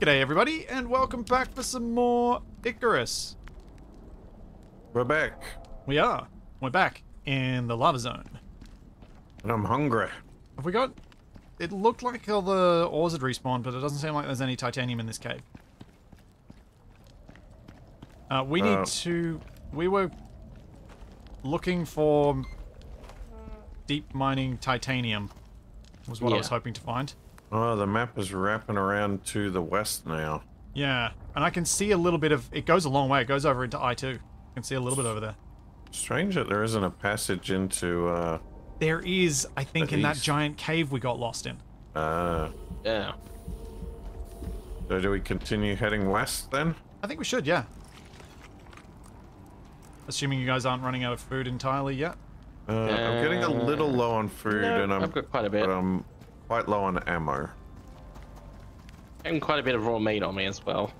G'day everybody, and welcome back for some more Icarus. We're back. We are. We're back in the lava zone. And I'm hungry. Have we got... It looked like all the ores had respawned, but it doesn't seem like there's any titanium in this cave. Uh, we need Uh. to... We were looking for deep mining titanium, was what I was hoping to find. Oh, the map is wrapping around to the west now. Yeah, and I can see a little bit of... It goes a long way. It goes over into I2. I can see a little bit over there. Strange that there isn't a passage into, uh, There is, I think, The in that giant cave we got lost in. uh, Yeah. so do we continue heading west then? I think we should, yeah. Assuming you guys aren't running out of food entirely yet. Uh, I'm getting a little low on food No, and I'm, I've got quite a bit. but I'm quite low on ammo. And quite a bit of raw meat on me as well.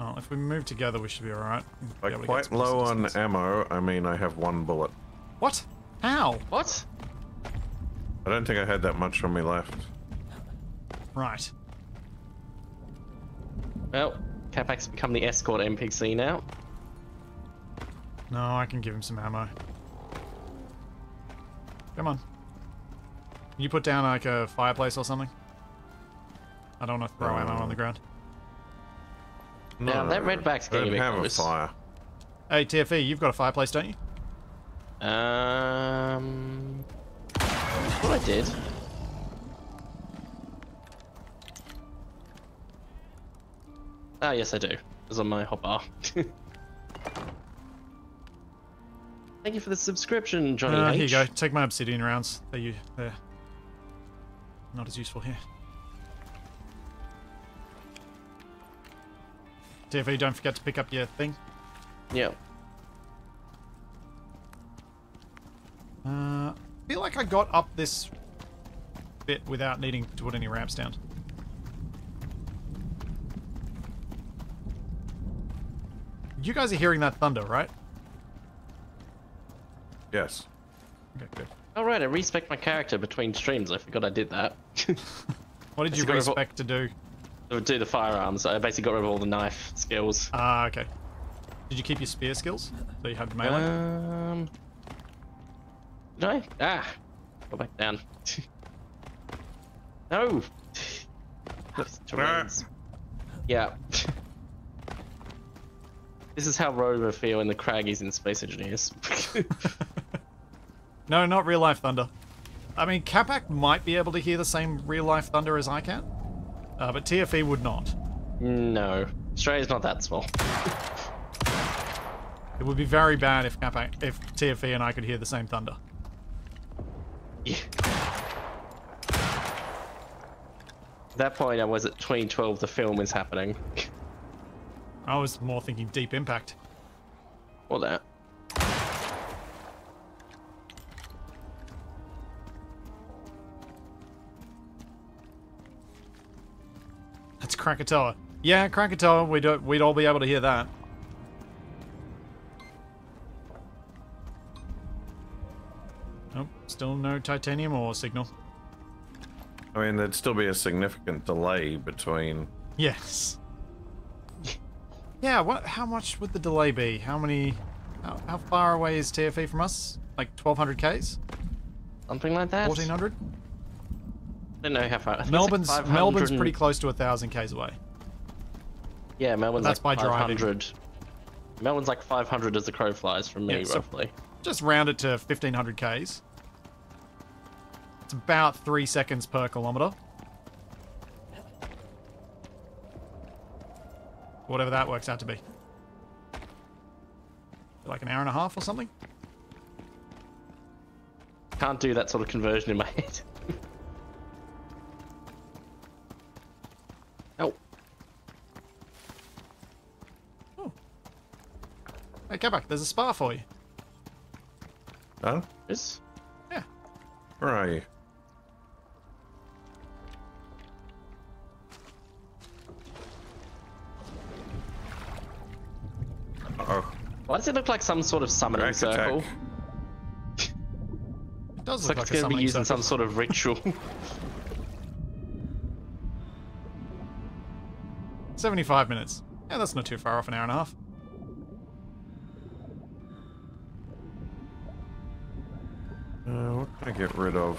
Oh, if we move together, we should be alright. Be Like able quite low on assistance. ammo, I mean I have one bullet. What? How? What? I don't think I had that much on me left. Right. Well, Capac's become the escort NPC now. No, I can give him some ammo. Come on. Can you put down like a fireplace or something? I don't want to throw ammo on the ground. Now, that redback's I getting a don't a fire. Hey, TFE, you've got a fireplace, don't you? Um. What I did. Ah, yes, I do. It was on my hotbar. Thank you for the subscription, Johnny Uh, H. here you go. Take my obsidian rounds. They're, you, they're not as useful here. TFE, don't forget to pick up your thing. Yeah. Uh, feel like I got up this bit without needing to put any ramps down. You guys are hearing that thunder, right? Yes. Okay, good. All right, I respec my character between streams. I forgot I did that. What did you a to do? to do the firearms, I basically got rid of all the knife skills. Ah, okay. Did you keep your spear skills? So you had melee? Um. Did I? Ah! Go back down. no! Yeah. this is how Rover feel in the Craggies in Space Engineers. no, not real life thunder. I mean, Capac might be able to hear the same real life thunder as I can, uh, but TFE would not. no. Australia's not that small. It would be very bad if Capac, if TFE and I could hear the same thunder. Yeah. At that point, I was at 2012, the film is happening. I was more thinking Deep Impact. Or that. That's Krakatoa. Yeah, Krakatoa, we'd, we'd all be able to hear that. Nope, still no titanium ore signal. I mean, there'd still be a significant delay between. Yes. Yeah, what? How much would the delay be? How many? How, how far away is TFE from us? Like 1,200 k's? Something like that? 1,400? I don't know how far. It's like Melbourne's Melbourne's pretty close to a 1,000 k's away. Yeah, Melbourne's That's like by driving. 500. Melbourne's like 500 as the crow flies from me, Yeah, so- roughly. Just round it to 1,500 k's. It's about three seconds per kilometer. Whatever that works out to be. Like an hour and a half or something? Can't do that sort of conversion in my head. Hey, Capac, there's a spa for you. Huh? Is? Yeah. Where are you? Oh, Why does it look like some sort of summoning Crack circle? attack. It does It's look like like, it's going to be summoning used in circle. some sort of ritual. 75 minutes. Yeah, that's not too far off an hour and a half. Uh, what can I get rid of?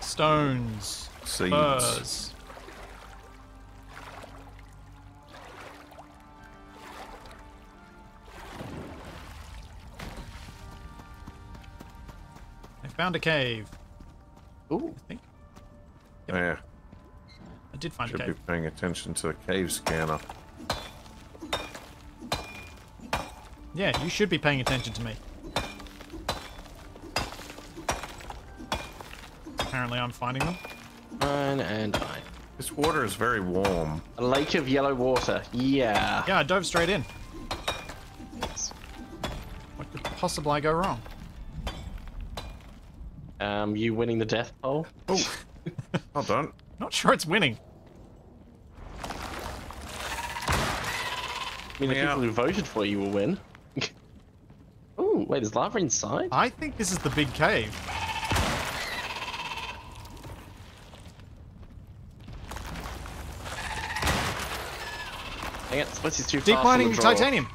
Stones. Seeds. Furs. I found a cave. Ooh. I think Yeah, I did find a cave. should be paying attention to the cave scanner. Yeah, you should be paying attention to me. Apparently, I'm finding them. Nine and nine. This water is very warm. A lake of yellow water. Yeah. Yeah, I dove straight in. What could possibly I go wrong? Um, you winning the death poll? Oh, Well done. not Not sure it's winning. I mean, the Yeah. people who voted for you will win. Ooh, wait, there's lava inside? I think this is the big cave. Dang it, Splitsie's too Deep far mining from the draw. titanium.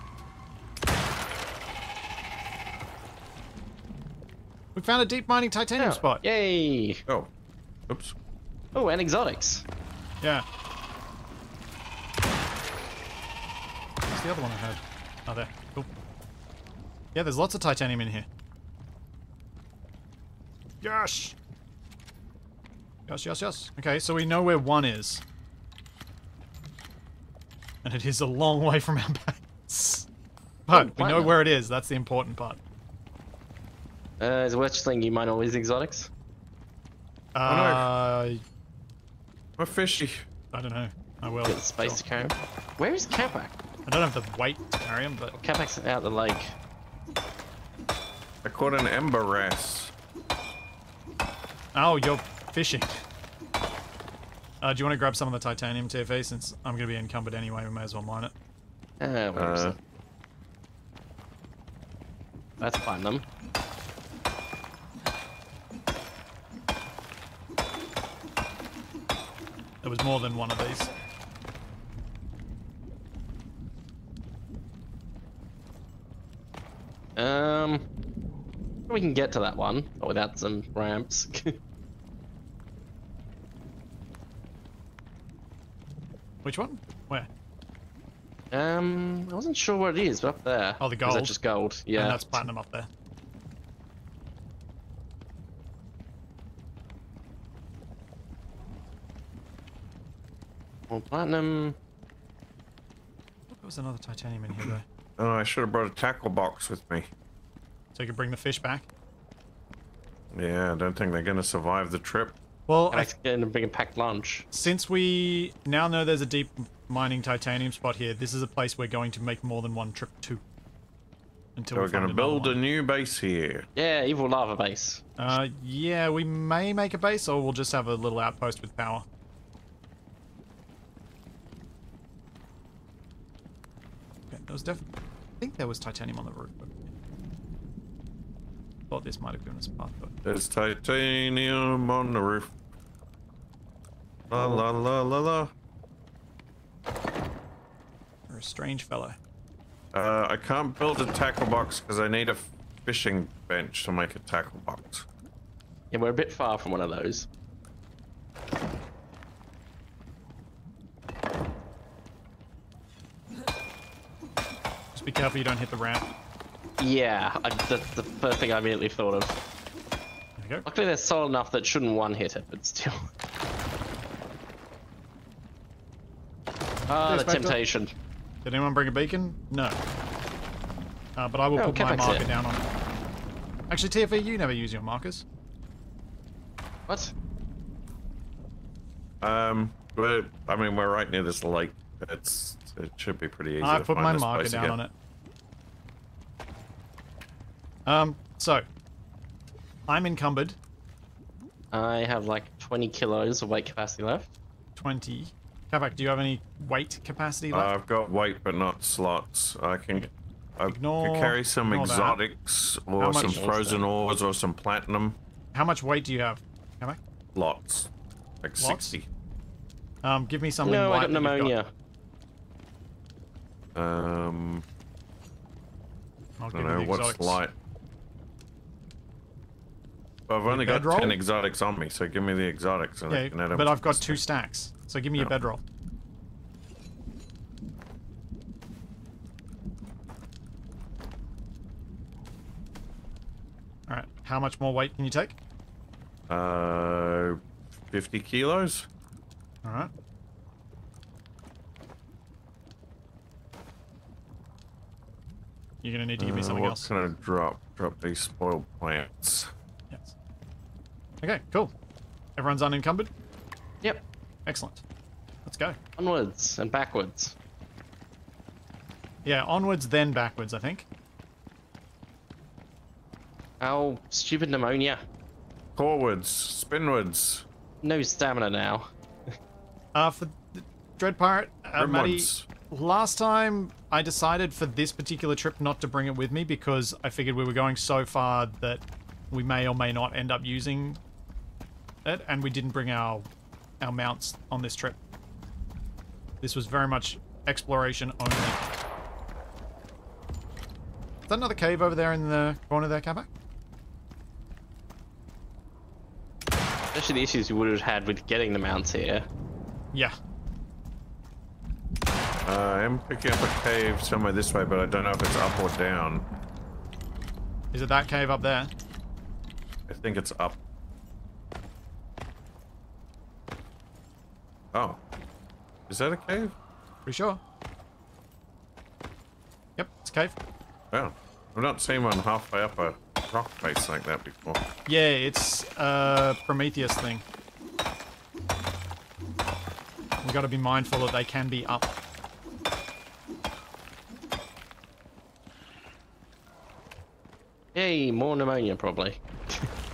We found a deep mining titanium Oh, spot. Yay! Oh, oops. Oh, and exotics. Yeah. What's the other one I heard? Oh, there. Cool. Yeah, there's lots of titanium in here. Yes! Yes, yes, yes. Okay, so we know where one is. And it is a long way from our base. But we know where it is. That's the important part. Uh, is it worth just saying you mine all these exotics? Uh, A fishy. I don't know. I will. Get the space Sure. to carry 'em. Where is Capac? I don't have the weight to carry them, but Capac's out the lake. I caught an ember wrasse. Oh, you're fishing. Uh, do you want to grab some of the titanium TFE since I'm going to be encumbered anyway? We may as well mine it. Uh, where is Uh, it? That's platinum. There was more than one of these. Um, we can get to that one, but without some ramps. Which one? Where? um, I wasn't sure what it is, but up there. Oh, the Is gold. that just gold? Yeah. And that's platinum up there. Well, platinum. There was another titanium in here though. Oh, I should have brought a tackle box with me. So you can bring the fish back. Yeah, I don't think they're going to survive the trip. Well, And I I can bring a packed lunch. since we now know there's a deep mining titanium spot here, this is a place we're going to make more than one trip to. Until So we we're going to another build a new base here. Yeah, evil lava base. Uh, yeah, we may make a base, or we'll just have a little outpost with power. Okay, there was definitely. I think there was titanium on the roof. But... Thought this might have given us a path, but There's titanium on the roof. La la la la la. you're a strange fellow. Uh, I can't build a tackle box because I need a fishing bench to make a tackle box. Yeah, we're a bit far from one of those. Just be careful you don't hit the ramp. Yeah, I, that's the first thing I immediately thought of. There you go. Luckily, they're solid enough that shouldn't one hit it, but still. Ah, Yes, the back up. temptation. Did anyone bring a beacon? No. Uh, but I will Oh, put my marker here. down on it. Actually, TFE, you never use your markers. What? Um, but I mean, we're right near this lake. It's it should be pretty easy. I to put my this marker down again. on it. Um, so I'm encumbered. I have like 20 kilos of weight capacity left. 20. Capac, do you have any weight capacity left? I've got weight, but not slots. I can. I Ignore- can carry some ignore that. exotics or some much- frozen ores or some platinum. How much weight do you have, Capac? Lots, like Lots? sixty. Um, give me something No, light I got that you've pneumonia. Um, I'll I don't know what's exotics. light. Well, I've only got bedroll? ten exotics on me, so give me the exotics and I can add them. But I've got two thing. stacks. So give me your Oh. bedroll. All right. How much more weight can you take? Uh, fifty kilos. All right. You're gonna need to give me Uh, something what else. can I drop? Drop these spoiled plants. Yes. Okay. Cool. Everyone's unencumbered. Yep. Excellent. Let's go. Onwards and backwards. Yeah. Onwards, then backwards. I think. Oh, stupid pneumonia. Forwards, spinwards, No stamina now. Uh, for the Dread Pirate, uh, Maddie, rimwards. last time I decided for this particular trip not to bring it with me because I figured we were going so far that we may or may not end up using it, and we didn't bring our our mounts on this trip. This was very much exploration only. Is that another cave over there in the corner there, Capac? Especially the issues we would have had with getting the mounts here. Yeah. Uh, I am picking up a cave somewhere this way, but I don't know if it's up or down. Is it that cave up there? I think it's up. Oh. Is that a cave? Pretty sure. Yep, it's a cave. Oh. I've not seen one halfway up a rock face like that before. Yeah, it's a Prometheus thing. We got to be mindful that they can be up. Yay, more pneumonia probably.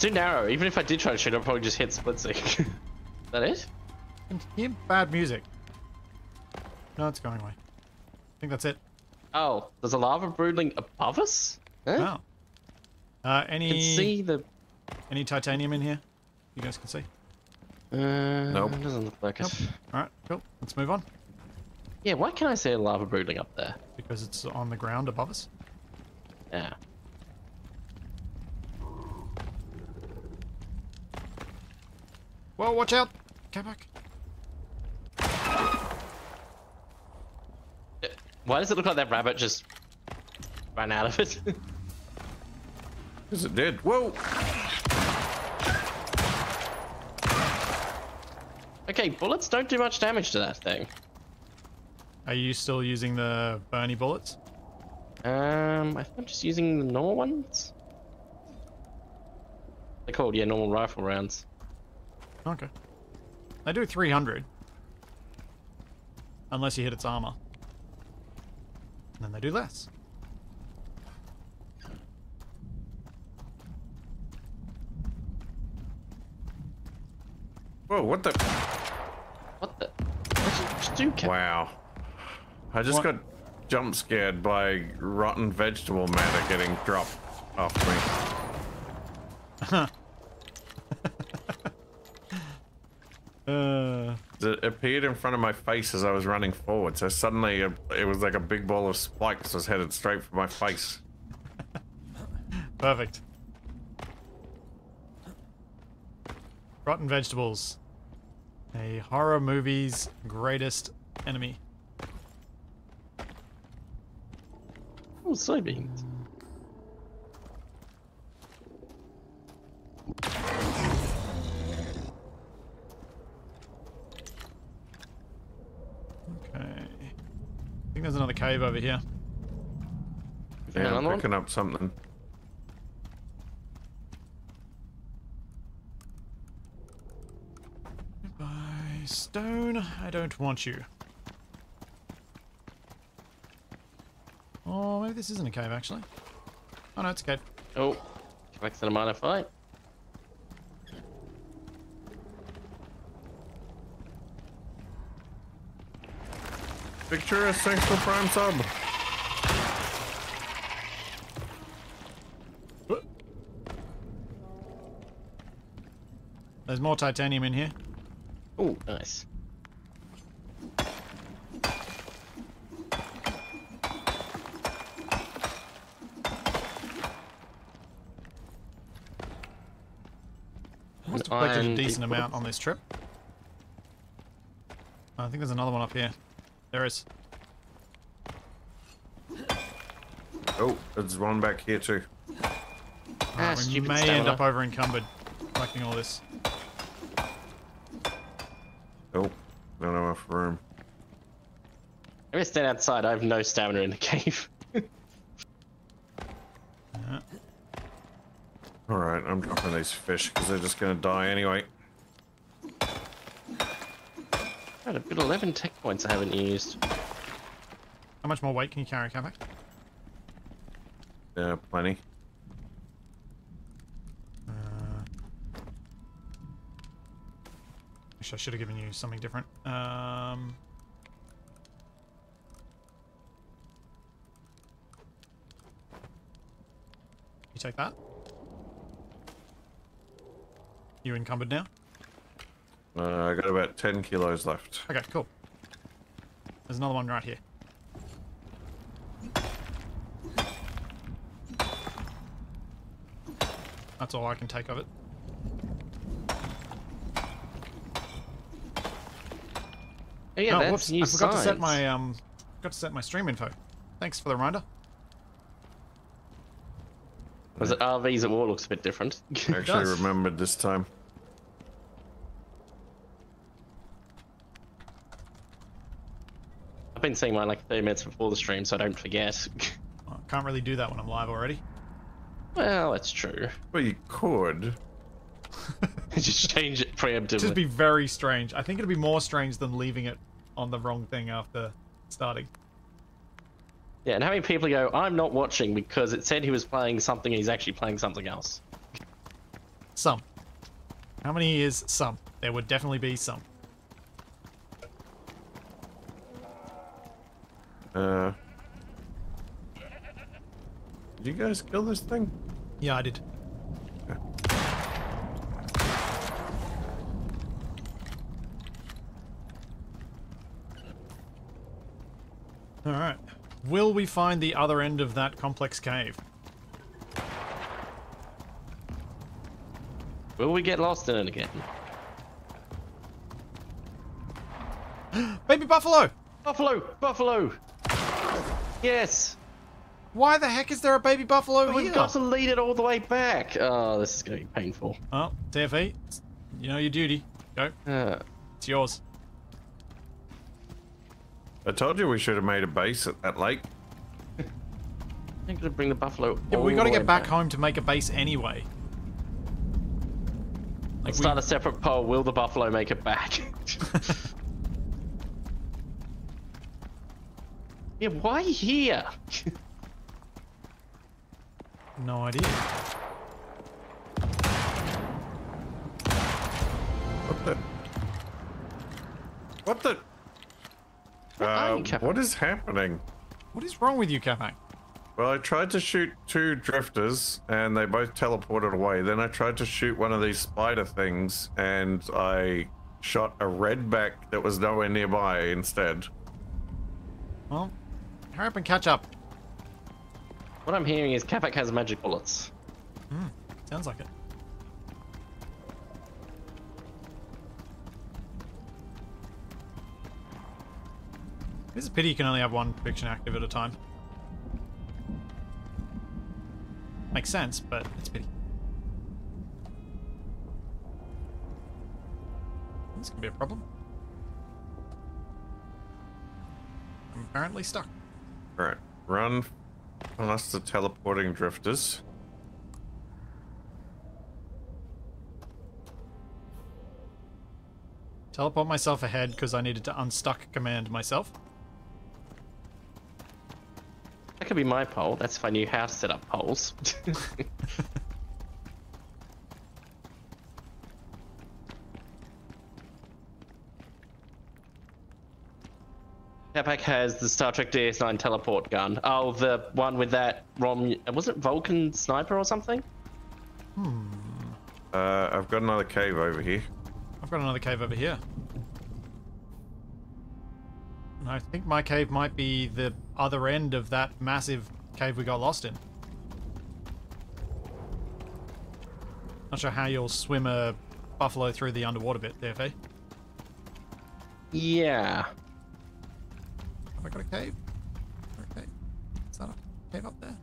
it's too narrow. Even if I did try to shoot, I'd probably just hit splitsing. Is that it? I can hear bad music. No, it's going away. I think that's it. Oh, there's a lava broodling above us? Huh? Wow. Uh, I can any see the. any titanium in here? You guys can see. Uh, Nope. Doesn't look like it. All right, cool. Let's move on Yeah, why can I see a lava broodling up there? because it's on the ground above us. Yeah. Whoa, watch out! Come back. Why does it look like that rabbit just ran out of it? Because it did. Whoa! okay, bullets don't do much damage to that thing. Are you still using the Bernie bullets? Um, I think I'm just using the normal ones. They're called, yeah, normal rifle rounds. Okay. They do 300. Unless you hit its armor. And then they do less. Whoa, what the? What the? What did you just do, Cap? Wow. I just What? got jump scared by rotten vegetable matter getting dropped off me. Uh, It appeared in front of my face as I was running forward, so suddenly it, it was like a big ball of spikes was headed straight for my face. perfect. Rotten vegetables. A horror movie's greatest enemy. Oh, soybeans. There's another cave over here. Yeah, Yeah, I'm another picking up something. Goodbye, stone. I don't want you. Oh, maybe this isn't a cave, actually. Oh, no, it's a cave. Oh, back to the minor fight. Victorious, thanks for Prime Sub. There's more titanium in here. Oh, nice. Must have collected a decent amount on this trip. I think there's another one up here. There is. Oh, there's one back here too. Ah, Alright, we stupid may end up over encumbered collecting all this. Oh, not enough room. I'm gonna stand outside. I have no stamina in the cave. Yeah. All right, I'm dropping these fish because they're just gonna die anyway. Right, I've got 11 tech points I haven't used. How much more weight can you carry, Capac? Yeah, plenty. Uh, actually, I should have given you something different. Um, you take that. You encumbered now? Uh, I got about 10 kilos left. Okay, cool. There's another one right here. That's all I can take of it. Oh, yeah, oh, that's whoops! new I forgot to set my um, forgot to set my stream info. Thanks for the reminder. Was it RVs at war looks a bit different? Actually remembered this time. Been seeing mine like 30 minutes before the stream, so I don't forget. I can't really do that when I'm live already. well, that's true. Well, you could. Just change it preemptively. It'd just be very strange. I think it'd be more strange than leaving it on the wrong thing after starting. Yeah, and how many people go, I'm not watching because it said he was playing something and he's actually playing something else. Some. How many is some? There would definitely be some. Uh. Did you guys kill this thing? Yeah, I did. Alright. Will we find the other end of that complex cave? Will we get lost in it again? Baby buffalo! Buffalo! Buffalo! Yes! Why the heck is there a baby buffalo We've here? got to lead it all the way back. Oh, this is going to be painful. Oh, TFE, you know your duty. Go. Uh, It's yours. I told you we should have made a base at that lake. I'm going to bring the buffalo. Yeah, but all we got to get way back home to make a base anyway. Like Let's we- start a separate poll. Will the buffalo make it back? yeah, why here? No idea. What the? What the? are Uh, you, what is happening? What is wrong with you, Capac? Well, I tried to shoot two drifters and they both teleported away. Then I tried to shoot one of these spider things and I shot a redback that was nowhere nearby instead. Well, hurry up and catch up. What I'm hearing is Capac has magic bullets. Hmm. Sounds like it. It's a pity you can only have one fiction active at a time. Makes sense, but it's a pity. This could be a problem. I'm apparently stuck. Alright, run past the teleporting drifters. Teleport myself ahead because I needed to unstuck command myself. That could be my pole. That's if I knew how to set up polls. Capac has the Star Trek DS9 teleport gun. Oh, the one with that Rom. Was it Vulcan sniper or something? Uh, I've got another cave over here. I've got another cave over here. And I think my cave might be the other end of that massive cave we got lost in. Not sure how you'll swim a buffalo through the underwater bit, there, TFE. Yeah. Have I got a cave? Okay. Is that a cave up there?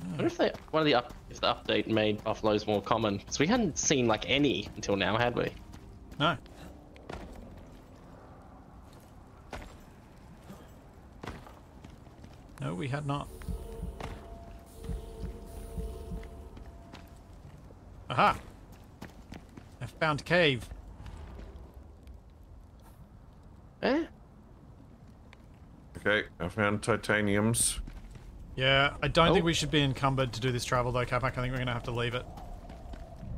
I wonder if they, one of the up, if the update made buffaloes more common, because we hadn't seen like any until now, had we? No. No, we had not. Aha! I found a cave. Eh? Okay, I found titaniums. Yeah, I don't think Oh. we should be encumbered to do this travel though, Capac. I think we're going to have to leave it.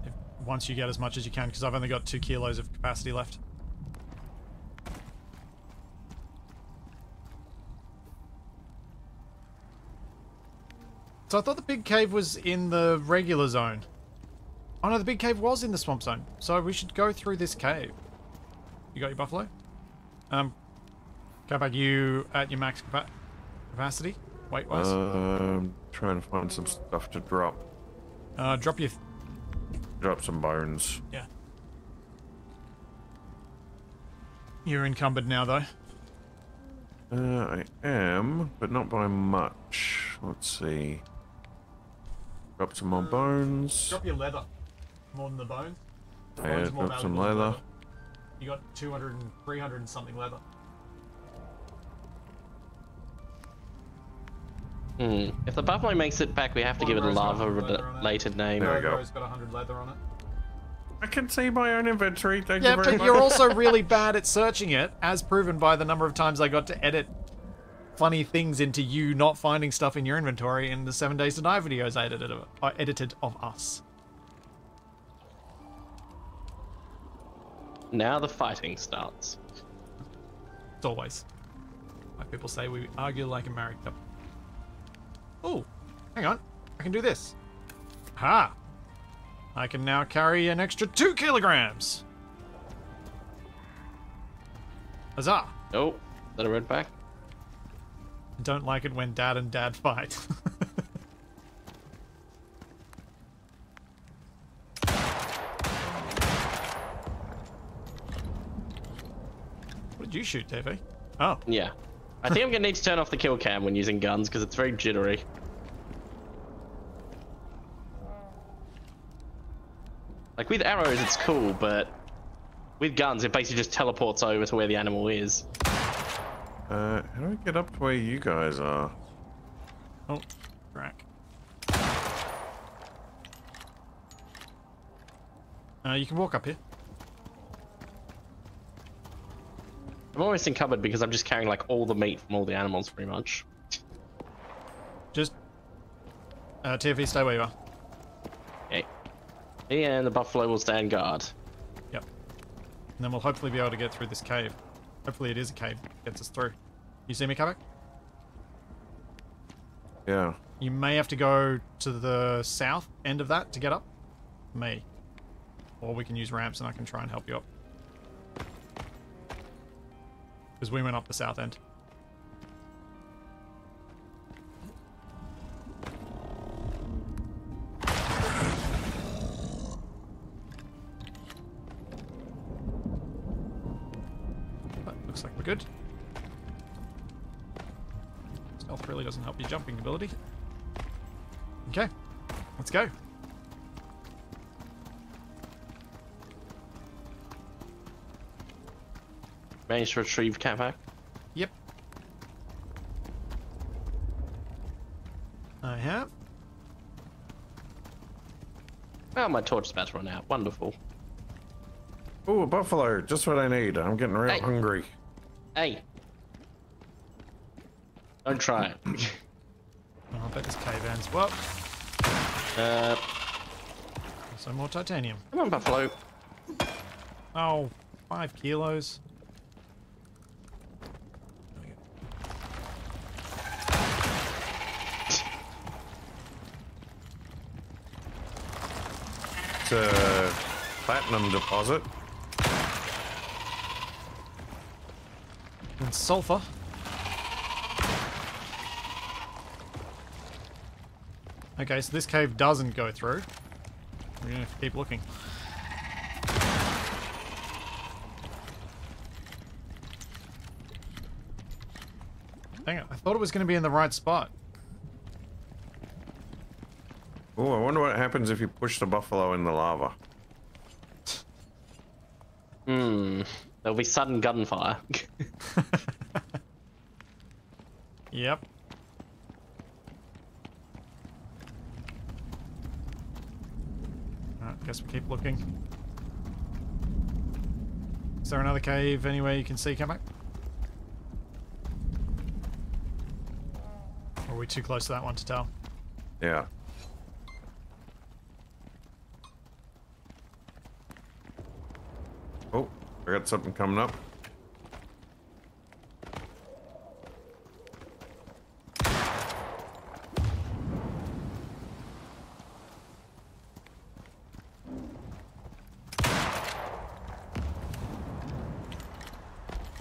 If, once you get as much as you can, because I've only got two kilos of capacity left. So I thought the big cave was in the regular zone. Oh no, the big cave was in the swamp zone. So we should go through this cave. You got your buffalo? Um, go back you at your max capa capacity? Weight-wise? Um, trying to find some stuff to drop. Uh, drop your. Drop some bones. Yeah. You're encumbered now, though. Uh, I am, but not by much. Let's see. Drop some more bones. Drop your leather. More than the bones. Yeah, drop some leather. You got 200 and 300 and something leather. Hmm. If the buffalo makes it back, we have to give it a One rose's got lava 100 leather on it. related name. There we go. Ro's got 100 leather on it. I can see my own inventory. Thank Yeah, you very but much. you're also really bad at searching it, as proven by the number of times I got to edit funny things into you not finding stuff in your inventory in the Seven Days to Die videos I edited of, I edited of us. Now the fighting starts. It's always. Like people say, we argue like a married couple. Oh, hang on. I can do this. Ha! I can now carry an extra two kilograms. Huzzah! Oh, is that a red back? Don't like it when dad and dad fight. did you shoot, TV? Oh, Yeah. I think I'm gonna need to turn off the kill cam when using guns because it's very jittery. Like with arrows, it's cool, but with guns, it basically just teleports over to where the animal is. Uh, how do I get up to where you guys are? oh, crack. Uh, you can walk up here. I'm almost encumbered because I'm just carrying like all the meat from all the animals, pretty much. Just uh, TFE, stay where you are. Okay. And the buffalo will stand guard. Yep. And then we'll hopefully be able to get through this cave. Hopefully it is a cave that gets us through. You see me, Capac? Yeah. You may have to go to the south end of that to get up. Me. Or we can use ramps and I can try and help you up. Because we went up the south end. But looks like we're good. Stealth really doesn't help your jumping ability. Okay, let's go. Managed to retrieve Capac. Yep. I have. Oh, my torch is about to run out. Wonderful. Oh, a buffalo. Just what I need. I'm getting real Hey. hungry. Hey. Don't try it. Oh, I bet this cave ends. Well, uh, so more titanium. come on, buffalo. Oh, five kilos. To platinum deposit. And sulfur. Okay, so this cave doesn't go through. We're gonna have to keep looking. Dang it, I thought it was gonna be in the right spot. Oh, I wonder what happens if you push the buffalo in the lava. Hmm. There'll be sudden gunfire. Yep. Alright, guess we keep looking. Is there another cave anywhere you can see, Capac? Or are we too close to that one to tell? Yeah. Oh, I got something coming up.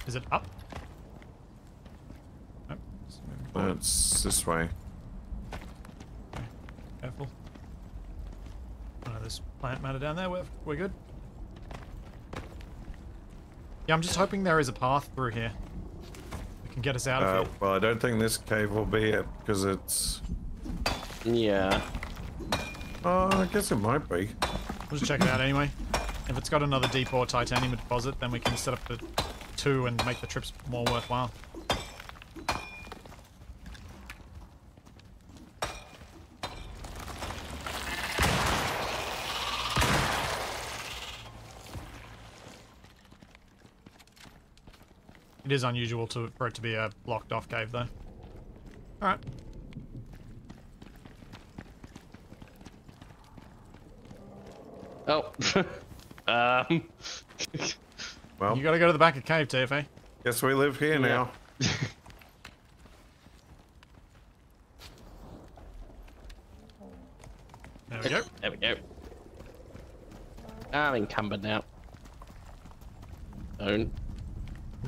Is it up? Nope. It's moving forward. It's this way. Careful. Uh, oh, there's plant matter down there. We're, we're good. Yeah, I'm just hoping there is a path through here. that can get us out Uh, of here. well, I don't think this cave will be it because it's. yeah. Oh, I guess it might be. We'll just check it out anyway. If it's got another deep ore titanium deposit, then we can set up the two and make the trips more worthwhile. It is unusual to, for it to be a blocked off cave though. Alright. Oh. um. Well, You gotta go to the back of cave, TFE. guess we live here now. There we go. There we go. I'm encumbered now. Don't.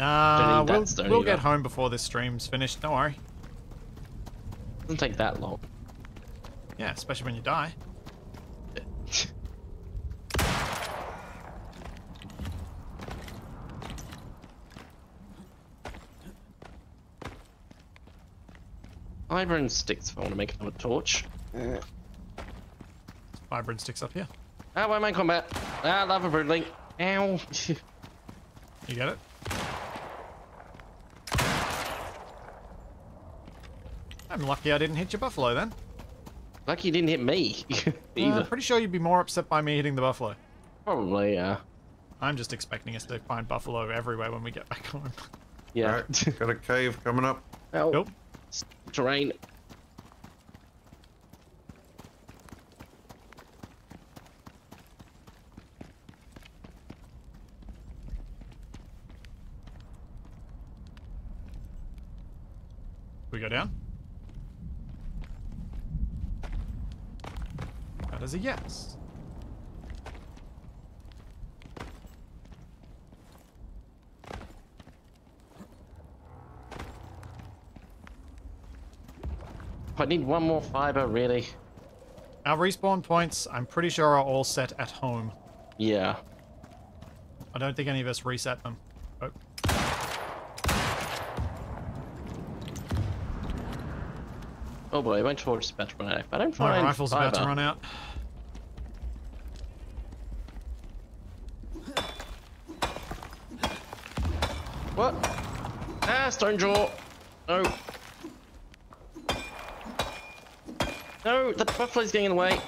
Nah, Don't need that we'll, we'll either. get home before this stream's finished. Don't worry. Doesn't take that long. Yeah, especially when you die. Fiber and sticks if I want to make another torch. Vibrant sticks up here. Ah, why am I in combat? Ah, lava broodling. Ow. You get it? I'm lucky I didn't hit your buffalo then. Lucky you didn't hit me. Uh, Either. I'm pretty sure you'd be more upset by me hitting the buffalo. Probably, yeah. I'm just expecting us to find buffalo everywhere when we get back home. Yeah. Alright, got a cave coming up. oh, Nope. terrain. We go down? Is a yes. I need one more fiber, really. Our respawn points, I'm pretty sure, are all set at home. Yeah. I don't think any of us reset them. Oh. Oh boy, my torch is about to run out. I don't find My find rifle's about to run out. Stone jaw. No. No, the buffalo's getting in the way.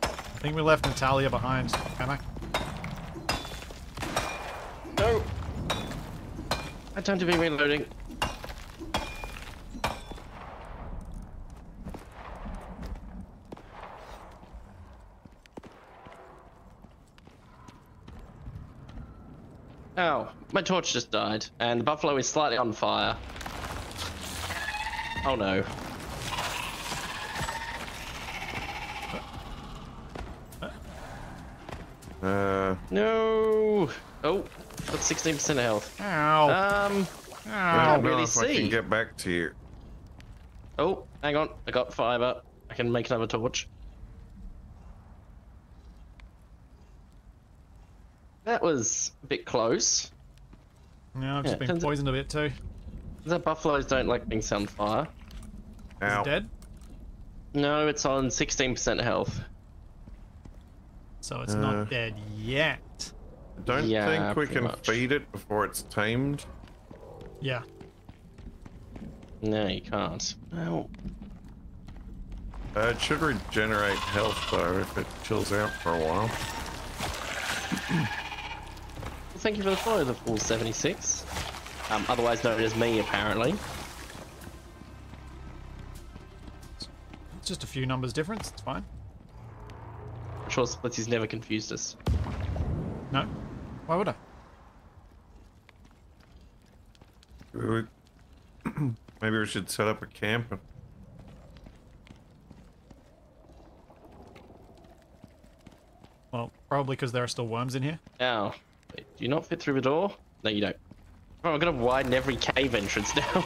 I think we left Natalia behind. Capac. No. I time to be reloading. My torch just died, and the buffalo is slightly on fire. Oh no. Uh. No. Oh, that's 16% health. Ow. Um. Ow. I can't really I see. I can get back to you. Oh, hang on. I got fiber. I can make another torch. That was a bit close. No, I've Yeah, just been turns out- poisoned a bit too. The buffaloes don't like being set on fire. Is Ow. it dead? No, it's on 16% health. So it's Uh. not dead yet. I don't Yeah, think we can much. feed it before it's tamed. Yeah. No, you can't. Well, Uh, it should regenerate health though if it chills out for a while. thank you for the follow, the full 76. Um, otherwise known as me, apparently. It's just a few numbers difference. It's fine. I'm sure Splitsie's never confused us. No. Why would I? We- Maybe we should set up a camp. Well, probably because there are still worms in here. Ow. Wait, do you not fit through the door? No, you don't. Oh, I'm gonna widen every cave entrance now.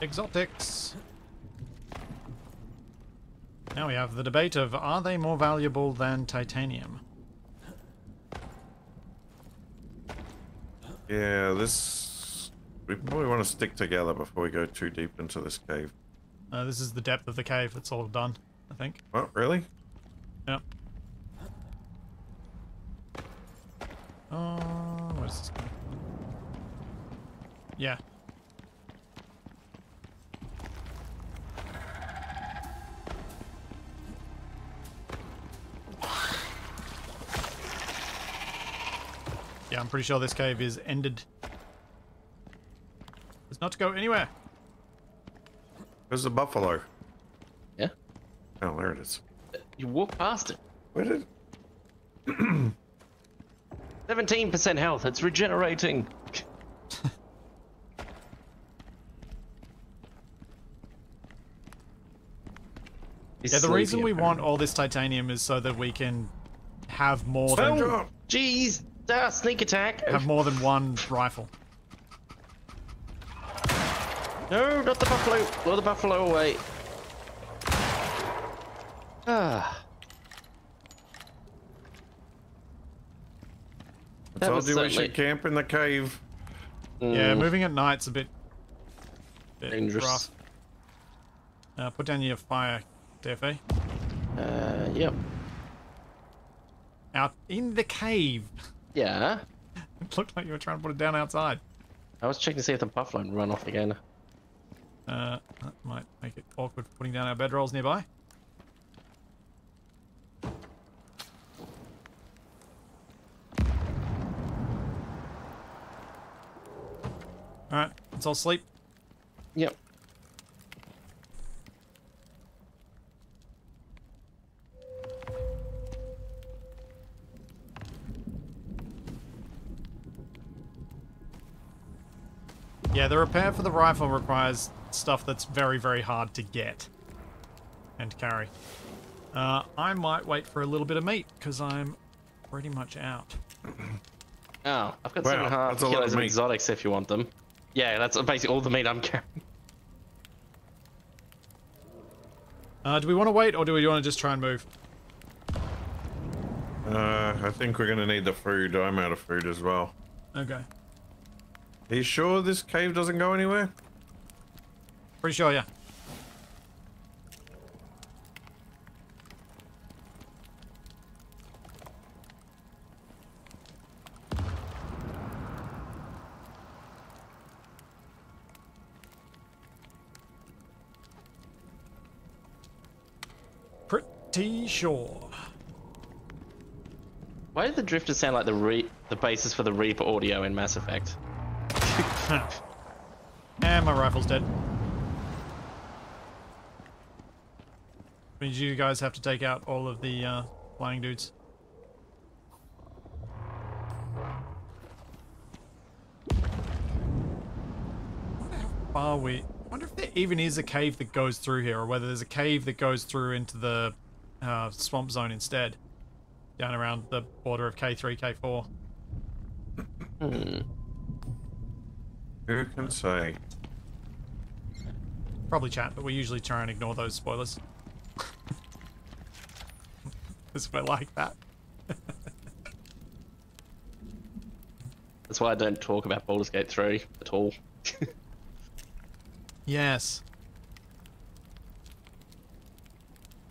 Exotics. Now we have the debate of are they more valuable than titanium? Yeah, this. We probably want to stick together before we go too deep into this cave. Uh, this is the depth of the cave. It's all done, I think. What, really? Yep. Oh, uh, where's this going? Yeah. Yeah, I'm pretty sure this cave is ended. It's not to go anywhere. There's the buffalo. Yeah? Oh, there it is. You walk past it. Where did? 17% health, it's regenerating. Yeah, the reason sleepy, we want all this titanium is so that we can have more than Sandra! Jeez! Ah, sneak attack! have more than one rifle. No, not the buffalo! Blow the buffalo away. Ah. I That told was you we should camp in the cave. Yeah, Mm, moving at night's a bit, bit Dangerous. rough. Uh, put down your fire, TFE. Uh, yep. Out in the cave. Yeah. It looked like you were trying to put it down outside. I was checking to see if the buffalo would run off again. Uh, that might make it awkward putting down our bedrolls nearby. Alright, let's all sleep. Yep. Yeah, the repair for the rifle requires stuff that's very, very hard to get and carry. Uh, I might wait for a little bit of meat because I'm pretty much out. Oh, I've got Wow, seven and a half that's a lot kilos of of meat. exotics if you want them. Yeah, that's basically all the meat I'm carrying. Uh, do we want to wait or do we want to just try and move? Uh, I think we're gonna need the food. I'm out of food as well. Okay. Are you sure this cave doesn't go anywhere? Pretty sure, yeah. Sure. Why did the drifters sound like the re- the basis for the Reaper audio in Mass Effect? And my rifle's dead. Means you guys have to take out all of the uh, flying dudes. Wonder how far we? Wonder if there even is a cave that goes through here, or whether there's a cave that goes through into the uh, swamp zone instead, down around the border of K3, K4. Hmm. Who can say? Probably chat, but we usually try and ignore those spoilers. Because we're like that. That's why I don't talk about Baldur's Gate 3 at all. Yes.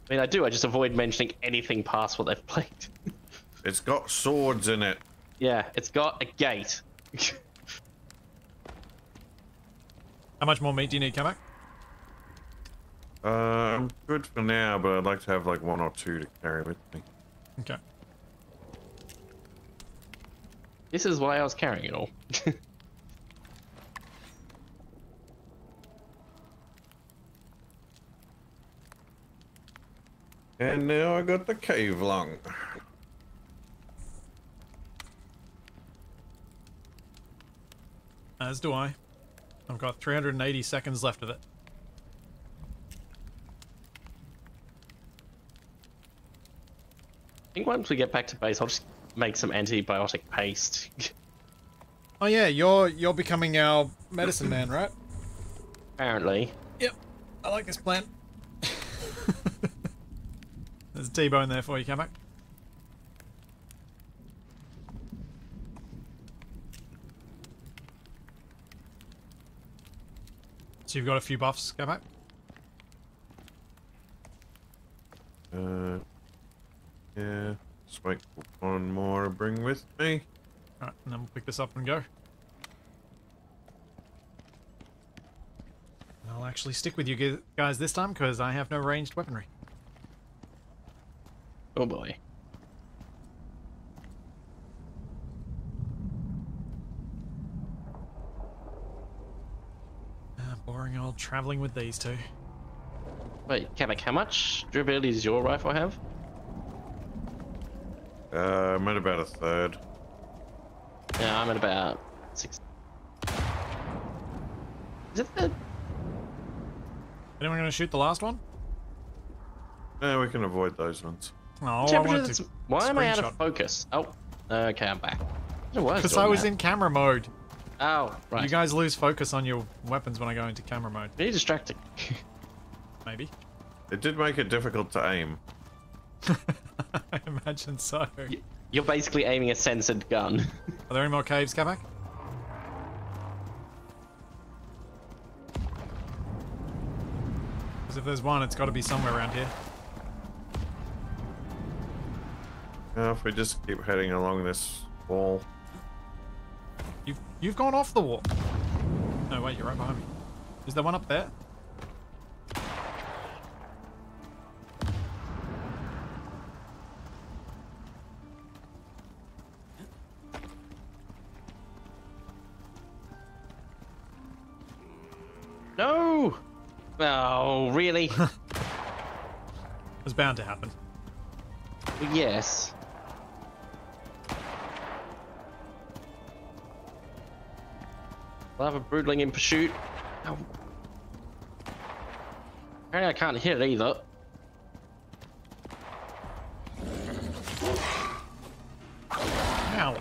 I mean, I do. I just avoid mentioning anything past what they've played. It's got swords in it. yeah, it's got a gate. How much more meat do you need, Capac? Uh, I'm good for now, but I'd like to have like one or two to carry with me. Okay. this is why I was carrying it all. And now I got the cave lung. As do I. I've got 380 seconds left of it. I think once we get back to base, I'll just make some antibiotic paste. Oh yeah, you're you're becoming our medicine man, right? Apparently. Yep. I like this plan. There's a T-bone there for you, Capac. So you've got a few buffs, Capac? Uh, yeah. Just wait for one more to bring with me. Alright, and then we'll pick this up and go. I'll actually stick with you guys this time because I have no ranged weaponry. Oh boy. Ah, boring old traveling with these two. Wait, Capac, how much durability does your rifle have? Uh, I'm at about a third. Yeah, I'm at about six. Is it the? Anyone going to shoot the last one? Yeah, we can avoid those ones. Oh, temperature wanted that's- to Why am I out of focus? Oh, okay, I'm back. Because doing I was that. in camera mode. Oh, right. You guys lose focus on your weapons when I go into camera mode. Really distracting. Maybe. It did make it difficult to aim. I imagine so. You're basically aiming a censored gun. Are there any more caves, Capac? Because if there's one, it's got to be somewhere around here. Uh, if we just keep heading along this wall. You've, you've gone off the wall. No, wait, you're right behind me. Is there one up there? no! Oh, really? It was bound to happen. yes. Lava broodling in pursuit. Oh. Apparently I can't hit it either. Ow.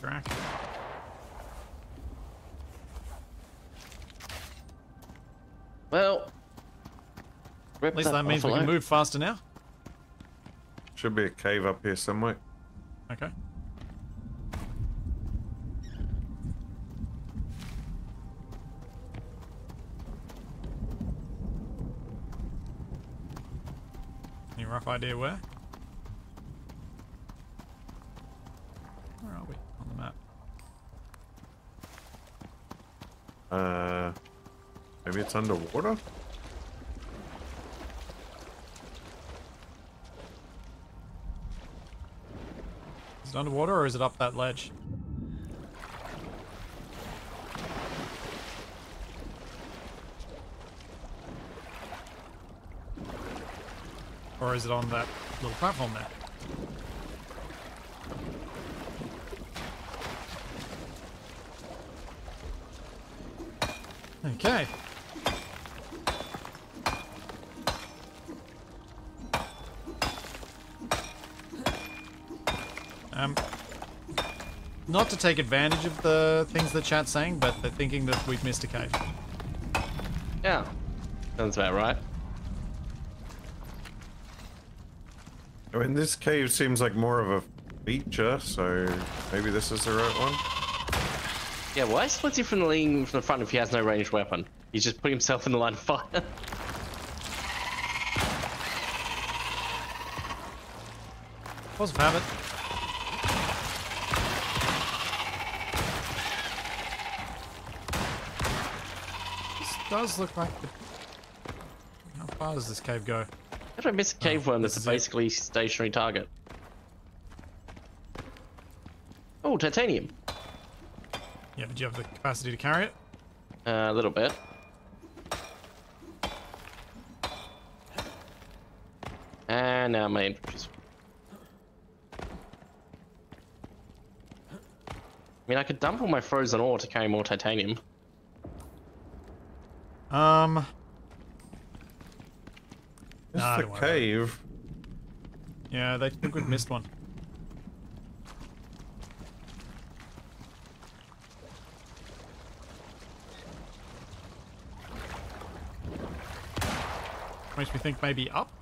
Drac. Well. At least that means we can move faster now. Should be a cave up here somewhere. Idea where? Where are we on the map? Uh, maybe it's underwater? Is it underwater or is it up that ledge? Or is it on that little platform there? Okay. Um, not to take advantage of the things that chat's saying, but they're thinking that we've missed a cave. Yeah. Sounds about right. I mean, this cave seems like more of a feature, so maybe this is the right one. Yeah, why Splitsie from the lean from the front if he has no ranged weapon? He's just putting himself in the line of fire. Force of habit. This does look like the... How far does this cave go? How did I miss a cave worm that's a basically stationary target? Oh, titanium. Yeah, but do you have the capacity to carry it? Uh, a little bit. And now my. I mean, I could dump all my frozen ore to carry more titanium. Um, This Nah, is don't the worry about it. Cave. yeah, they think we've missed one. Makes me think maybe up.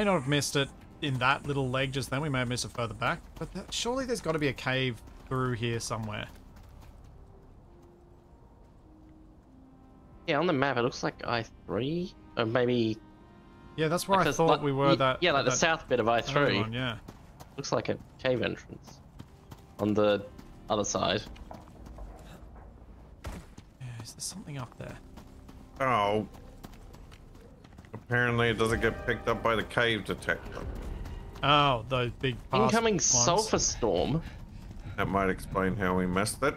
May not have missed it in that little leg just then. We may have missed it further back. But that, surely there's got to be a cave through here somewhere. Yeah, on the map it looks like I3, or maybe. Yeah, that's where like I thought like- we were. that Yeah, like the south bit of I3. one, yeah. Looks like a cave entrance. On the other side. Yeah, is there something up there? Oh. Apparently it doesn't get picked up by the cave detector. Oh, those big Incoming ones. sulfur storm. That might explain how we missed it.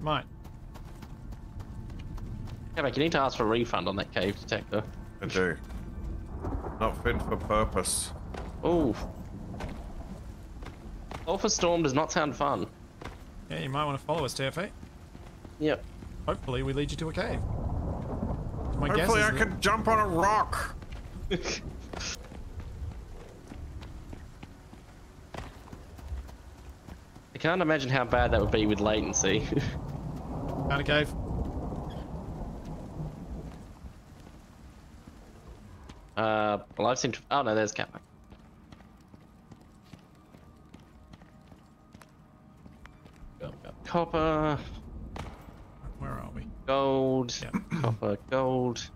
Might. Yeah, mate, you need to ask for a refund on that cave detector. I do. Not fit for purpose. Ooh. Sulfur storm does not sound fun. Yeah, you might want to follow us, TFE. Yep. Hopefully, we lead you to a cave. My guess Hopefully is I that- can jump on a rock. I can't imagine how bad that would be with latency. Found a cave. uh, well, I've seen. Oh no, there's Kappa. Copper, Where are we? gold, Yeah. copper, gold.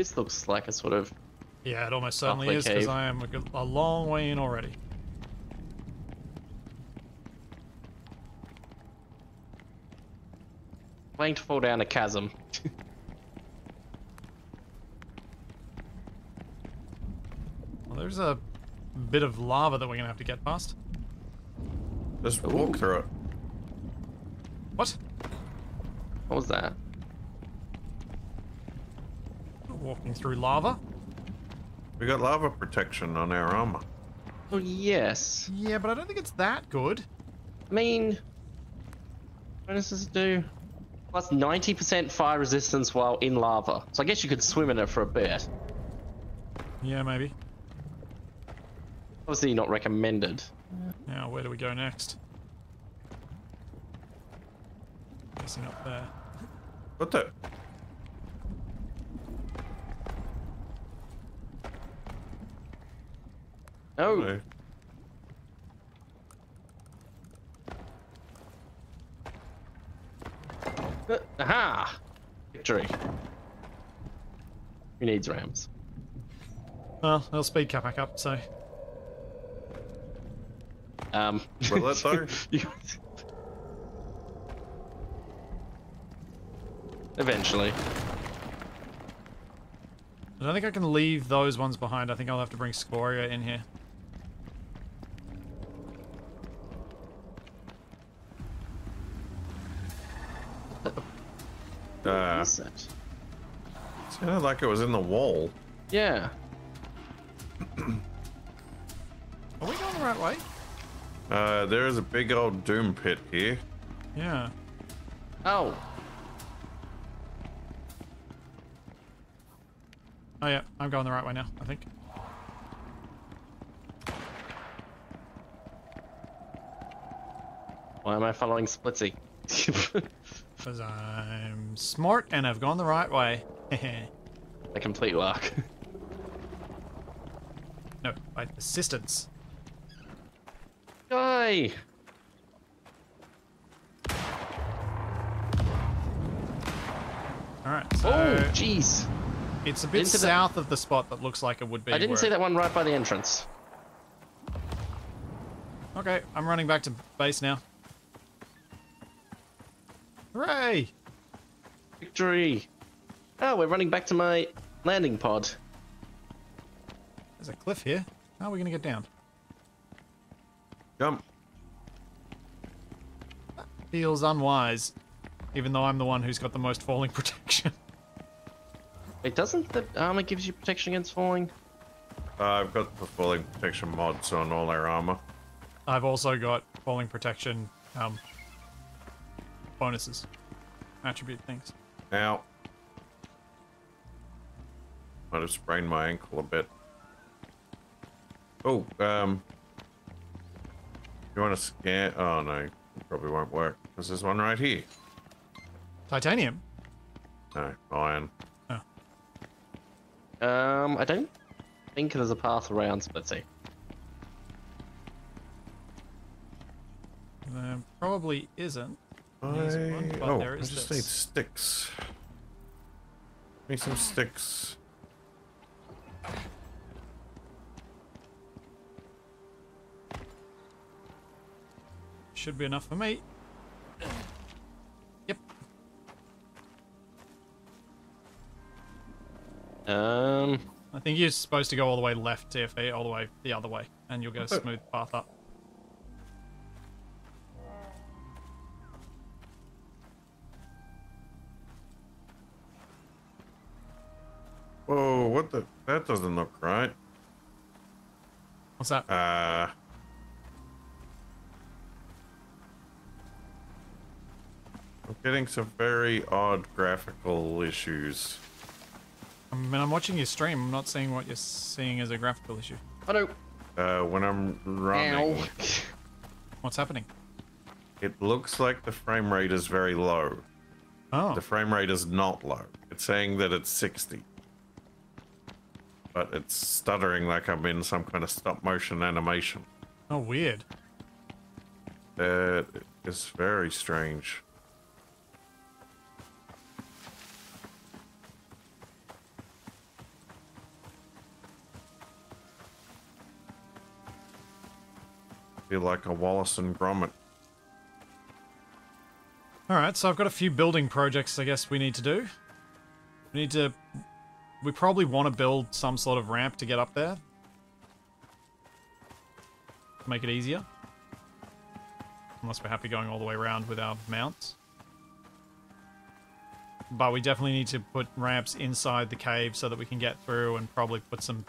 This looks like a sort of Yeah, it almost certainly is because. I am a, good- a long way in already. playing to fall down a chasm. Well, there's a bit of lava that we're gonna have to get past. Just walk through it. What? What was that? Walking through lava? We got lava protection on our armor. Oh yes. Yeah, but I don't think it's that good. I mean, what does this do? Plus 90% fire resistance while in lava. So I guess you could swim in it for a bit. Yeah, maybe. Obviously not recommended. Now, where do we go next? Guessing up there. What the? Oh, No. uh, aha! Victory. Who needs rams? Well, they'll speed cut back up, so Um, Will it though? Eventually. I don't think I can leave those ones behind. I think I'll have to bring Scoria in here. What's that? sounded like it was in the wall. Yeah. Are we going the right way? Uh, there is a big old doom pit here. Yeah. Oh, Oh yeah, I'm going the right way now, I think. why am I following Splitsie? Because I'm smart and I've gone the right way. A complete lark. no, by persistence. Guy! Alright, so Oh, jeez. it's a bit into the- south of the spot that looks like it would be. I didn't see it- that one right by the entrance. Okay, I'm running back to base now. Hooray! Victory! Oh, we're running back to my landing pod. There's a cliff here. How are we gonna get down? Jump. Feels unwise, even though I'm the one who's got the most falling protection. It doesn't the armor gives you protection against falling? Uh, I've got the falling protection mods on all our armor. I've also got falling protection um, bonuses, attribute things. Ow. Might have sprained my ankle a bit. Oh, um. You want to scan? Oh no, it probably won't work. Because there's one right here. Titanium. No, iron. Oh. Um, I don't think there's a path around Splitsie. There probably isn't. I, There's oh, there I just this. need sticks. Need some sticks. Should be enough for me. Yep. Um, I think you're supposed to go all the way left, TFE, all the way the other way, and you'll get a smooth path up. What the? That doesn't look right. What's that? Uh. I'm getting some very odd graphical issues. I mean, I'm watching your stream. I'm not seeing what you're seeing as a graphical issue. no. Uh, when I'm running, Ow. What's happening? it looks like the frame rate is very low. Oh, The frame rate is not low. It's saying that it's 60. But it's stuttering like I'm in some kind of stop motion animation. oh, weird. That is very strange. Feel like a Wallace and Gromit. All right, so I've got a few building projects. I guess we need to do. We need to. We probably want to build some sort of ramp to get up there. Make it easier. Unless we're happy going all the way around with our mounts. But we definitely need to put ramps inside the cave so that we can get through and probably put some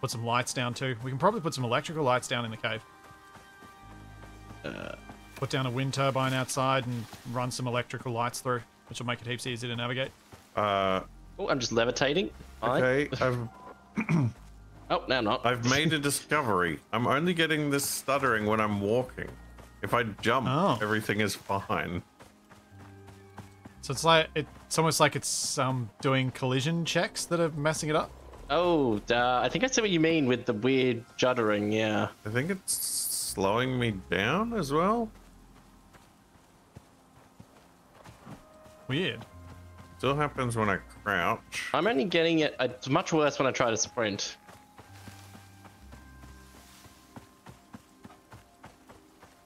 put some lights down too. We can probably put some electrical lights down in the cave. Put down a wind turbine outside and run some electrical lights through, which will make it heaps easier to navigate. Uh, Oh, I'm just levitating. Fine. okay, I've Oh, no, I'm not. I've made a discovery. I'm only getting this stuttering when I'm walking. If I jump, Oh. everything is fine. So it's like it's almost like it's um doing collision checks that are messing it up. Oh, duh. I think I see what you mean with the weird juddering, yeah. I think it's slowing me down as well. Weird. Still happens when I crouch. I'm only getting it. It's much worse when I try to sprint.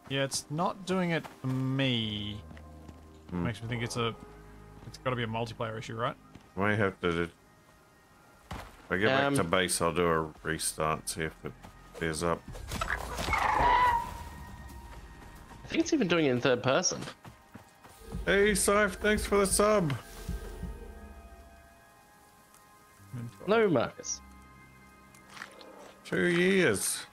Yeah, it's not doing it for me. Hmm. Makes me think it's a. It's got to be a multiplayer issue, right? Might have to. If I get Um, back to base, I'll do a restart. See if it clears up. I think it's even doing it in third person. Hey, Scythe, thanks for the sub. No, Marcus. Two years.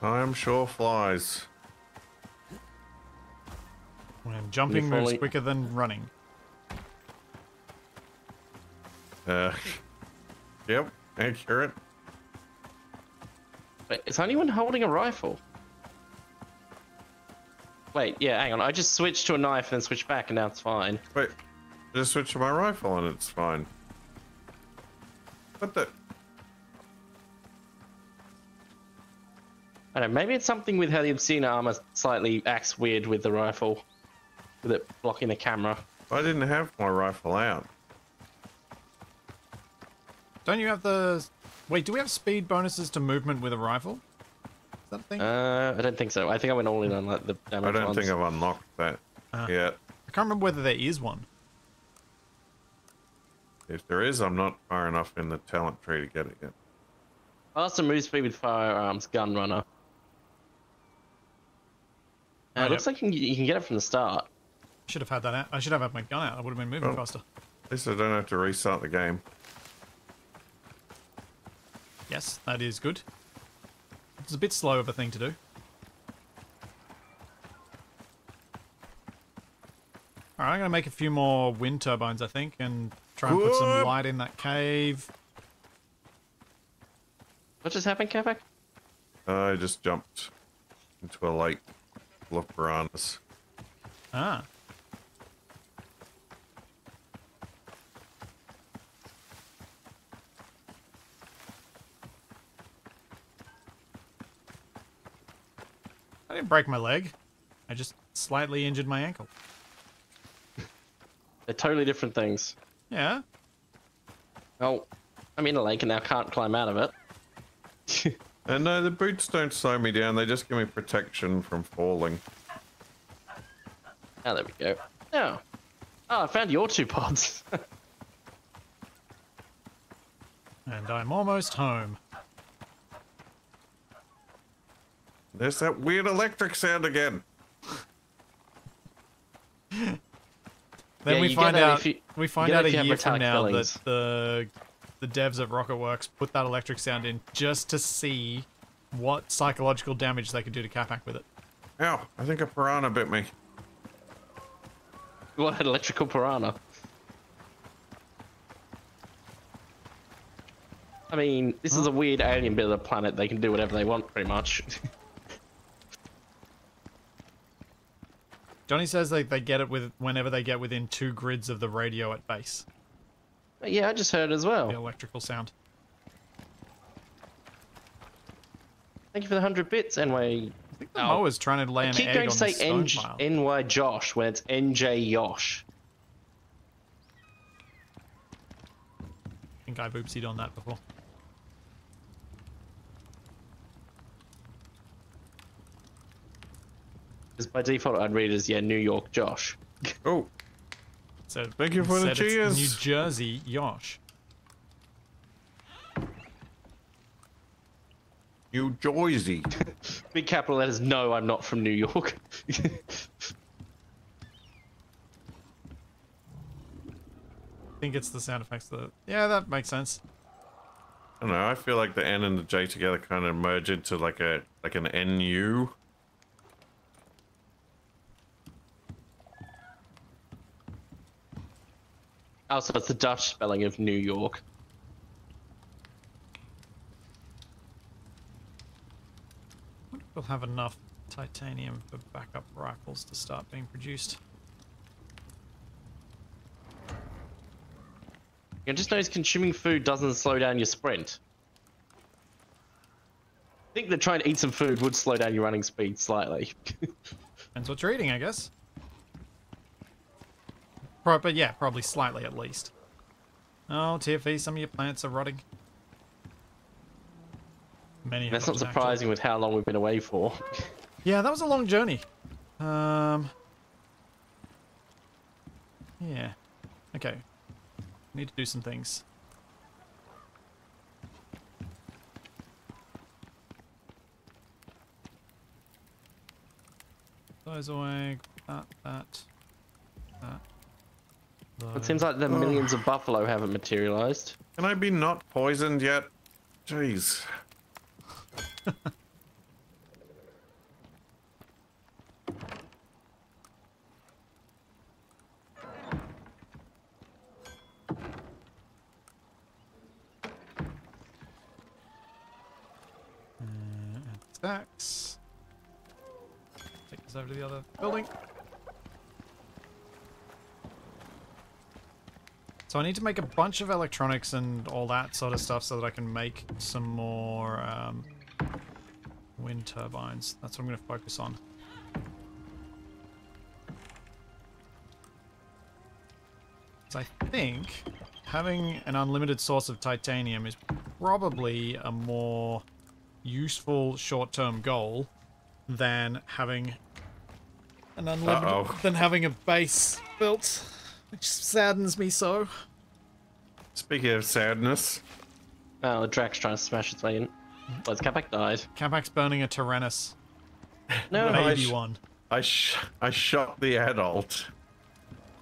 Time sure flies. When jumping You're moves fully- quicker than running. Uh, yep, accurate. Wait, is anyone holding a rifle? Wait, yeah, hang on. I just switched to a knife and then switched back, and now it's fine. Wait, just switch to my rifle and it's fine. What the? I don't know. Maybe it's something with how the obscene armor slightly acts weird with the rifle, with it blocking the camera. I didn't have my rifle out. Don't you have the? Wait, do we have speed bonuses to movement with a rifle? Is that a thing? Uh, I don't think so. I think I went all in on like the damage I don't ones. think I've unlocked that Ah. yet. I can't remember whether there is one. If there is, I'm not far enough in the talent tree to get it yet. Faster move speed with firearms, gun runner. Uh, Oh, it looks yep. like you can, you can get it from the start. Should have had that out. I should have had my gun out. I would have been moving Oh. faster. At least I don't have to restart the game. Yes, that is good. It's a bit slow of a thing to do. Alright, I'm gonna make a few more wind turbines, I think, and try and put some light in that cave. What just happened, Capac? I just jumped into a lake full of piranhas. Ah. I didn't break my leg. I just slightly injured my ankle. They're totally different things. Yeah. Oh, I'm in a lake and now can't climb out of it. And no, the boots don't slow me down. They just give me protection from falling. Oh, there we go. Oh. Oh, I found your two pods. And I'm almost home. There's that weird electric sound again. Then Yeah, we find out you- we find out it a if you have year from now fillings. that the the devs at RocketWerkz put that electric sound in just to see what psychological damage they could do to Capac with it. Ow, I think a piranha bit me. what, an electrical piranha? I mean, this is a weird alien bit of the planet. They can do whatever they want, pretty much. Johnny says they, they get it with whenever they get within two grids of the radio at base. Yeah, I just heard as well. The electrical sound. Thank you for the 100 bits, NY. I think the Oh. trying to lay I an keep egg going on to the say stone NJ pile. NY Josh when it's NJ Yosh. I think I've oopsied on that before. Because by default, I'd read it as, yeah, New York Josh. Oh, So Thank you for the cheers. New Jersey Josh. New Jersey. Big capital letters, no, I'm not from New York. I think it's the sound effects that. Yeah, that makes sense. I don't know. I feel like the N and the J together kind of merge into like a like an NU. Also, it's the Dutch spelling of New York. wonder if we'll have enough titanium for backup rifles to start being produced. You just notice consuming food doesn't slow down your sprint. I think that trying to eat some food would slow down your running speed slightly. Depends what you're eating, I guess. Pro- but yeah, probably slightly at least. Oh, TFE, some of your plants are rotting. Many. of That's not surprising with how long we've been away for. Yeah, that was a long journey. Um. Yeah. Okay. Need to do some things. Those away. That. That. That. It seems like the millions of buffalo haven't materialized. Can I be not poisoned yet? Jeez. Uh, Stacks. Take this over to the other building. So I need to make a bunch of electronics and all that sort of stuff so that I can make some more um, wind turbines. That's what I'm going to focus on. So I think having an unlimited source of titanium is probably a more useful short-term goal than having an unlimited Uh-oh. than having a base built, which saddens me so. Speaking of sadness, Oh, the Drax trying to smash its way in. Well, Capac died. Capac's burning a Tyrannus, No, I baby sh- one. I sh I shot the adult,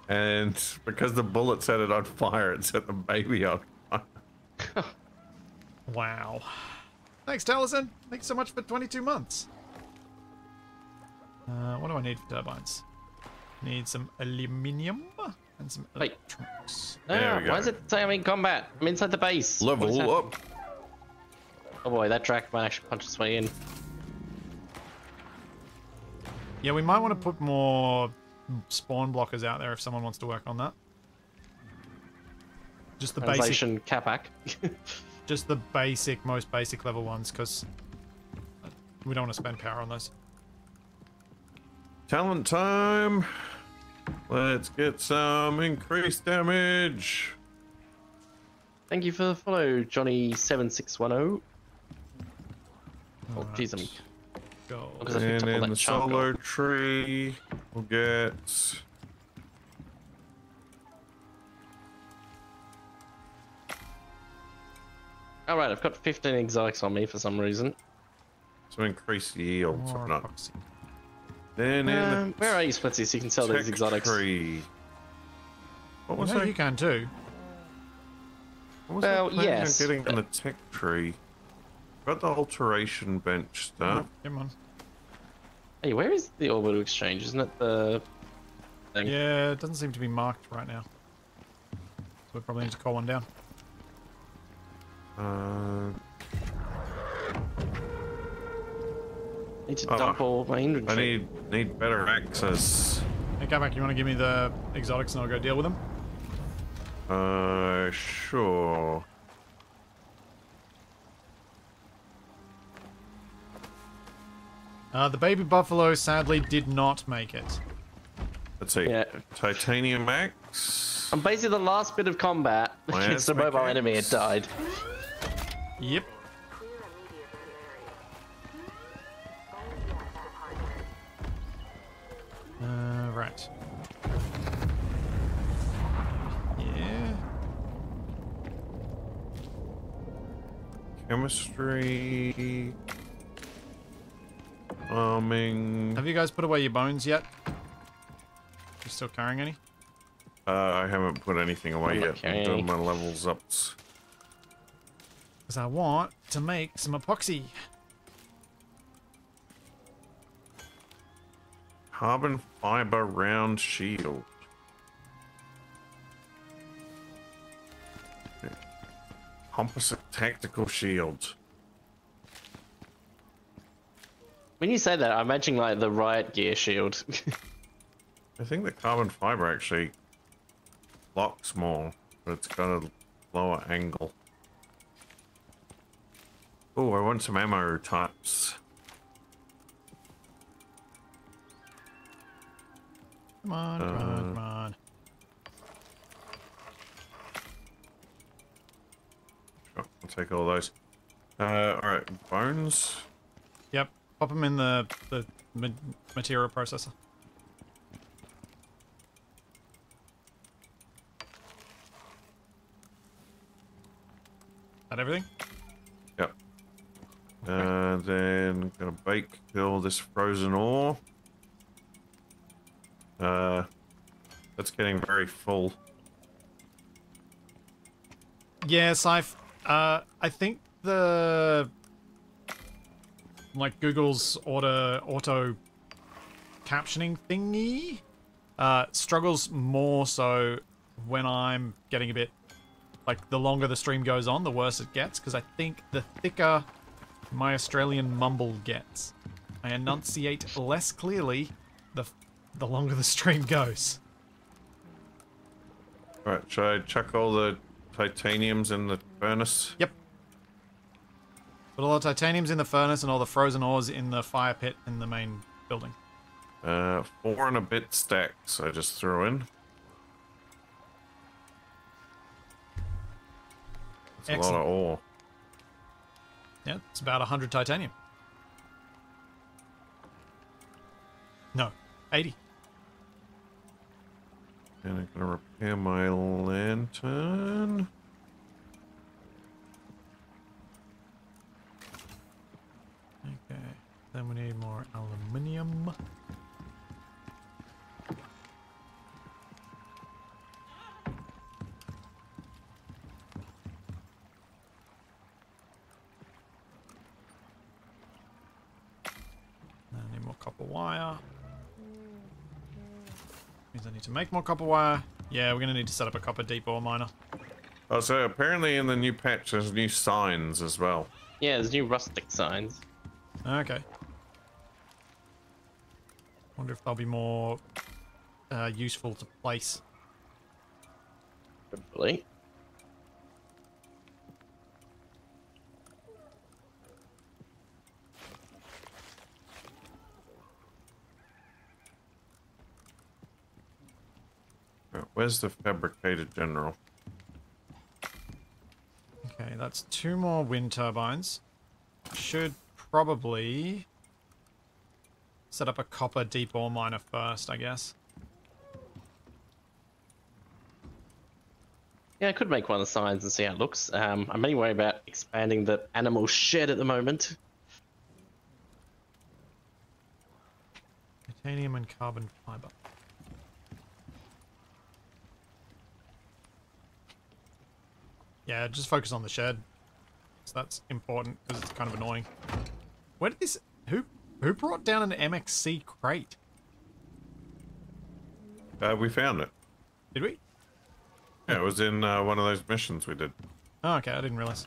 and because the bullet set it on fire, it set the baby on fire. Wow. Thanks, Taliesin. Thanks so much for 22 months. Uh, what do I need for turbines? Need some aluminium and some Wait. electronics. no, ah, There we why go. is it saying I'm in combat? I'm inside the base. Level up. Oh boy, that Drax might actually punch its way in. Yeah, we might want to put more spawn blockers out there if someone wants to work on that. Just the basic, Capac. just the basic, most basic level ones, because we don't want to spend power on those. Talent time. Let's get some increased damage. Thank you for the follow, Johnny7610. Oh, oh jeez, I'm Go. Because I picked And up all in the chunk. solar tree, we'll get Alright, I've got 15 exotics on me for some reason. So increase yields. More oh, Not. epoxy. Then in Um, where are you, Splitsie, so you can sell the these tech exotics? tree. What was Yeah, I? you can too. What was Well, I planning yes, getting in the tech tree? Got the alteration bench stuff. Come on. Hey, where is the orbital exchange? Isn't it the thing? Yeah, it doesn't seem to be marked right now. So we probably need to call one down. Uh, need to Oh, dump all my I need need better access. Hey, come back. You want to give me the exotics and I'll go deal with them? Uh, sure. Uh, the baby buffalo sadly did not make it. Let's see. Yeah. Titanium axe. I'm basically the last bit of combat Where's against a my mobile enemy It died. Yep. Uh, right. Yeah. Chemistry. Farming. Have you guys put away your bones yet? You still carrying any? Uh, I haven't put anything away yet. I'm doing my levels up. Because I want to make some epoxy. Carbon fiber round shield. Composite tactical shield. When you say that, I'm imagining like the riot gear shield. I think the carbon fiber actually locks more, but it's got a lower angle. Oh, I want some ammo types. Come on, come on, uh. come on. Sure, I'll take all those. Uh, all right, bones. Yep, pop them in the the material processor. That everything? Yep. Okay. Then gonna bake, kill this frozen ore. Uh, that's getting very full. Yes, I've. Uh, I think the like Google's auto auto captioning thingy uh, struggles more so when I'm getting a bit like the longer the stream goes on, the worse it gets because I think the thicker my Australian mumble gets, I enunciate less clearly the the longer the stream goes. Right, should I chuck all the titaniums in the furnace? Yep. Put all the titaniums in the furnace and all the frozen ores in the fire pit in the main building. Uh, four and a bit stacks I just threw in. That's a lot of ore. Yeah, it's about 100 titanium. No, 80. And I'm gonna repair my lantern. Okay, then we need more aluminium. I need more copper wire. Means I need to make more copper wire. Yeah, we're gonna need to set up a copper deep ore miner. Oh, so apparently in the new patch there's new signs as well. Yeah, there's new rustic signs. Okay. Wonder if they'll be more uh, useful to place. Hopefully. Where's the fabricated general? Okay, that's two more wind turbines. Should probably set up a copper deep ore miner first, I guess. Yeah, I could make one of the signs and see how it looks. Um, I'm mainly worried about expanding the animal shed at the moment. Titanium and carbon fiber. Yeah, just focus on the shed. So that's important because it's kind of annoying. Where did this? Who who brought down an MXC crate? Uh, we found it. Did we? Yeah, it was in uh, one of those missions we did. Oh, okay, I didn't realize.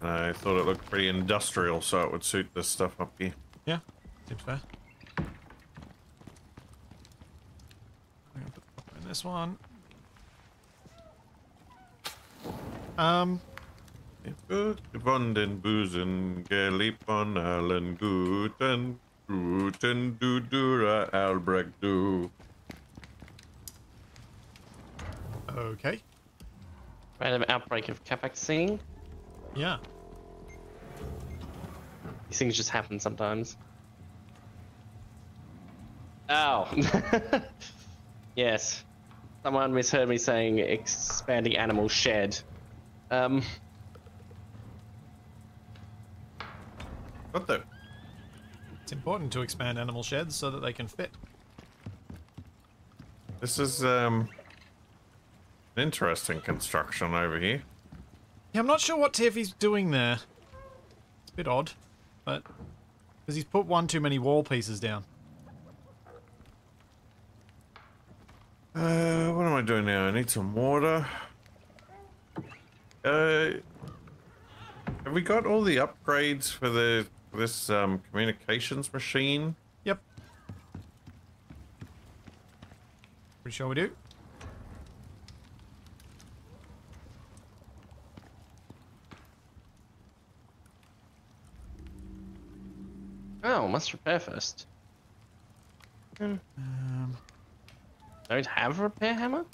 I thought it looked pretty industrial, so it would suit this stuff up here. Yeah, seems fair. I'm gonna put the in this one. Um, Von den Busen geliebten allen guten, guten du dura Albrecht du. okay. Random outbreak of capaxine. Yeah. These things just happen sometimes. Ow. yes. Someone misheard me saying expanding animal shed. Um, What the? It's important to expand animal sheds so that they can fit. This is um an interesting construction over here. Yeah, I'm not sure what Tiffy's doing there. It's a bit odd, but because he's put one too many wall pieces down. Uh, what am I doing now? I need some water. Uh, have we got all the upgrades for the this um communications machine? Yep. Pretty sure we do. oh, must repair first. Um, Don't have a repair hammer?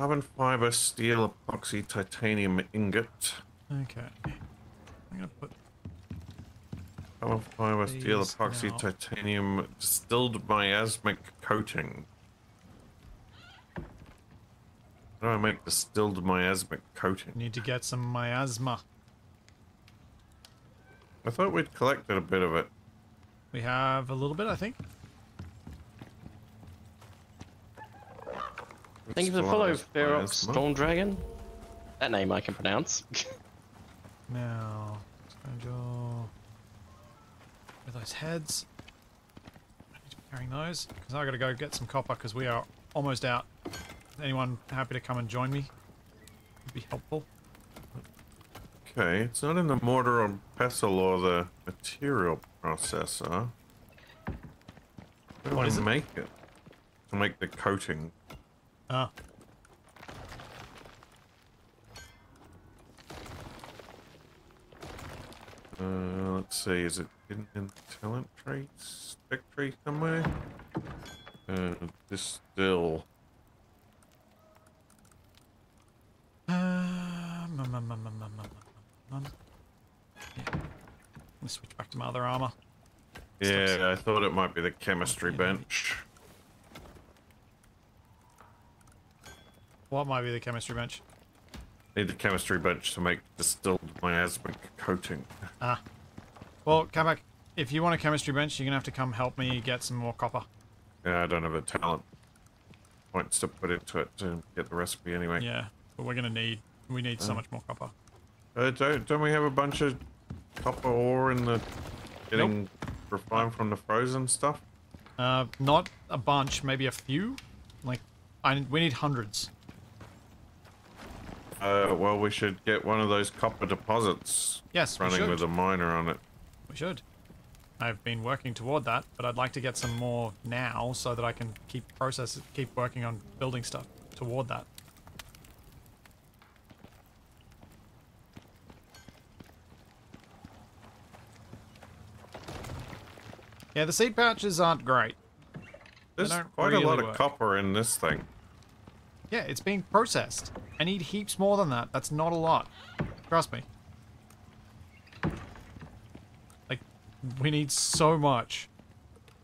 Carbon fiber, oh steel, epoxy, titanium ingot. Okay. I'm gonna put Carbon fiber, oh steel, epoxy, now. titanium, distilled miasmic coating. How do I make distilled miasmic coating? need to get some miasma. I thought we'd collected a bit of it. We have a little bit, I think. Thank you for the Still follow, has Ferox miasma. Storm Dragon. That name I can pronounce. Now, let's go draw with those heads. I need to be carrying those because I got to go get some copper because we are almost out. Anyone happy to come and join me? Would be helpful. Okay, it's not in the mortar or pestle or the material processor. How do What I is it? make it? To make the coating. Ah. Uh, let's see, is it hidden in talent traits? Spec tree somewhere? Uh, distill. Uh, mm, mm, mm, Let's switch back to my other armor. Yeah, I thought it might be the chemistry bench. What might be the chemistry bench? Need the chemistry bench to make distilled miasmic coating. Ah. Well, Capac, if you want a chemistry bench, you're gonna have to come help me get some more copper. Yeah, I don't have the talent points to put into it to get the recipe anyway. Yeah, but we're gonna need we need so much more copper. Uh, don't, don't we have a bunch of copper ore in the getting refined from the frozen stuff? Uh, not a bunch, maybe a few. Like, I we need hundreds. Uh, well, we should get one of those copper deposits Yes, running with a miner on it. We should. I've been working toward that, but I'd like to get some more now so that I can keep process keep working on building stuff toward that. Yeah, the seed pouches aren't great. There's quite a lot really of work. copper in this thing. Yeah, it's being processed. I need heaps more than that. That's not a lot. Trust me. Like, we need so much.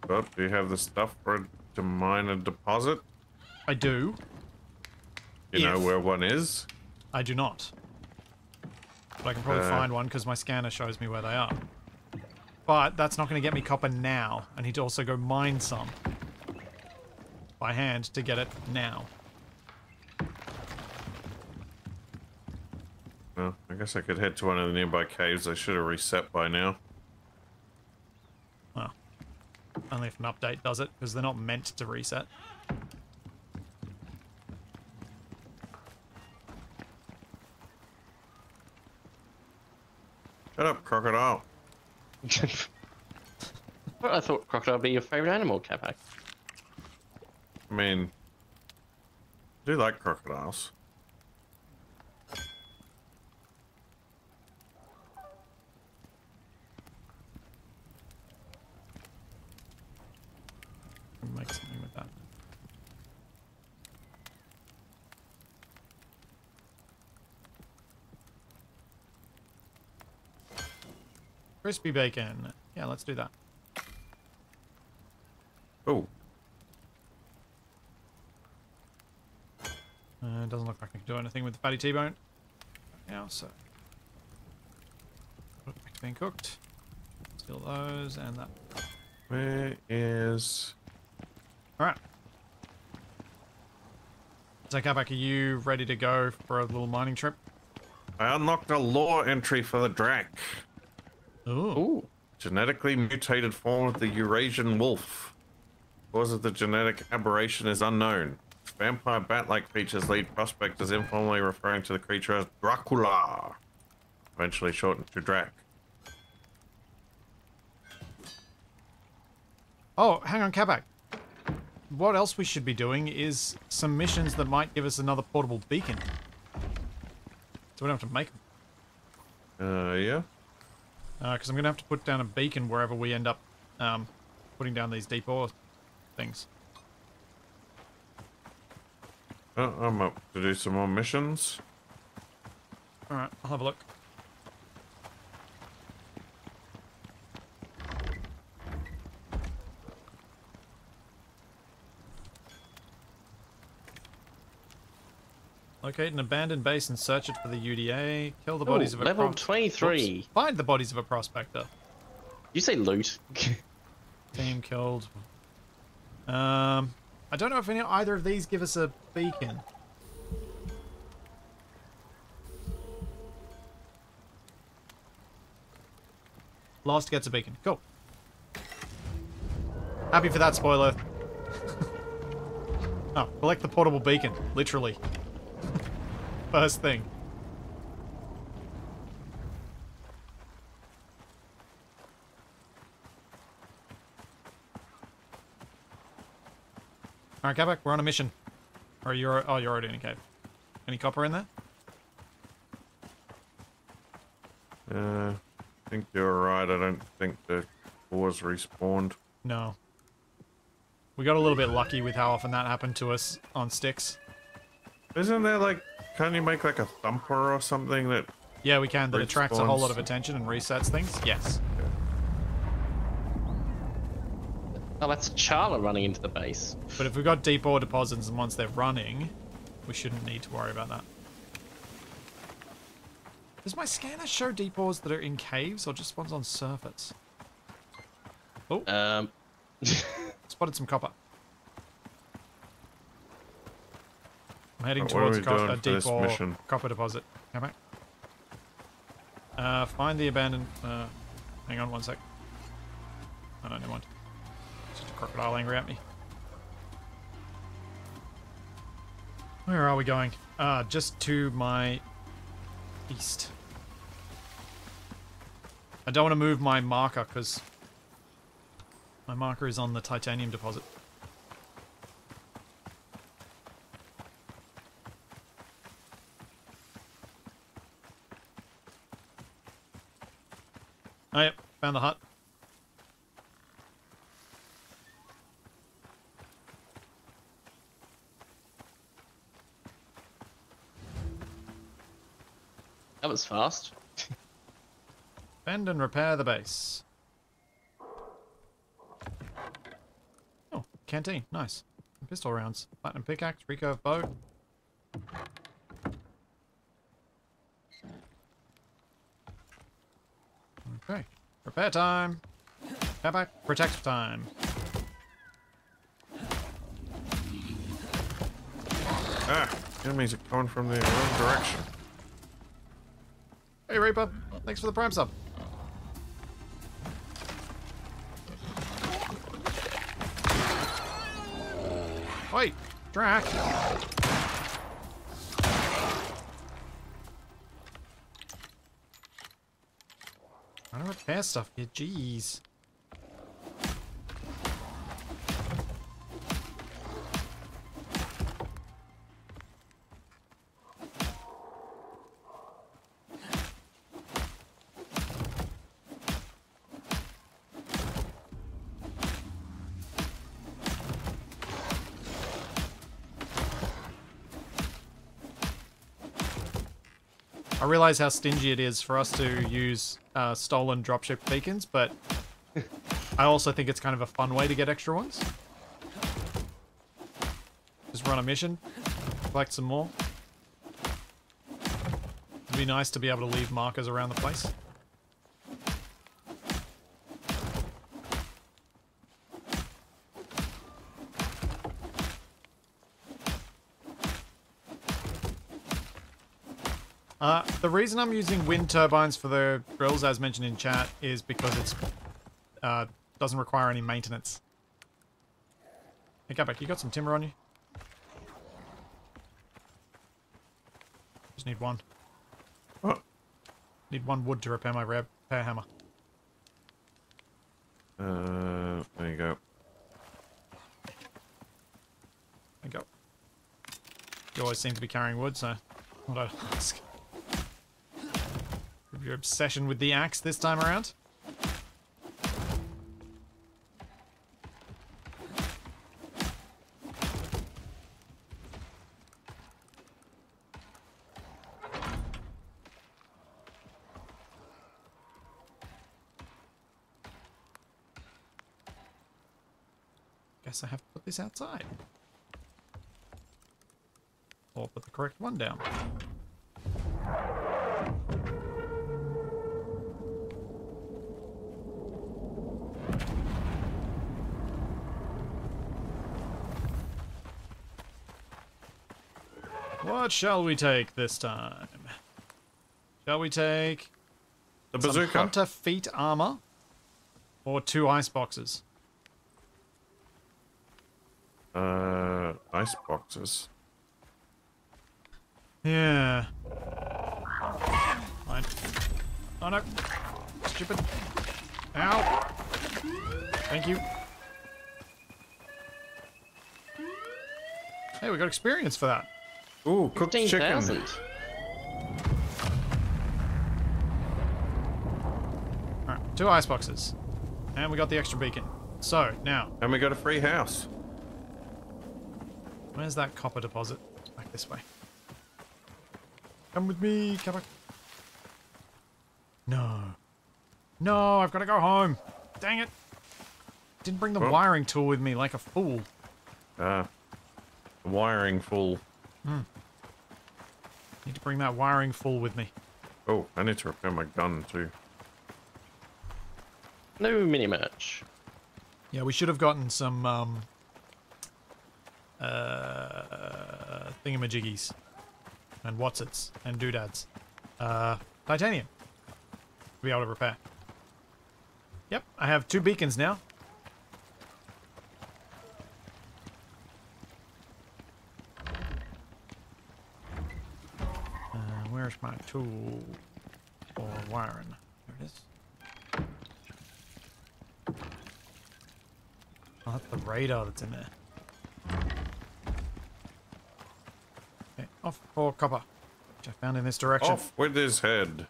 But do you have the stuff for to mine a deposit? I do. You know where one is? I do not. But I can probably Uh. find one because my scanner shows me where they are. But that's not going to get me copper now. I need to also go mine some. By hand to get it now. Well, I guess I could head to one of the nearby caves. I should have reset by now. Well, only if an update does it, because they're not meant to reset. Shut up, crocodile. I thought crocodile would be your favorite animal, Capac. I mean, I do like crocodiles. Make something with that. Crispy bacon. Yeah, let's do that. Oh, Uh, it doesn't look like I can do anything with the fatty T-bone now, so put it back to being cooked. Steal those and that. where is? All right. So, Capac, are you ready to go for a little mining trip? I unlocked a lore entry for the Drac. Ooh. Ooh. Genetically mutated form of the Eurasian wolf. Cause of the genetic aberration is unknown. Vampire bat-like features lead prospectors informally referring to the creature as Dracula, eventually shortened to Drac. Oh, hang on, Capac. What else we should be doing is some missions that might give us another portable beacon. So we don't have to make them. Uh, yeah. Because I'm going to have to put down a beacon wherever we end up um, putting down these deep ore things. Oh, I'm up to do some more missions. Alright, I'll have a look. Locate an abandoned base and search it for the UDA. Kill the bodies Ooh, of a level 23. Oops. Find the bodies of a prospector. You say loot. Team killed. Um, I don't know if any either of these give us a beacon. Lost gets a beacon. Cool. Happy for that spoiler. oh, collect the portable beacon. Literally. First thing. Alright, Capac, we're on a mission. Or you're oh you're already in a cave. Any copper in there? Uh, I think you're right. I don't think the cores respawned. No. We got a little bit lucky with how often that happened to us on sticks. Isn't there like, can't you make like a thumper or something that? Yeah, we can. That attracts a whole lot of attention and resets things. Yes. oh, that's Charla running into the base. But if we've got deep ore deposits and once they're running, we shouldn't need to worry about that. Does my scanner show deep ores that are in caves or just ones on surface? Oh. Um, Spotted some copper. I'm heading towards we co- a deep ore mission? copper deposit. Come back. Uh, find the abandoned. Uh, hang on one sec. Oh no, never mind. It's Just a crocodile angry at me. Where are we going? Ah, just to my east. I don't want to move my marker because my marker is on the titanium deposit. Oh, yep. Found the hut. that was fast. Bend and repair the base. Oh, canteen. Nice. Pistol rounds. Platinum pickaxe, recurve bow. Okay. Repair time. Repair back. Protect time. Ah, enemies are coming from the wrong direction. Hey, Reaper. Thanks for the prime sub. Wait, Drac. Trying to repair stuff here, jeez. I realize how stingy it is for us to use uh, stolen dropship beacons, but I also think it's kind of a fun way to get extra ones. Just run a mission, collect some more. It'd be nice to be able to leave markers around the place. Uh, the reason I'm using wind turbines for the drills, as mentioned in chat, is because it's uh, doesn't require any maintenance. Hey, Capac, you got some timber on you? Just need one. Oh, Need one wood to repair my repair hammer. uh, there you go. There you go. You always seem to be carrying wood, so what I ask. Your obsession with the axe this time around? Guess I have to put this outside. Or put the correct one down. What shall we take this time? Shall we take The some bazooka. hunter feet armor or two ice boxes? Uh, ice boxes. Yeah. Fine. Oh no. Stupid. Ow. Thank you. Hey, we got experience for that. Ooh, cooked chicken. 15,000. Alright, two ice boxes. And we got the extra beacon. So, now, And we got a free house. where's that copper deposit? Back this way. Come with me, Kappa. No. No, I've got to go home. Dang it. Didn't bring the Well- wiring tool with me like a fool. Ah, the wiring full. Need to bring that wiring full with me. Oh, I need to repair my gun too. No mini merch. Yeah, we should have gotten some um uh thingamajiggies and whatsits and doodads. Uh titanium. To be able to repair. Yep, I have two beacons now. Uh, where's my tool or wiring? There it is. Oh, that's the radar that's in there. Okay, off for copper, which I found in this direction. Off with his head.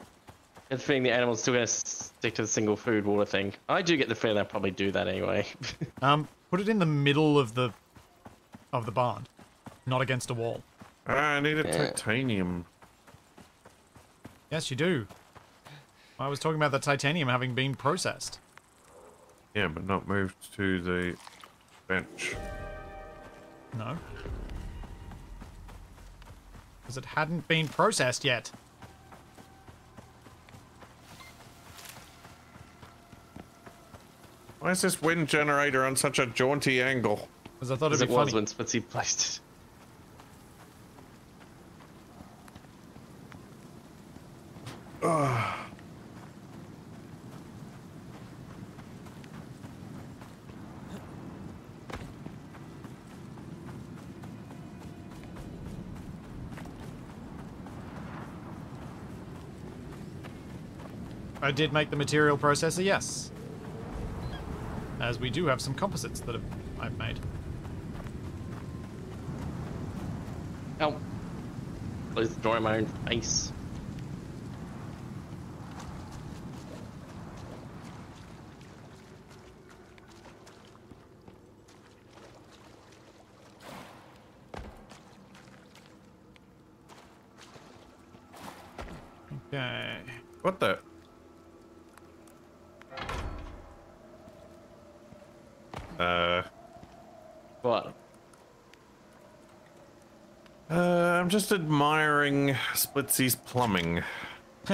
Good thing the animal's still gonna stick to the single food water thing. I do get the feeling they'll probably do that anyway. Um, put it in the middle of the of the barn, not against a wall. Ah, I need a Yeah. titanium. Yes, you do. I was talking about the titanium having been processed. Yeah, but not moved to the bench. No. Because it hadn't been processed yet. Why is this wind generator on such a jaunty angle? Because I thought it'd be it be was funny. when Splitsie placed it. I did make the material processor, yes. As we do have some composites that have, I've made. Oh. Please destroy my own face. Okay. What the? Uh, What? uh, I'm just admiring Splitsie's plumbing.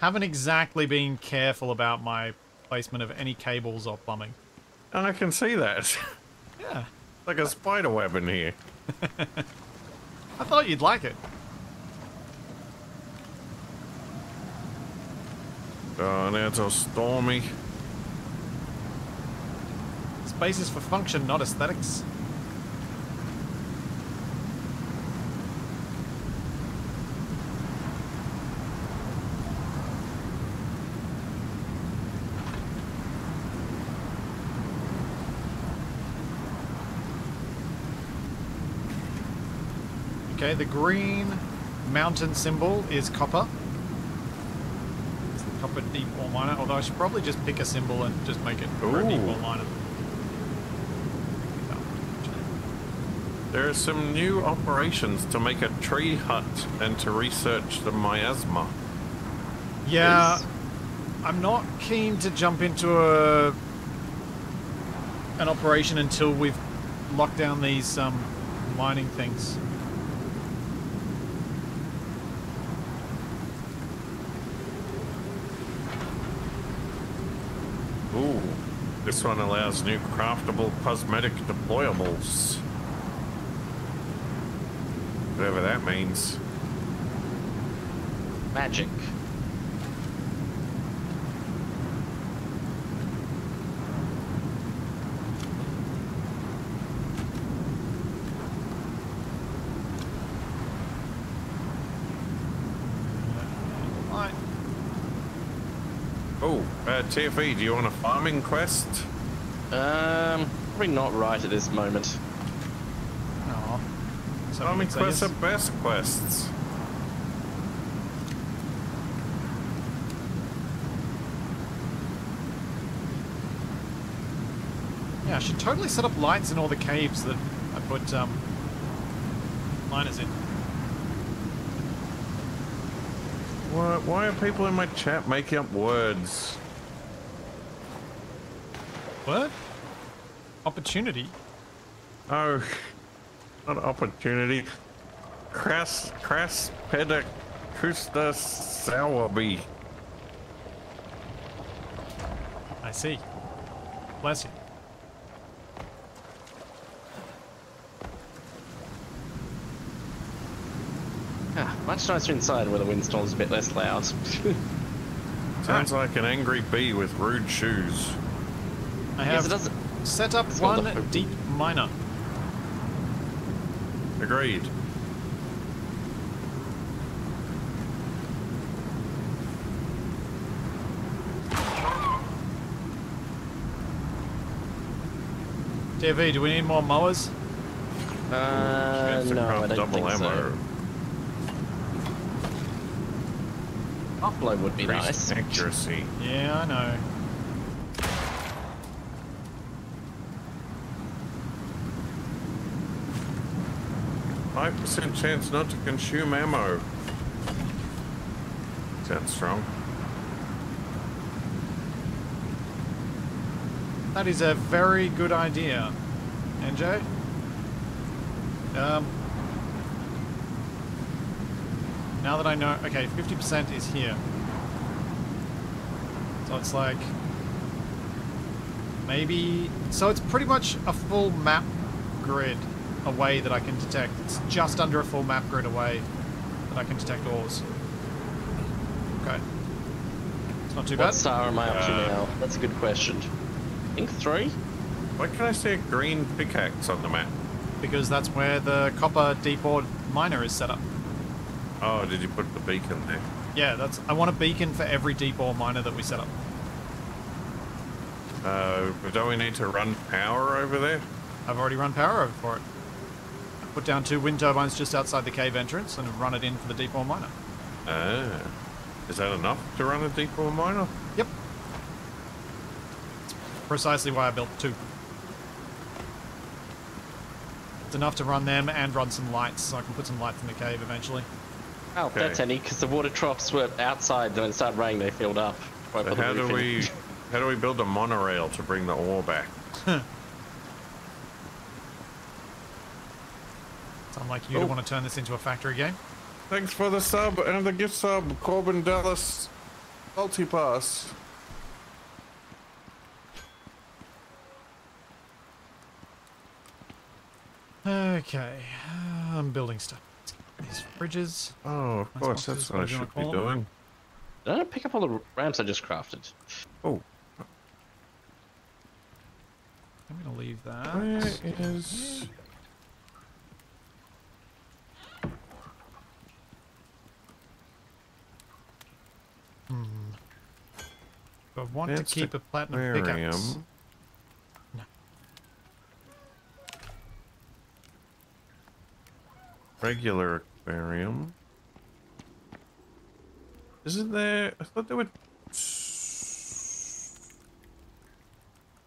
Haven't exactly been careful about my placement of any cables or plumbing. And I can see that. Yeah. like a spider web in here. I thought you'd like it. Oh, now it's all stormy. Space is for function, not aesthetics. Okay, the green mountain symbol is copper. It's the copper deep ore miner, although I should probably just pick a symbol and just make it for a deep ore miner. There are some new operations to make a tree hut and to research the miasma. Yeah, I'm not keen to jump into a an operation until we've locked down these um, mining things. Ooh, this one allows new craftable cosmetic deployables. Whatever that means. Magic. Right. Oh, uh, TFE, do you want a farming quest? Um, probably not right at this moment. Aw. So Farming quests yes. are best quests. Yeah, I should totally set up lights in all the caves that I put um, miners in. Why, why are people in my chat making up words? What? Opportunity? Oh, not opportunity. Crass, crass, pedacusta sowerby. I see. Bless you. Ah, much nicer inside where the windstorm's a bit less loud. Sounds like an angry bee with rude shoes. I yes, have it does. set up It's one deep miner. Agreed. TV, do we need more mowers? Uh, no, I don't double think ammo. so. Buffalo would be Increased nice. accuracy. Yeah, I know. Five percent chance not to consume ammo. Sounds strong. That is a very good idea. NJ? Um, now that I know, okay, 50% is here. So it's like, maybe, so it's pretty much a full map grid away that I can detect. It's just under a full map grid away that I can detect ores. Okay. It's not too What bad. star am I up to Uh, now? That's a good question. I think three? Why can I see a green pickaxe on the map? because that's where the copper deep ore miner is set up. Oh, did you put the beacon there? Yeah, that's. I want a beacon for every deep ore miner that we set up. Uh, don't we need to run power over there? I've already run power over for it. Put down two wind turbines just outside the cave entrance and run it in for the deep ore miner. Ah. Is that enough to run a deep ore miner? Yep. It's precisely why I built two. It's enough to run them and run some lights, so I can put some lights in the cave eventually. Oh, Okay. that's handy because the water troughs were outside. Then when it started raining, they filled up. Right So how do roof in. we how do we build a monorail to bring the ore back? Sound like you Oh. want to turn this into a factory game? Thanks for the sub and the gift sub, Corbin Dallas Multipass. Okay, I'm building stuff. These fridges. Oh, of That's course, what- that's that's what I should be wanna them. doing. Did I pick up all the ramps I just crafted? Oh, I'm gonna leave that. where is? Hmm. Do I want to keep a platinum pickaxe. No. Regular aquarium. Isn't there? I thought there would.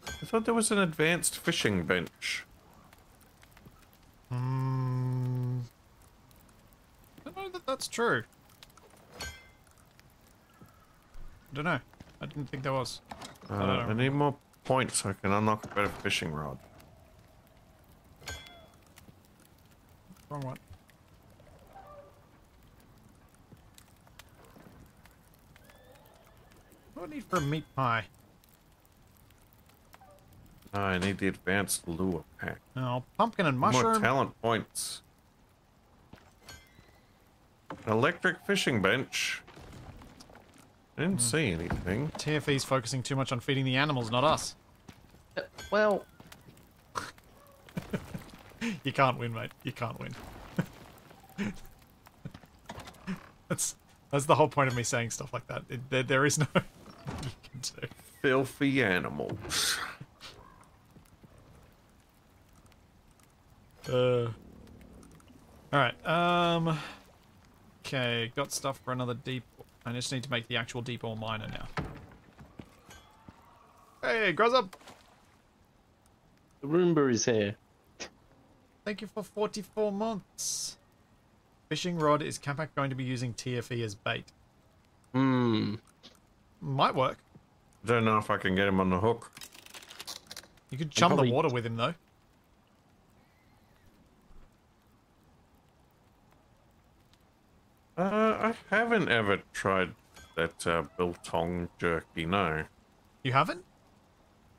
I thought there was an advanced fishing bench. Hmm. I don't know that that's true. I don't know. I, didn't think there was. Uh, don't I need more points so I can unlock a better fishing rod. Wrong one. What do I need for a meat pie? No, I need the advanced lure pack. No, pumpkin and mushroom. More talent points. An electric fishing bench. I didn't Hmm. see anything. TFE's focusing too much on feeding the animals, not us. Uh, Well, You can't win, mate. You can't win. that's that's the whole point of me saying stuff like that. It, there, there is no you can do. Filthy animals. Uh. All right. Um. Okay, got stuff for another deep. I just need to make the actual deep ore miner now. Hey, grows up. the Roomba is here. Thank you for 44 months. Fishing rod is Capac going to be using TFE as bait? Hmm. Might work. Don't know if I can get him on the hook. You could chum probably- the water with him though. Uh, I haven't ever tried that uh, biltong jerky. No, You haven't?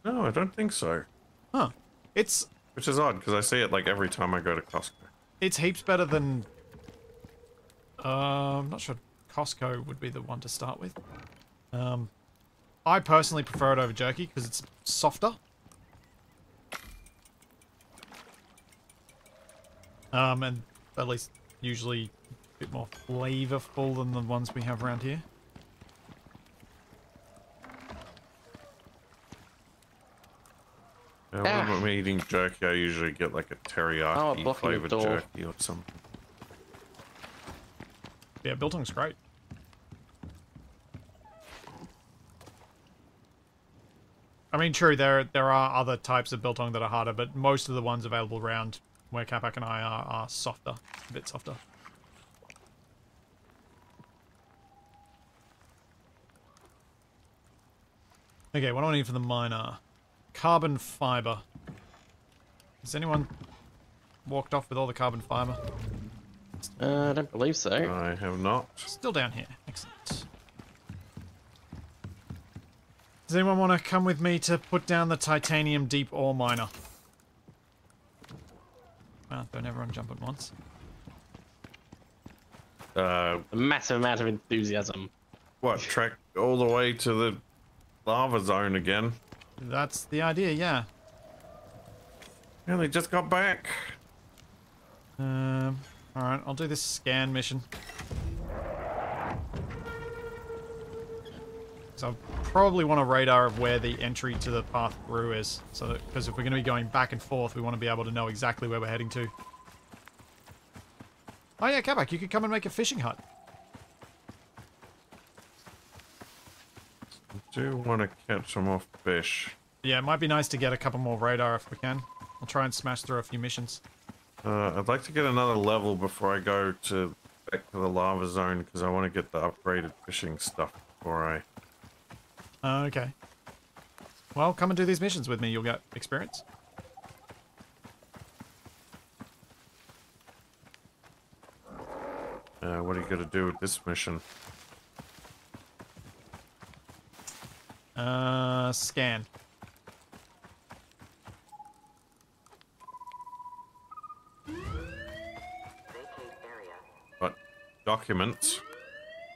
no, I don't think so. Huh. It's Which is odd because I see it like every time I go to Costco. it's heaps better than. Uh, I'm not sure Costco would be the one to start with. Um, I personally prefer it over jerky because it's softer. Um, and at least usually a bit more flavorful than the ones we have around here. Yeah, when. I'm eating jerky, I usually get like a Oh, teriyaki blocking the flavored door. jerky or something. Yeah, biltong's great. I mean, true, there there are other types of biltong that are harder, but most of the ones available around where Capac and I are are softer, a bit softer. Okay, what do I need for the miner? Carbon fiber. Has anyone walked off with all the carbon fiber? Uh, I don't believe so. I have not. Still down here. Excellent. Does anyone want to come with me to put down the titanium deep ore miner? Well, don't everyone jump at once. Uh, A massive amount of enthusiasm. what? Track all the way to the lava zone again. That's the idea, yeah. Yeah, they just got back. Um, alright, I'll do this scan mission. So I probably want a radar of where the entry to the path through is. So that, because if we're going to be going back and forth, we want to be able to know exactly where we're heading to. Oh yeah, Capac, you could come and make a fishing hut. Do want to catch some more fish. Yeah, it might be nice to get a couple more radar if we can. I'll try and smash through a few missions. Uh, I'd like to get another level before I go to back to the lava zone because I want to get the upgraded fishing stuff before I. Uh, okay. Well, come and do these missions with me. You'll get experience. Uh, what are you gonna do with this mission? Uh, scan. What documents?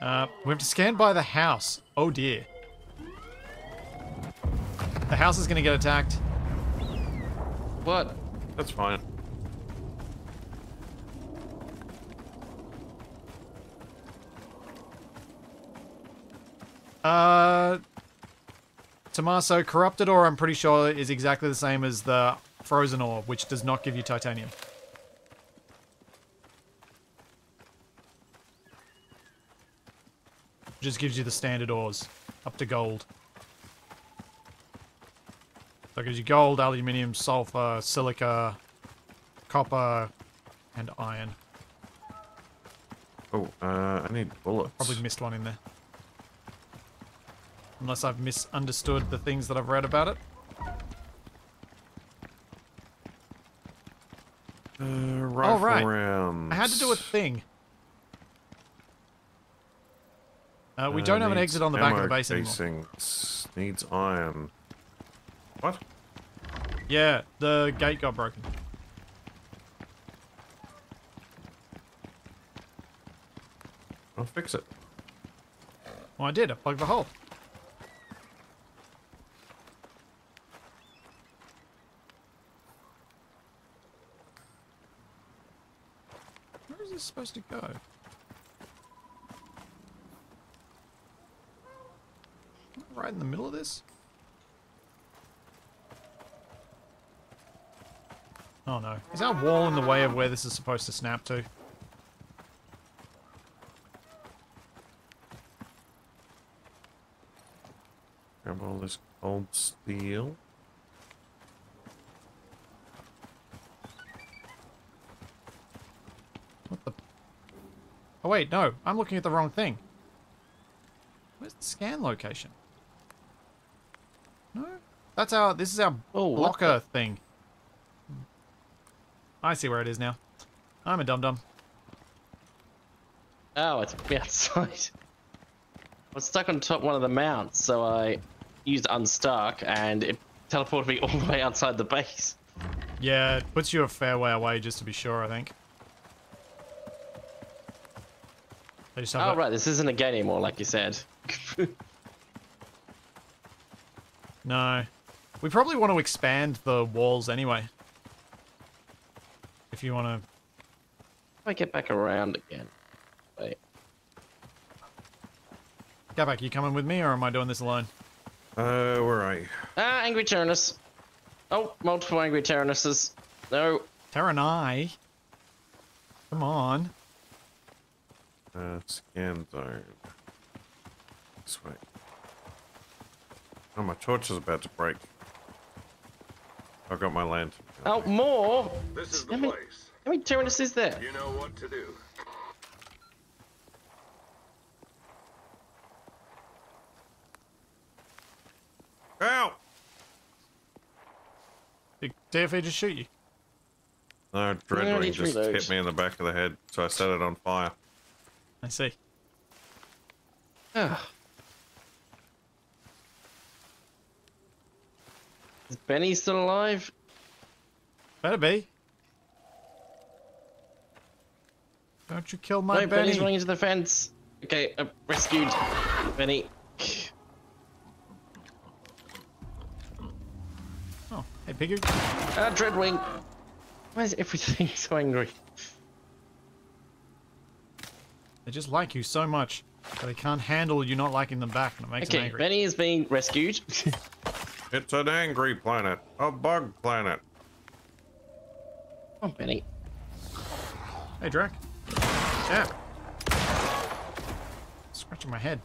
Uh, we have to scan by the house. Oh dear. The house is going to get attacked. What? That's fine. Uh, Tommaso, corrupted ore, I'm pretty sure, is exactly the same as the frozen ore, which does not give you titanium. Just gives you the standard ores, up to gold. So it gives you gold, aluminium, sulfur, silica, copper, and iron. Oh, uh, I need bullets. Probably missed one in there. Unless I've misunderstood the things that I've read about it. Uh, rifle right. rounds. I had to do a thing. Uh, we Uh, don't have an exit on the back of the base anymore. casings. Needs iron. What? Yeah, the gate got broken. I'll fix it. Well, I did. I plugged the hole. This supposed to go? Right in the middle of this? Oh no. Is our wall in the way of where this is supposed to snap to? Grab all this cold steel. What the? Oh wait, no. I'm looking at the wrong thing. Where's the scan location? No? That's our, this is our Oh, blocker thing. I see where it is now. I'm a dum-dum. Oh, it's outside. I was stuck on top one of the mounts, so I used unstuck, and it teleported me all the way outside the base. Yeah, it puts you a fair way away just to be sure, I think. They just have Oh, that- right, this isn't a game anymore, like you said. No. We probably want to expand the walls anyway. If you want to... I get back around again. Wait. Capac, you coming with me or am I doing this alone? Uh, where are you? Ah, angry Tyrannus. Oh, multiple angry Tyrannuses. No. Terranai. Come on. Uh, scan zone. This way. Oh, my torch is about to break. I've got my lantern. Oh, more? This is the How many, place. how many Tyrannus is there? You know what to do. Ow! Did TFE just shoot you? No, Yeah, Dreadwing just hit me in the back of the head, so I set it on fire. I see. Ah. Is Benny still alive? Better be. Don't you kill my no, Benny. Benny's running into the fence. Okay, uh, rescued Benny. Oh, hey, Piggy. Ah, Dreadwing. Why is everything so angry? They just like you so much that they can't handle you not liking them back, and it makes them Okay, angry. Benny is being rescued. It's an angry planet, a bug planet. oh, Benny. Hey, Drac. Yeah. Scratching my head.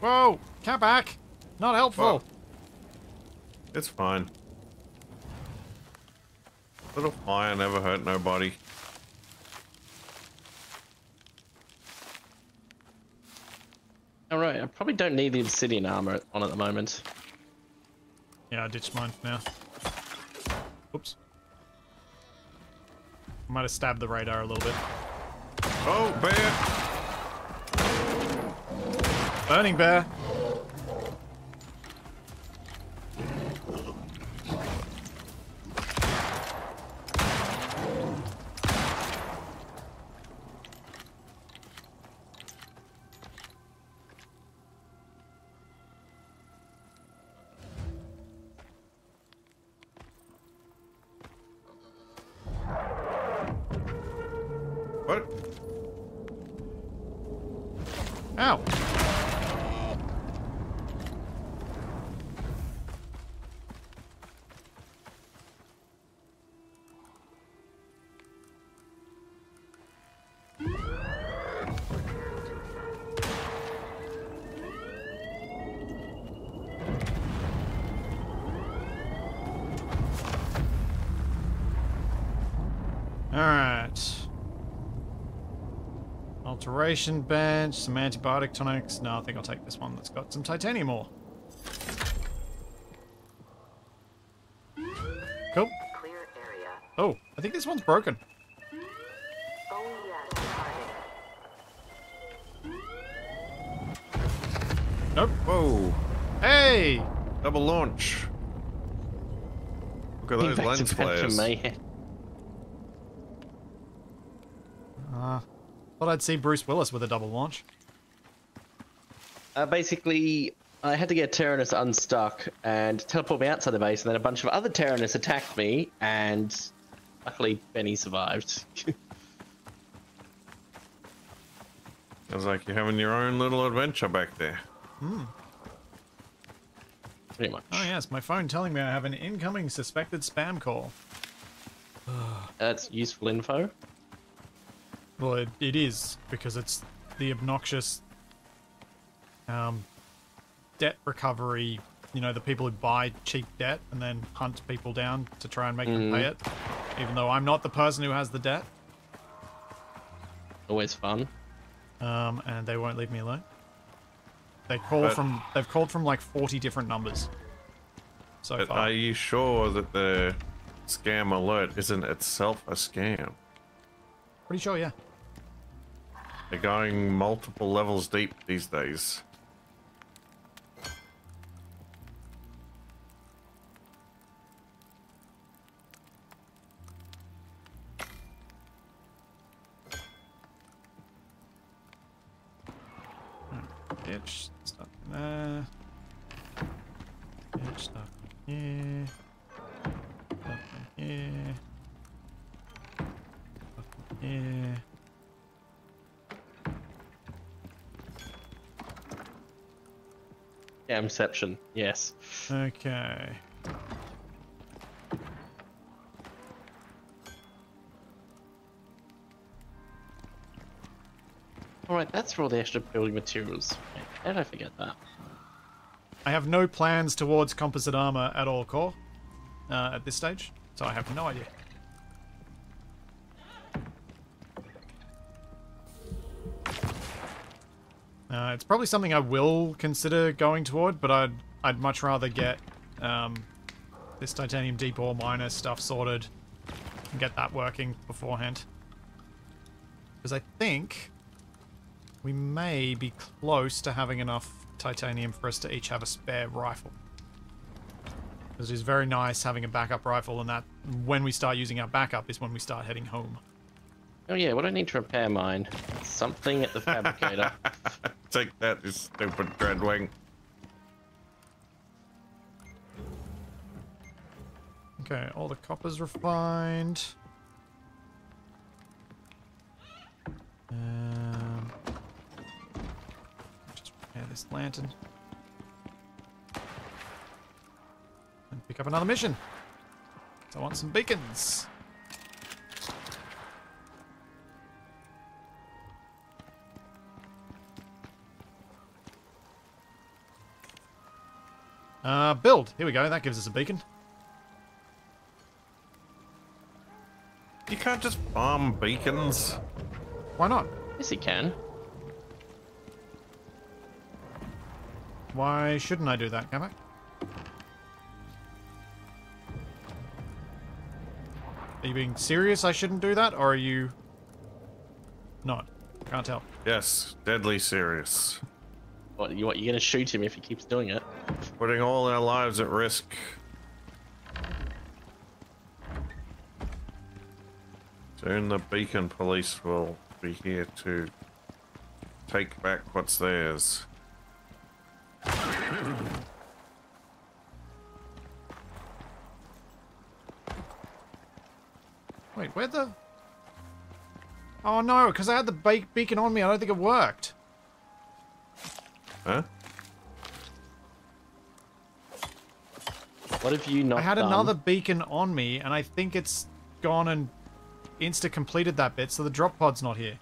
Whoa! Cat back! Not helpful. Whoa. It's fine. Little fire never hurt nobody. Alright, I probably don't need the obsidian armor on at the moment. Yeah, I ditched mine now. Oops. I might have stabbed the radar a little bit. Oh, bear! Burning bear! Alteration bench, some antibiotic tonics. No, I think I'll take this one that's got some titanium ore. Cool. Oh, I think this one's broken. Oh yes. Nope. Whoa! Hey! Double launch. Look at those lens Infected flares. Mayhem. Uh, thought I'd see Bruce Willis with a double launch. Uh, basically, I had to get Terranus unstuck and teleport me outside the base, and then a bunch of other Terranus attacked me, and luckily Benny survived. Sounds like you're having your own little adventure back there. Pretty much. Oh yes, my phone telling me I have an incoming suspected spam call. That's useful info. Well, it, it is because it's the obnoxious um, debt recovery. You know, the people who buy cheap debt and then hunt people down to try and make them pay it, even though I'm not the person who has the debt, Always fun. um, and they won't leave me alone. They call But- from they've called from like 40 different numbers so But far. are you sure that the scam alert isn't itself a scam? Pretty sure, yeah. They're going multiple levels deep these days. Scamception. Yes. Okay. Alright, that's for all the extra building materials. How did I forget that? I have no plans towards composite armor at all, Core, uh, at this stage, so I have no idea. It's probably something I will consider going toward, but I'd I'd much rather get um, this titanium deep ore miner stuff sorted and get that working beforehand. Because I think we may be close to having enough titanium for us to each have a spare rifle. Because it is very nice having a backup rifle, and that when we start using our backup is when we start heading home. Oh yeah, what I need to repair mine? Something at the fabricator. Take that, you stupid dreadwing. Okay, all the copper's refined. Um, just repair this lantern. And pick up another mission. I want some beacons. Uh, build. Here we go. That gives us a beacon. You can't just bomb beacons. Why not? yes, he can. Why shouldn't I do that, Capac? Are you being serious I shouldn't do that, or are you not? Can't tell. Yes, deadly serious. What, you, what, you're gonna shoot him if he keeps doing it? Putting all our lives at risk. Soon the beacon police will be here to take back what's theirs. Wait, where the... Oh no, because I had the be beacon on me. I don't think it worked. Huh? What have you not I had done? another beacon on me, and I think it's gone and insta-completed that bit, so the drop pod's not here.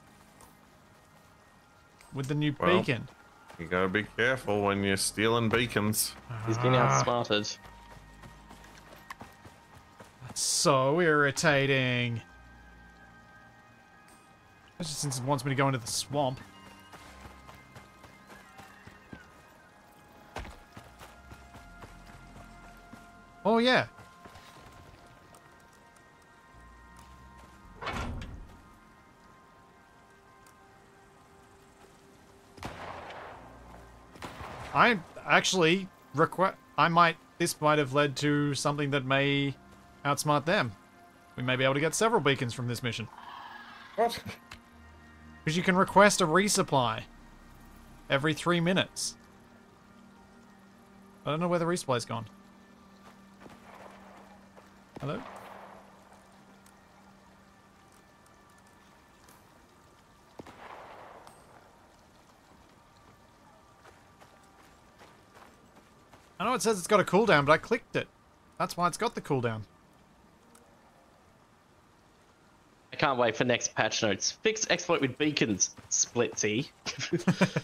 With the new Well. beacon. You gotta be careful when you're stealing beacons. He's been Ah. outsmarted. So irritating. Especially since it wants me to go into the swamp. Oh, yeah. I actually request. I might. This might have led to something that may outsmart them. We may be able to get several beacons from this mission. What? Because you can request a resupply every three minutes. I don't know where the resupply's gone. Hello? I know it says it's got a cooldown, but I clicked it. That's why it's got the cooldown. I can't wait for next patch notes. Fix exploit with beacons, Splitsie.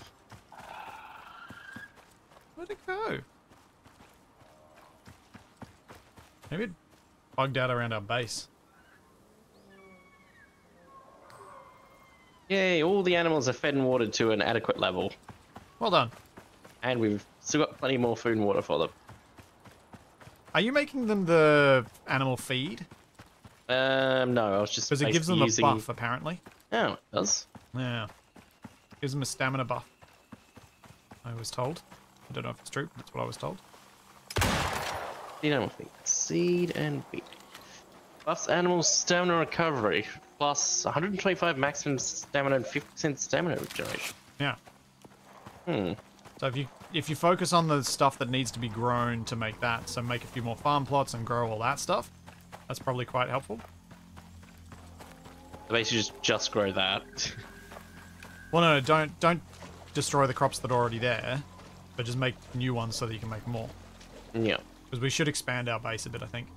Where'd it go? Maybe it bugged out around our base. Yay, all the animals are fed and watered to an adequate level. Well done. And we've still got plenty more food and water for them. Are you making them the animal feed? Um, no, I was just Because it gives them basically a using... buff, apparently. Oh, it does. Yeah. Gives them a stamina buff. I was told. I don't know if it's true, but that's what I was told. The animal feed. Seed and beet. Buffs animal stamina recovery. Plus 125 maximum stamina and 50% stamina regeneration. Yeah. Hmm. So if you if you focus on the stuff that needs to be grown to make that, so make a few more farm plots and grow all that stuff, that's probably quite helpful. So basically just, just grow that. Well, no, no, don't don't destroy the crops that are already there, but just make new ones so that you can make more. yeah. Because we should expand our base a bit, I think.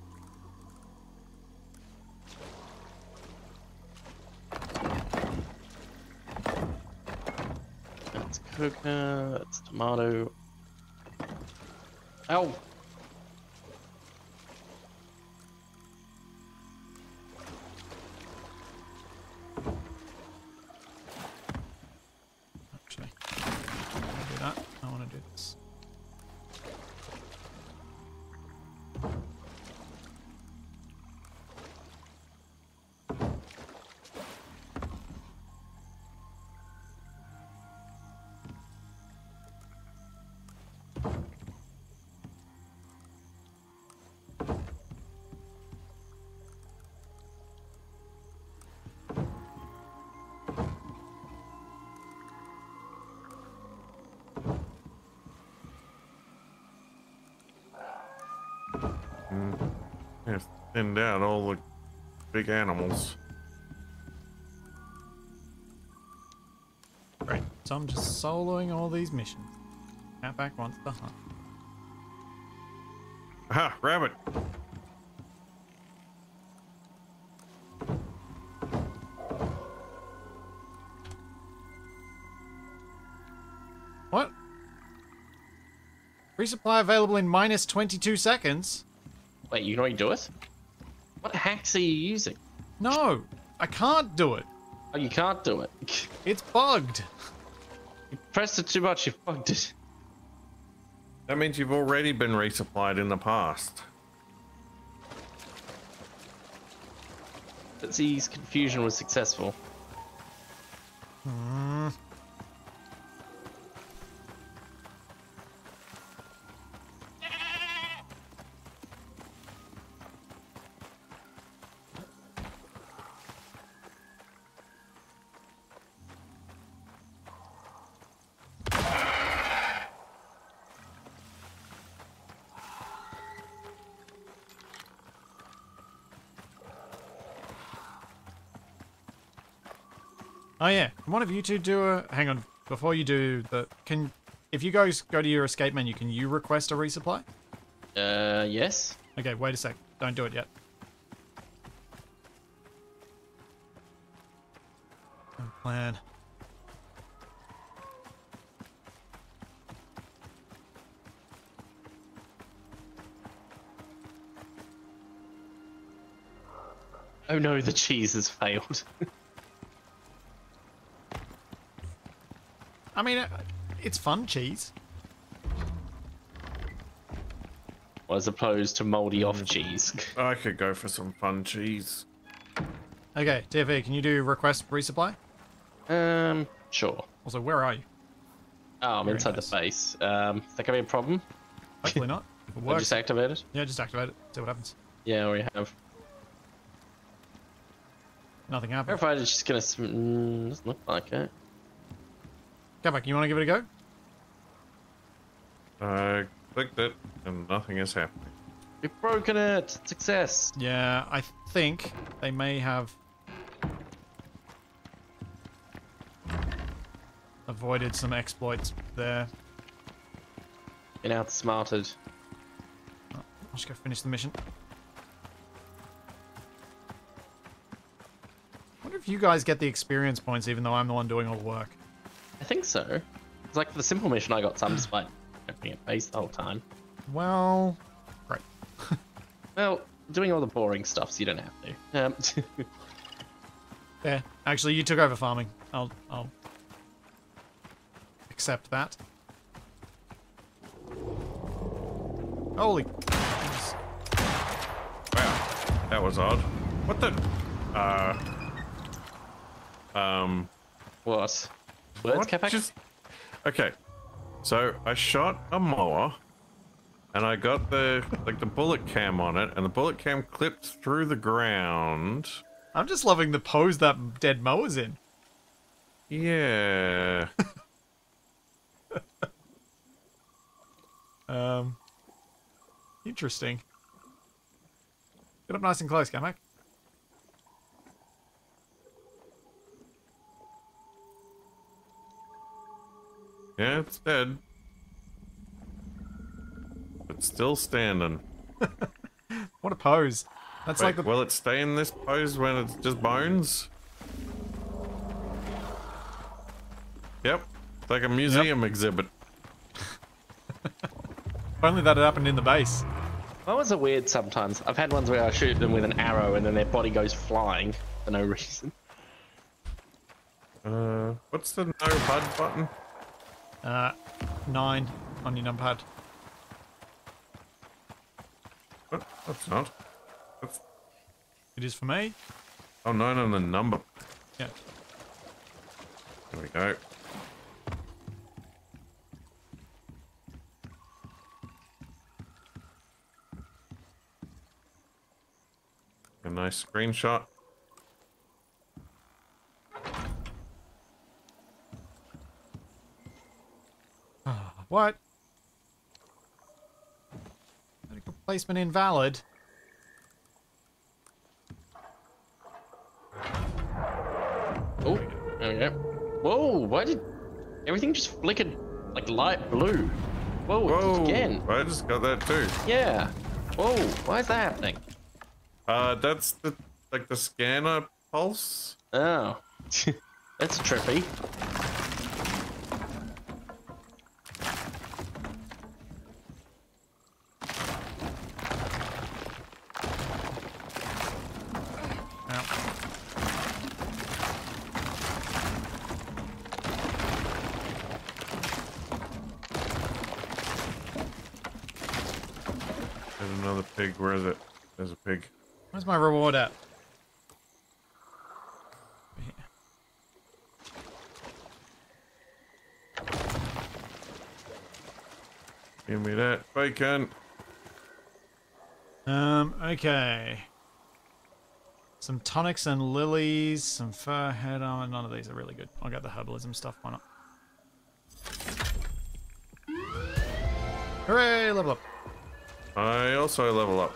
That's coconut, that's tomato. Ow! Yeah, thin down all the big animals. Great. So I'm just soloing all these missions. Outback wants the hunt. Aha, rabbit. What? Resupply available in minus 22 seconds? Wait, you can already do it? What hacks are you using? No, I can't do it. Oh, you can't do it. It's bugged. You pressed it too much, you bugged it. That means you've already been resupplied in the past. But Z's confusion was successful. Oh yeah, can one of you two do a? Hang on, before you do the, can if you guys go to your escape menu, can you request a resupply? Uh, yes? Okay, wait a sec. Don't do it yet. No plan. Oh no, the cheese has failed. I mean, uh, it's fun cheese. As opposed to moldy off cheese. I could go for some fun cheese. Okay, TFE, can you do request resupply? Um, sure. Also, where are you? Oh, I'm Very inside nice. the base. Um, that could be a problem. Hopefully not. If it I works, just activate it. yeah, just activate it. See what happens. Yeah, we have. Nothing happened. Verified is just gonna. Mm, doesn't look like it. Come back. You want to give it a go? Uh, I clicked it and nothing is happening. We've broken it. Success. Yeah, I think they may have avoided some exploits there. Been outsmarted. I'll just go finish the mission. wonder if you guys get the experience points even though I'm the one doing all the work. I think so. It's like for the simple mission, I got some despite opening at base the whole time. Well, right. Well, doing all the boring stuff, so you don't have to. Um, Yeah, actually, you took over farming. I'll, I'll accept that. Holy. Wow, that was odd. What the? Uh. Um. what? Words, what Capac? just? Okay, so I shot a mower, and I got the like the bullet cam on it, and the bullet cam clipped through the ground. I'm just loving the pose that dead mower's in. Yeah. Um, interesting. Get up nice and close, Capac. Yeah, it's dead. But still standing. What a pose. That's Wait, like the. will it stay in this pose when it's just bones? Yep. It's like a museum exhibit. Only that had happened in the base. Those are weird sometimes. I've had ones where I shoot them with an arrow and then their body goes flying for no reason. Uh, what's the no HUD button? Uh, nine on your numpad. What? That's not. That's, It is for me. oh, nine on the number. Yeah. There we go. A nice screenshot. What? Medical placement invalid. Oh, there we go. Whoa, why did everything just flickered like light blue? Whoa, Whoa! again. I just got that too. Yeah. Whoa, why is that happening? Uh, that's the like the scanner pulse. Oh. That's trippy. My reward at? Give me that bacon. Um, okay. Some tonics and lilies, some fur head armor. None of these are really good. I'll get the herbalism stuff. Why not? Hooray! Level up. I also level up.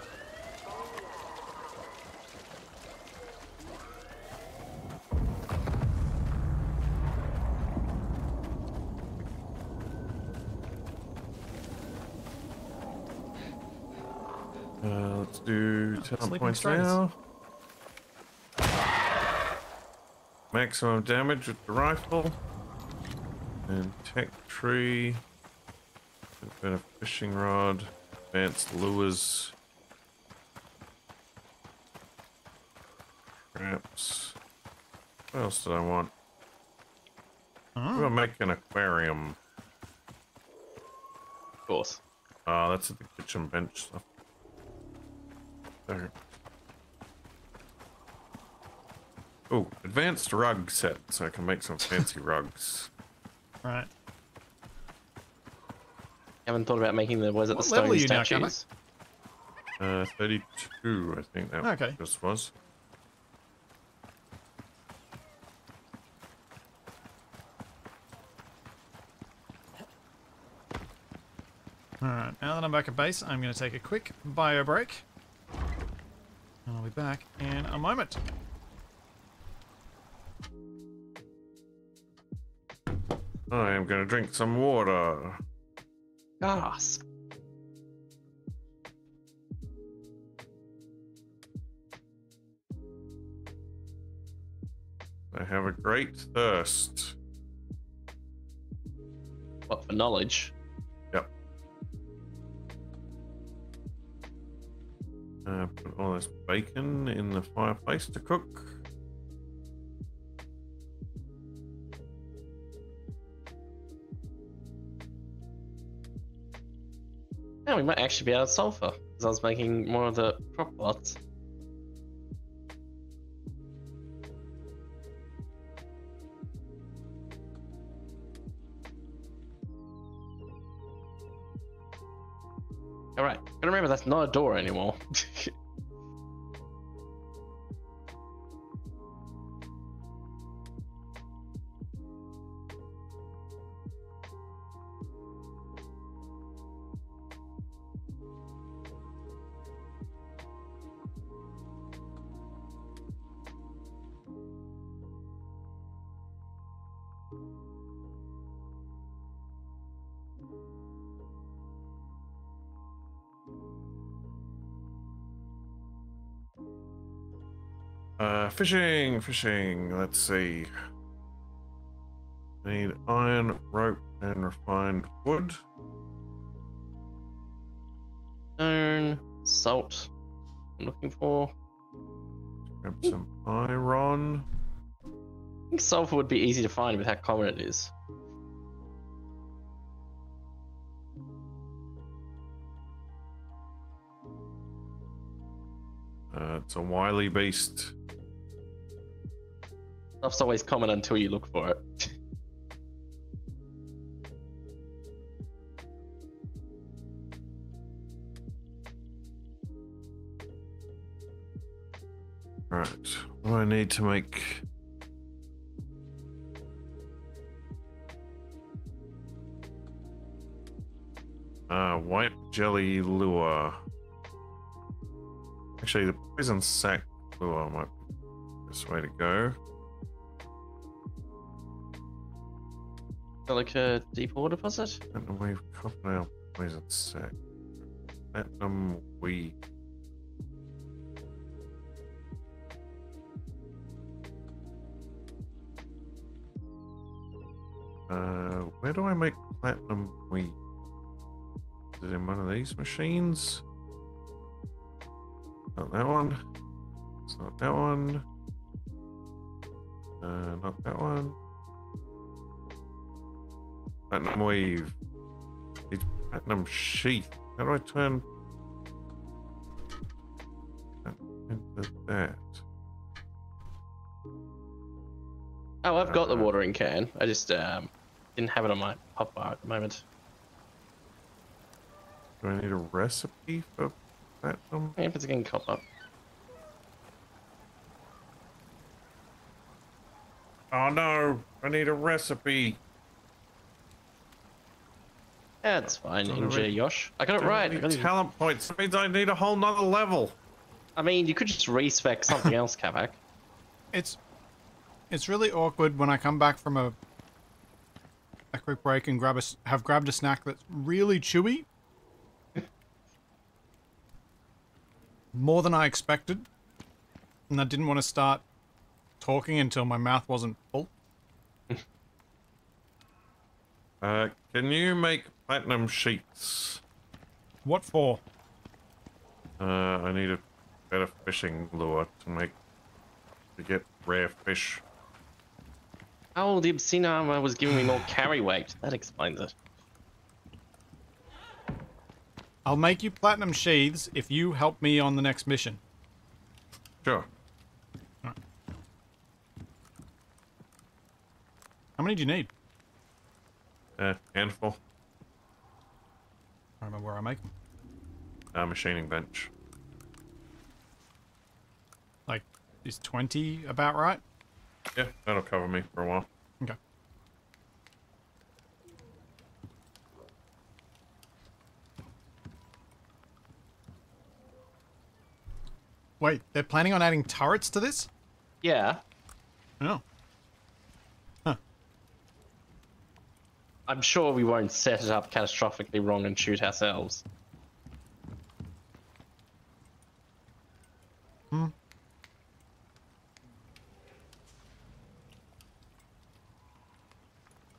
Uh, let's do 10 Sleeping points Striders. now. Maximum damage with the rifle. And tech tree. A bit of fishing rod. Advanced lures. Traps. What else did I want? I'm gonna make an aquarium. Of course. Oh, that's at the kitchen bench stuff. There. Oh, advanced rug set, so I can make some fancy rugs. Right. Haven't thought about making the was it the What level stone are you now, statues? Uh, 32, I think that was. Okay. just was. Alright, now that I'm back at base, I'm going to take a quick bio break. And I'll be back in a moment. I am gonna drink some water. Gasp. I have a great thirst. What for knowledge? Uh, put all this bacon in the fireplace to cook. Yeah, we might actually be out of sulfur because I was making more of the crop plots. Not a door anymore. fishing, fishing. Let's see. Need iron, rope, and refined wood. Stone, salt. I'm looking for. Grab some iron. I think sulfur would be easy to find with how common it is. Uh, it's a wily beast. Stuff's always common until you look for it. Right. What do I need to make? Uh, white jelly lure. Actually, the poison sack lure might be the best way to go. Got like a deep ore deposit? Platinum wave copper poison sac. Platinum weed. Uh, where do I make platinum weed? Is it in one of these machines? Not that one. It's not that one. Uh, not that one. Platinum weave. It's platinum sheath. How do I turn that into that? Oh, I've got the Uh, watering can. I just um, didn't have it on my pop bar at the moment. Do I need a recipe for platinum? Yeah, if it's getting copper. Oh no! I need a recipe. That's fine, Don't Ninja worry. Yosh. I got it right. I, need got it- talent points. That means I need a whole nother level. I mean, you could just respec something else, Capac. It's it's really awkward when I come back from a a quick break and grab a s- have grabbed a snack that's really chewy. More than I expected. And I didn't want to start talking until my mouth wasn't full. Uh, can you make platinum sheets? What for? Uh, I need a better fishing lure to make to get rare fish. Oh, the obsidian armor was giving me more carry weight. That explains it. I'll make you platinum sheaths if you help me on the next mission. Sure. How many do you need? Uh, handful. I don't remember where I make them. Uh, machining bench. Like, is 20 about right? Yeah, that'll cover me for a while. Okay. Wait, they're planning on adding turrets to this? Yeah, No. I'm sure we won't set it up catastrophically wrong and shoot ourselves. I don't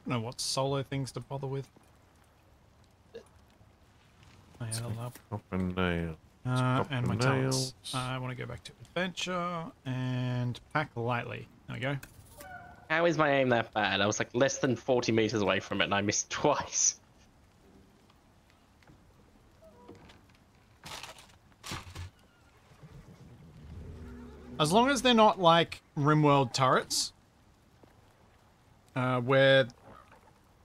know what solo things to bother with. I held up. Open nail. Uh, and the my talents. I want to go back to adventure and pack lightly. There we go. How is my aim that bad? I was like less than 40 meters away from it and I missed twice. As long as they're not like RimWorld turrets, uh, where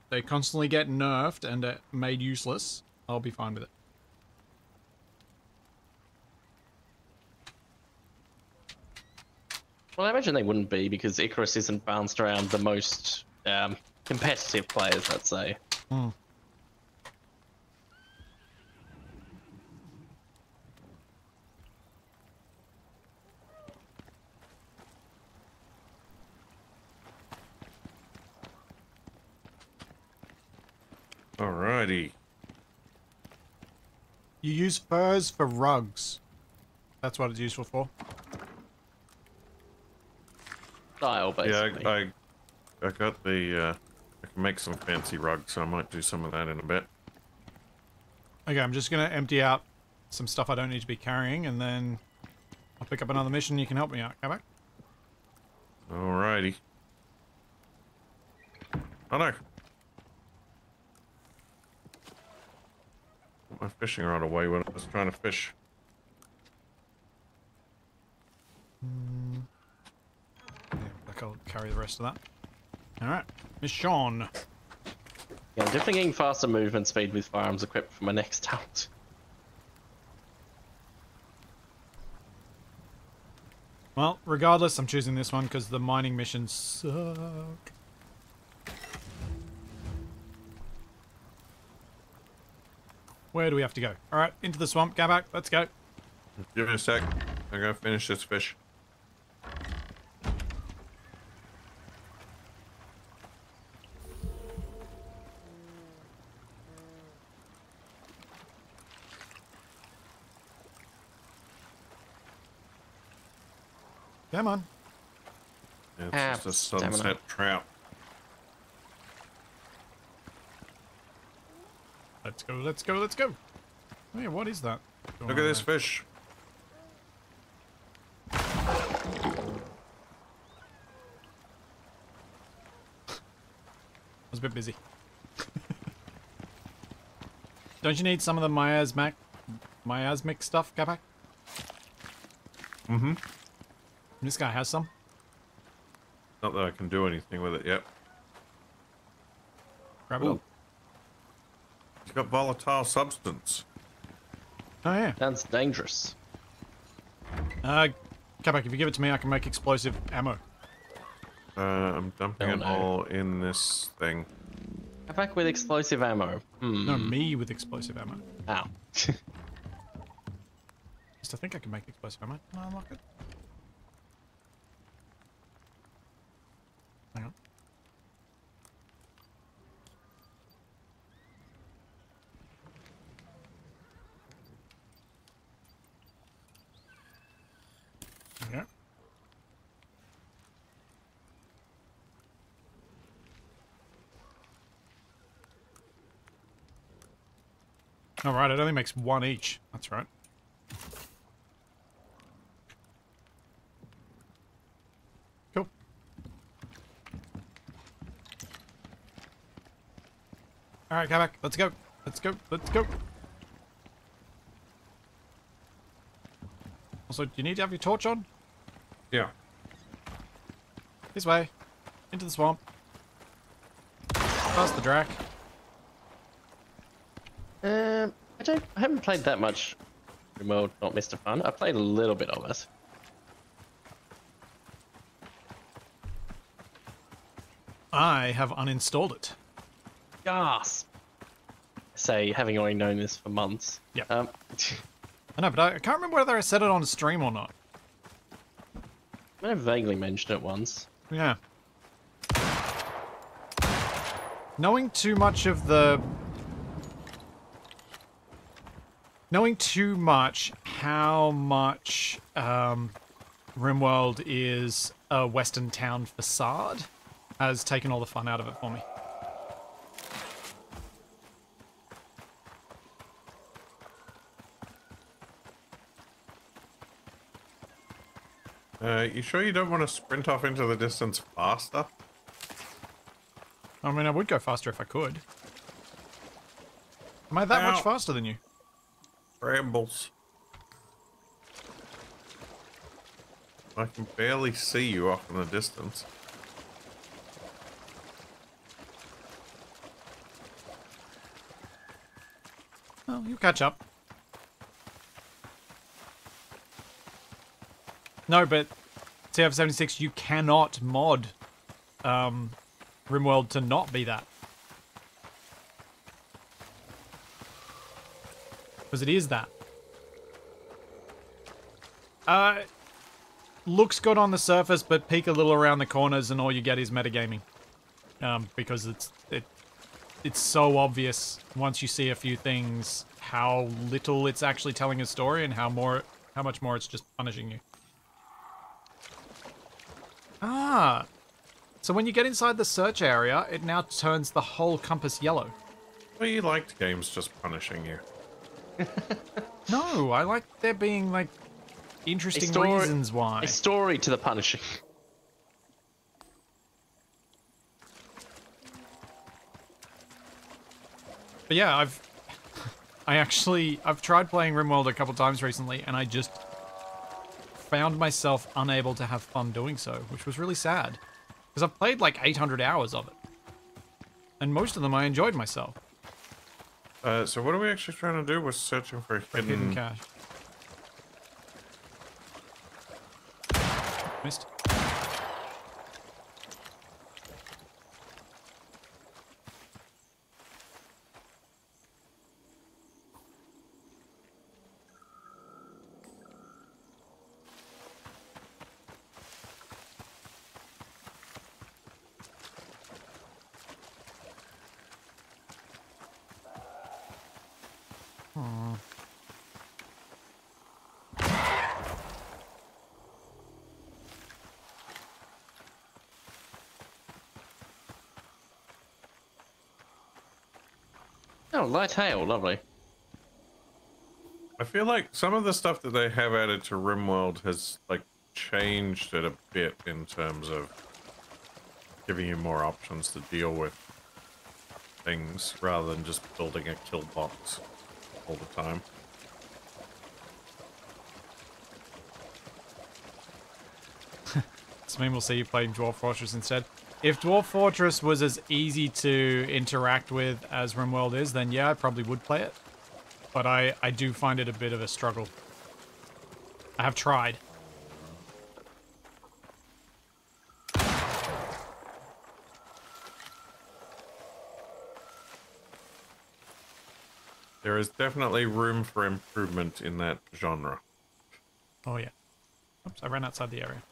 they constantly get nerfed and uh, made useless, I'll be fine with it. Well, I imagine they wouldn't be because Icarus isn't bounced around the most um, competitive players, let's say. Alrighty. You use furs for rugs. That's what it's useful for. Style, Yeah. I, I, I got the. Uh, I can make some fancy rugs, so I might do some of that in a bit. Okay, I'm just gonna empty out some stuff I don't need to be carrying, and then I'll pick up another mission. You can help me out. Come back. Alrighty. Oh no. Put my fishing rod away when I was trying to fish. Yeah, like I'll carry the rest of that. All right, Miss Sean. Yeah, I'm definitely getting faster movement speed with firearms equipped for my next talent. Well, regardless, I'm choosing this one because the mining missions suck. Where do we have to go? All right, into the swamp. Go back. Let's go. Give me a sec. I'm gonna finish this fish. Come on. It's Ah, just a stamina. sunset trout. Let's go. Let's go. Let's go. Yeah, what is that? going Look at this there? fish. I was a bit busy. Don't you need some of the miasmic, miasmic stuff, Capac? Mm-hmm. This guy has some. Not that I can do anything with it yet. Grab it. Ooh. up. It's got volatile substance. Oh yeah. Sounds dangerous. Uh, Capac, if you give it to me, I can make explosive ammo. Uh, I'm dumping Oh, it no. all in this thing. Come back with explosive ammo. Hmm. No, me with explosive ammo. Ow. Just I think I can make explosive ammo. Can I unlock it? right, it only makes one each. That's right. Cool. Alright, come back. Let's go. Let's go. Let's go. Also, do you need to have your torch on? Yeah. This way. Into the swamp. Past the drac. Uh, I don't. I haven't played that much. Remote, not Mr. Fun. I played a little bit of it. I have uninstalled it. Gasp. Say, having already known this for months. Yep. Um, I know, but I, I can't remember whether I said it on stream or not. I vaguely mentioned it once. Yeah. Knowing too much of the... Knowing too much how much um, RimWorld is a Western town facade has taken all the fun out of it for me. Uh, you sure you don't want to sprint off into the distance faster? I mean, I would go faster if I could. Am I that much faster than you? Brambles. I can barely see you off in the distance. Well, you'll catch up. No, but CF76, you cannot mod um, RimWorld to not be that. Because it is that. Uh, looks good on the surface, but peek a little around the corners and all you get is metagaming. Um, because it's it it's so obvious once you see a few things how little it's actually telling a story and how more how much more it's just punishing you. Ah. So when you get inside the search area, it now turns the whole compass yellow. Well, you liked games just punishing you. No, I like there being like interesting story- reasons why. A story to the punishing. But yeah, I've I actually I've tried playing RimWorld a couple times recently and I just found myself unable to have fun doing so, which was really sad. Because I've played like 800 hours of it. And most of them I enjoyed myself. Uh, so what are we actually trying to do? We're searching for hidden... Hidden cache. Missed. Light hail, lovely. I feel like some of the stuff that they have added to RimWorld has like changed it a bit in terms of giving you more options to deal with things rather than just building a kill box all the time. This mean we'll see you playing Dwarf Fortress instead. If Dwarf Fortress was as easy to interact with as RimWorld is, then yeah, I probably would play it. But I, I do find it a bit of a struggle. I have tried. There is definitely room for improvement in that genre. Oh yeah. Oops, I ran outside the area.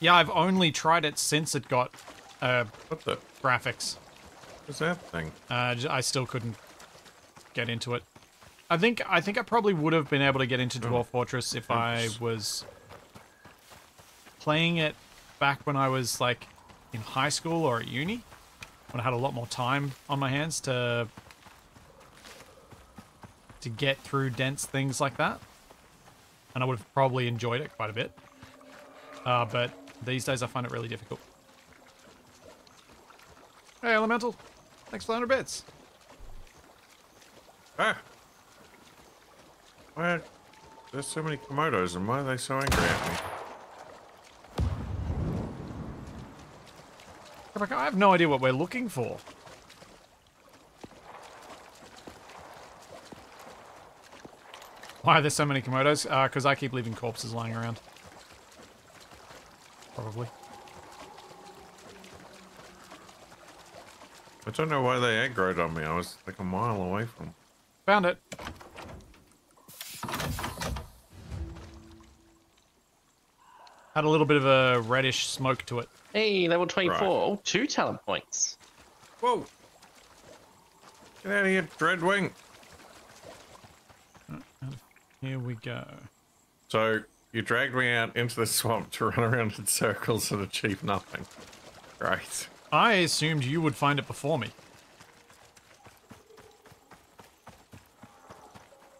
Yeah, I've only tried it since it got uh, What the? graphics. What's that thing? Uh, I still couldn't get into it. I think I think I probably would have been able to get into Dwarf Fortress if I was playing it back when I was like in high school or at uni, when I had a lot more time on my hands to to get through dense things like that, and I would have probably enjoyed it quite a bit. Uh, but These days I find it really difficult. Hey, Elemental. Thanks for the 100 bits. Ah! Why? There's so many Komodos, and why are they so angry at me? I have no idea what we're looking for. Why are there so many Komodos? Because I keep leaving corpses lying around. Probably. I don't know why they aggroed on me. I was like a mile away from. Found it. Had a little bit of a reddish smoke to it. Hey, level 24. Right. Oh, two talent points. Whoa! Get out of here, Dreadwing! Here we go. So you dragged me out into the swamp to run around in circles and achieve nothing. Right. I assumed you would find it before me.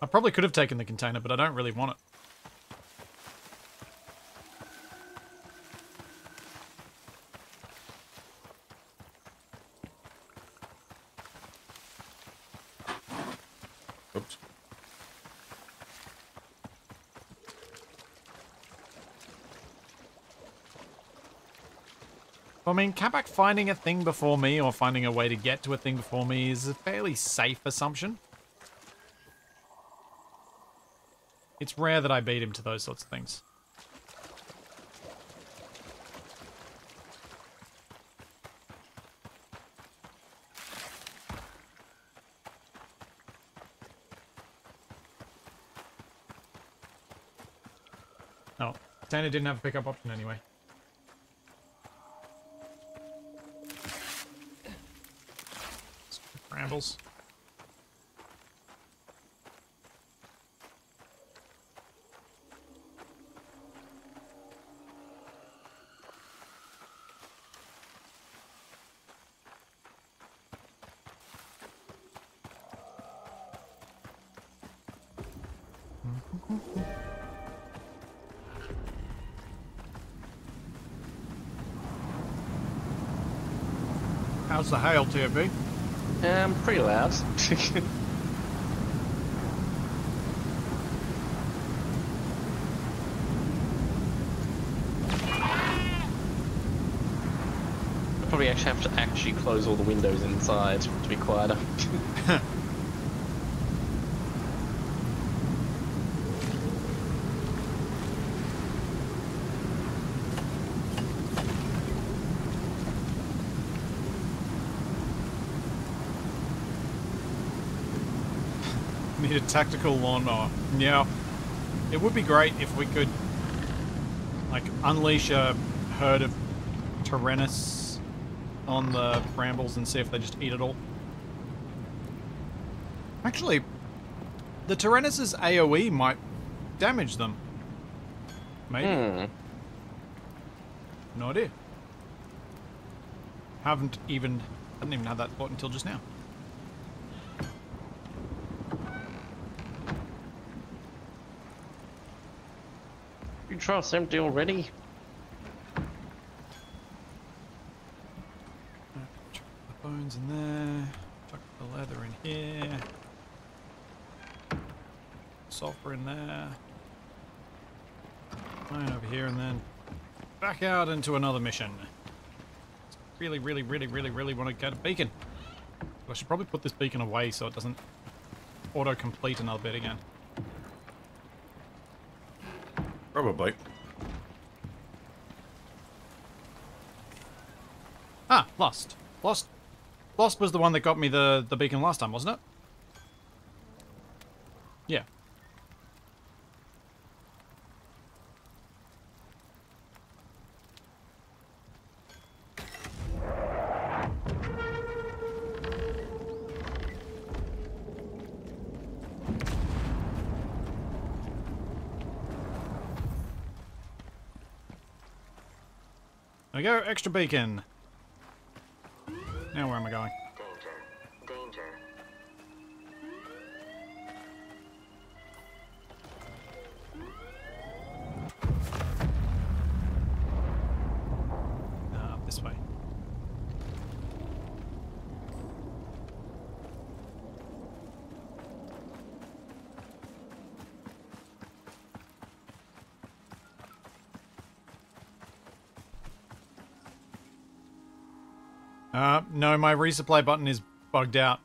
I probably could have taken the container, but I don't really want it. Oops. Capac finding a thing before me or finding a way to get to a thing before me is a fairly safe assumption. It's rare that I beat him to those sorts of things. Oh, Tana didn't have a pickup option anyway. How's the hail, TFE? Um, pretty loud. I probably actually have to actually close all the windows inside to be quieter. Need a tactical lawnmower. Yeah. It would be great if we could, like, unleash a herd of Tyrannus on the brambles and see if they just eat it all. Actually, the Tyrannus's AoE might damage them. Maybe. Hmm. No idea. Haven't even, hadn't even had that thought until just now. Trust empty already? Chuck the bones in there. Chuck the leather in here. Sulfur in there. Iron over here and then back out into another mission. Really, really, really, really, really want to get a beacon. I should probably put this beacon away so it doesn't auto-complete another bit again. Probably. Ah, Lost. Lost. Lost was the one that got me the, the beacon last time, wasn't it? Extra beacon. Now where am I going? Danger. Danger. Uh, no, my resupply button is bugged out.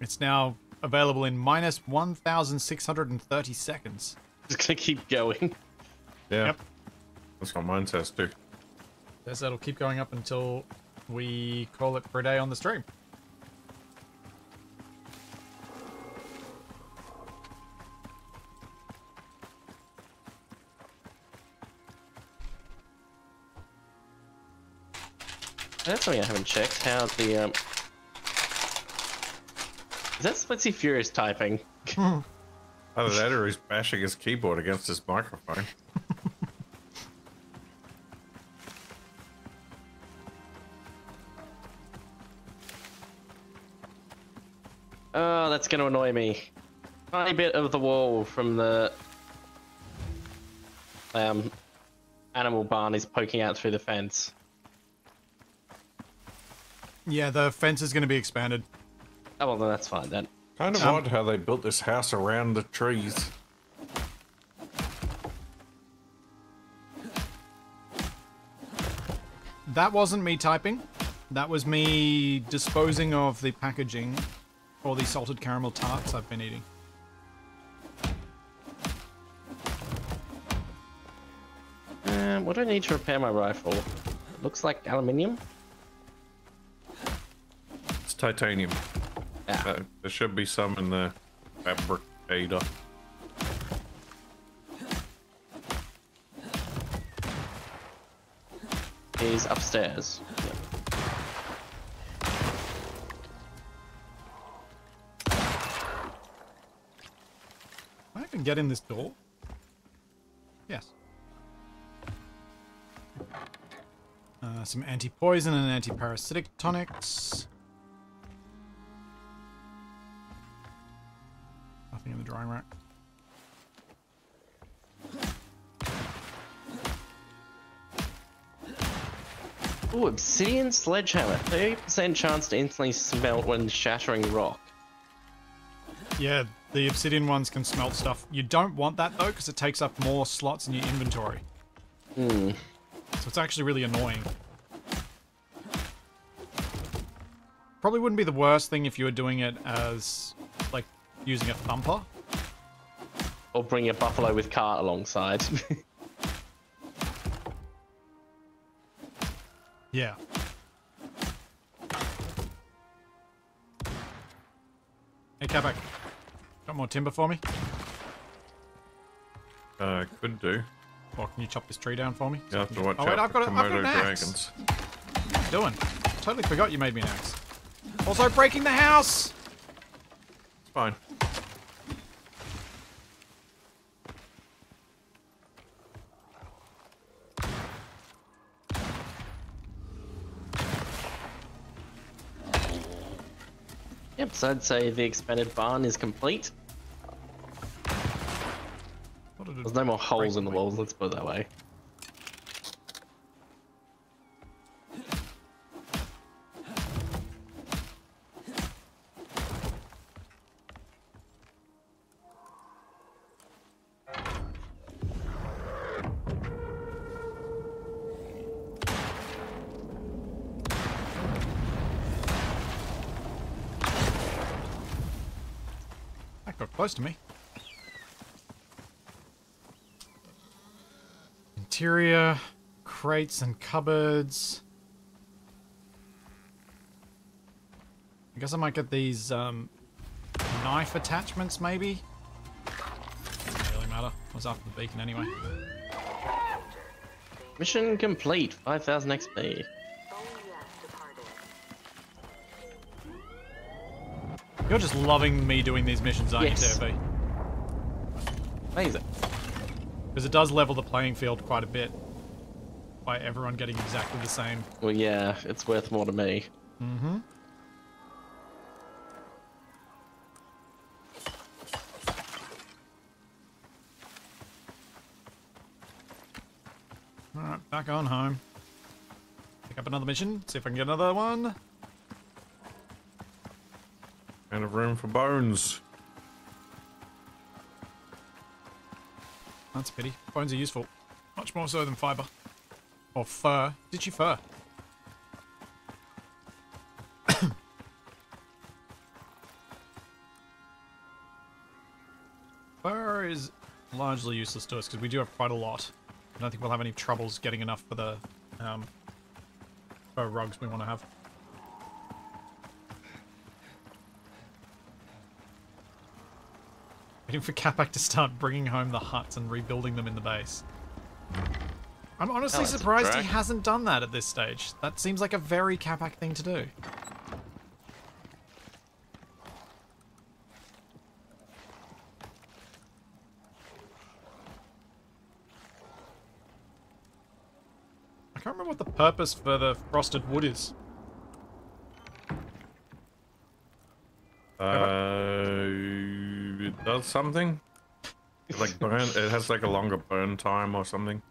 It's now available in minus 1,630 seconds. It's gonna keep going. Yeah. Yep. That's what mine says too. Guess that'll keep going up until we call it for a day on the stream. That's something checked. How the um. Is that Splitsie Furious typing? Either that or he's bashing his keyboard against his microphone. Oh, that's gonna annoy me. Tiny bit of the wall from the um animal barn is poking out through the fence. Yeah, the fence is going to be expanded. Oh well, then that's fine then. Kind of Um, odd how they built this house around the trees. That wasn't me typing. That was me disposing of the packaging for the salted caramel tarts I've been eating. Um, what do I need to repair my rifle? It looks like aluminium. It's titanium. Yeah. Uh, there should be some in the fabricator. He's upstairs. Yep. Can I even get in this door? Yes. Uh, some anti-poison and anti-parasitic tonics. Obsidian sledgehammer. 30% chance to instantly smelt when shattering rock. Yeah, the obsidian ones can smelt stuff. You don't want that though, because it takes up more slots in your inventory. Hmm. So it's actually really annoying. Probably wouldn't be the worst thing if you were doing it as, like, using a thumper. Or bring a buffalo with cart alongside. Yeah. Hey, Capac. Got more timber for me? Uh, could do. Or can you chop this tree down for me? You have to watch Oh, wait, I've for got, a, I've got an axe. dragons. Doing. Totally forgot you made me an axe. Also breaking the house! It's fine. So I'd say the expanded barn is complete. What did it There's no more holes in the walls, let's put it that way. Close to me. Interior, crates and cupboards. I guess I might get these um, knife attachments, maybe. Doesn't really matter. I was after the beacon anyway. Mission complete, 5000 XP. You're just loving me doing these missions, aren't Yes. you, TFE? Amazing. Because it does level the playing field quite a bit by everyone getting exactly the same. Well, yeah, it's worth more to me. Mm-hmm. Alright, back on home. Pick up another mission, see if I can get another one. Of room for bones. That's a pity. Bones are useful. Much more so than fibre. Or fur. Did you fur? fur is largely useless to us because we do have quite a lot. I don't think we'll have any troubles getting enough for the um, fur rugs we want to have. Waiting for Capac to start bringing home the huts and rebuilding them in the base. I'm honestly that's surprised he hasn't done that at this stage. That seems like a very Capac thing to do. I can't remember what the purpose for the frosted wood is. Uh, it does something. It like burn. It has like a longer burn time or something.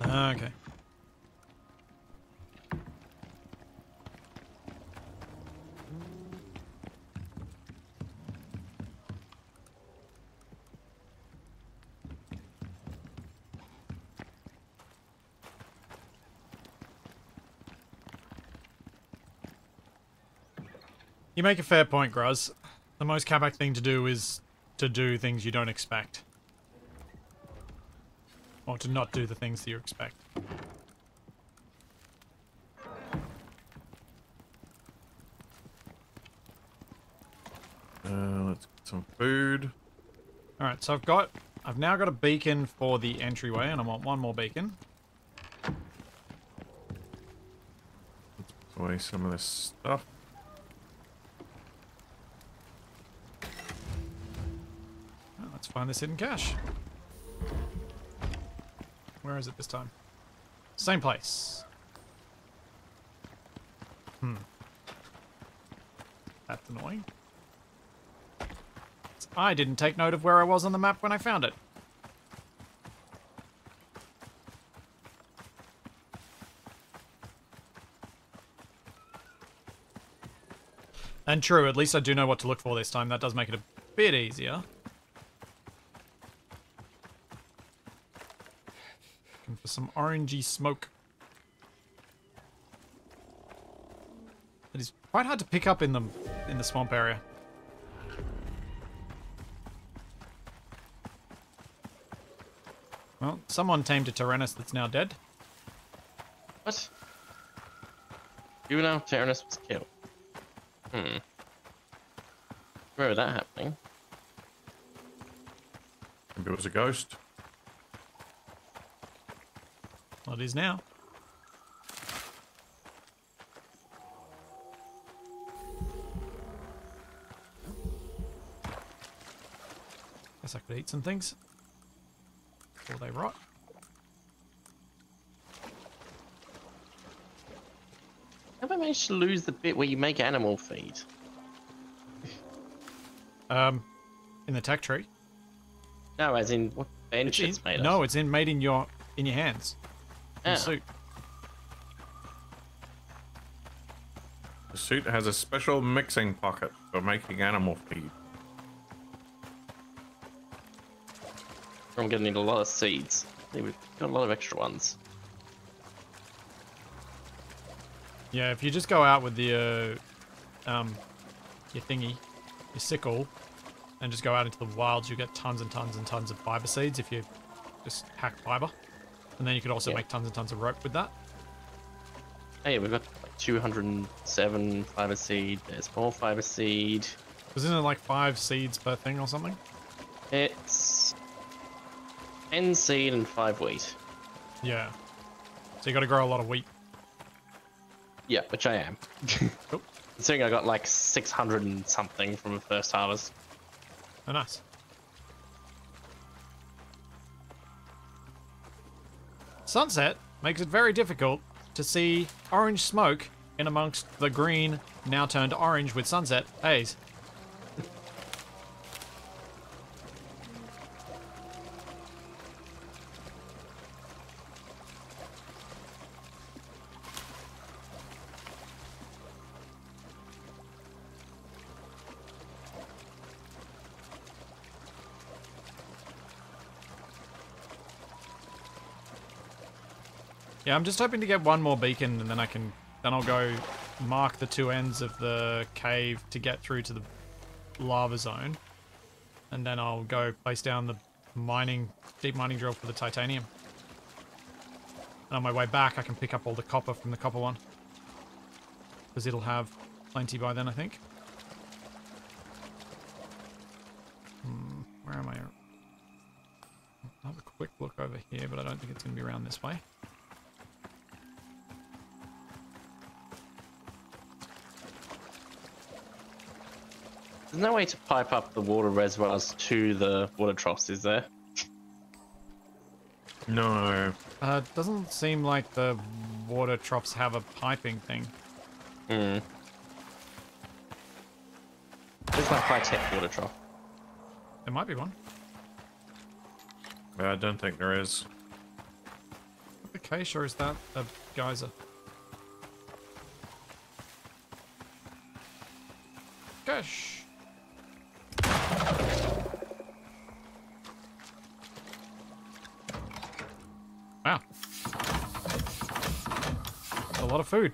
Ah, okay. You make a fair point, Gruz. The most Capac thing to do is to do things you don't expect. Or to not do the things that you expect. Uh, let's get some food. Alright, so I've got... I've now got a beacon for the entryway, and I want one more beacon. Put away some of this stuff. Find this hidden cache. Where is it this time? Same place. Hmm. That's annoying. I didn't take note of where I was on the map when I found it. And true, at least I do know what to look for this time. That does make it a bit easier. Looking for some orangey smoke. It is quite hard to pick up in the in the swamp area. Well, someone tamed a Tyrannus that's now dead. What? Juvenile Tyrannus was killed. Hmm. Remember that happening. Maybe it was a ghost. Well, it is now. Guess I could eat some things before they rot. Have I managed to lose the bit where you make animal feed? Um, in the tech tree. No, as in what bench it's made no, of. it's in made in your in your hands. The suit. The suit has a special mixing pocket for making animal feed. I'm gonna need a lot of seeds. We've got a lot of extra ones. Yeah, if you just go out with the uh, um, your thingy, your sickle, and just go out into the wilds, you get tons and tons and tons of fiber seeds if you just hack fiber. And then you could also Yeah. make tons and tons of rope with that. Hey, we've got like 207 fiber seed. There's more fiber seed. Isn't it like five seeds per thing or something? It's 10 seed and 5 wheat. Yeah. So you got to grow a lot of wheat. Yeah, which I am. Cool. Considering I got like 600 and something from the first harvest. Oh, nice. Sunset makes it very difficult to see orange smoke in amongst the green, now turned orange with sunset haze. I'm just hoping to get one more beacon and then I can then I'll go mark the two ends of the cave to get through to the lava zone. And then I'll go place down the mining, deep mining drill for the titanium. And on my way back, I can pick up all the copper from the copper one. Because it'll have plenty by then, I think. Hmm, where am I? I'll have a quick look over here, but I don't think it's going to be around this way. There's no way to pipe up the water reservoirs to the water troughs, is there? No. Uh, it doesn't seem like the water troughs have a piping thing. Hmm. There's no high tech water trough. There might be one. Yeah, I don't think there is. The cache, or is that a geyser? Cache. Food.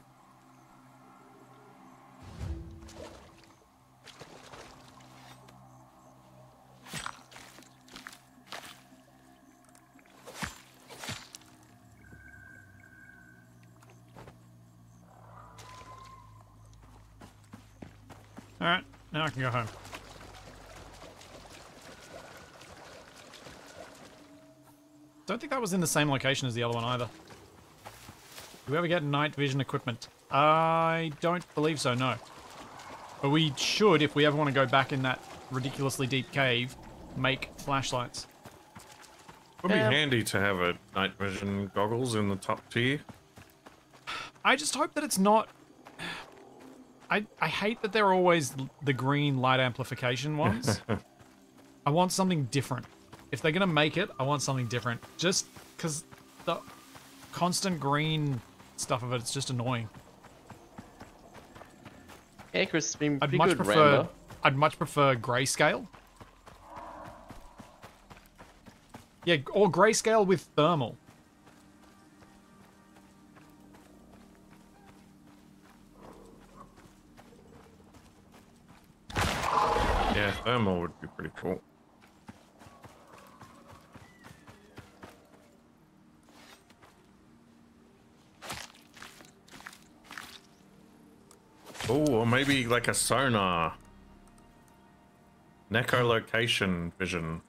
Alright, now I can go home. Don't think that was in the same location as the other one either. Do we ever get night vision equipment? I don't believe so, no. But we should, if we ever want to go back in that ridiculously deep cave, make flashlights. Would be Yeah. handy to have a night vision goggles in the top tier. I just hope that it's not. I I hate that they're always the green light amplification ones. I want something different. If they're gonna make it, I want something different. Just because the constant green stuff of it, it's just annoying. Yeah, Chris, it's been I'd pretty much good, prefer. Rambo. I'd much prefer grayscale. Yeah, or grayscale with thermal. Yeah, thermal would be pretty cool. Oh, or maybe like a sonar. Echolocation vision.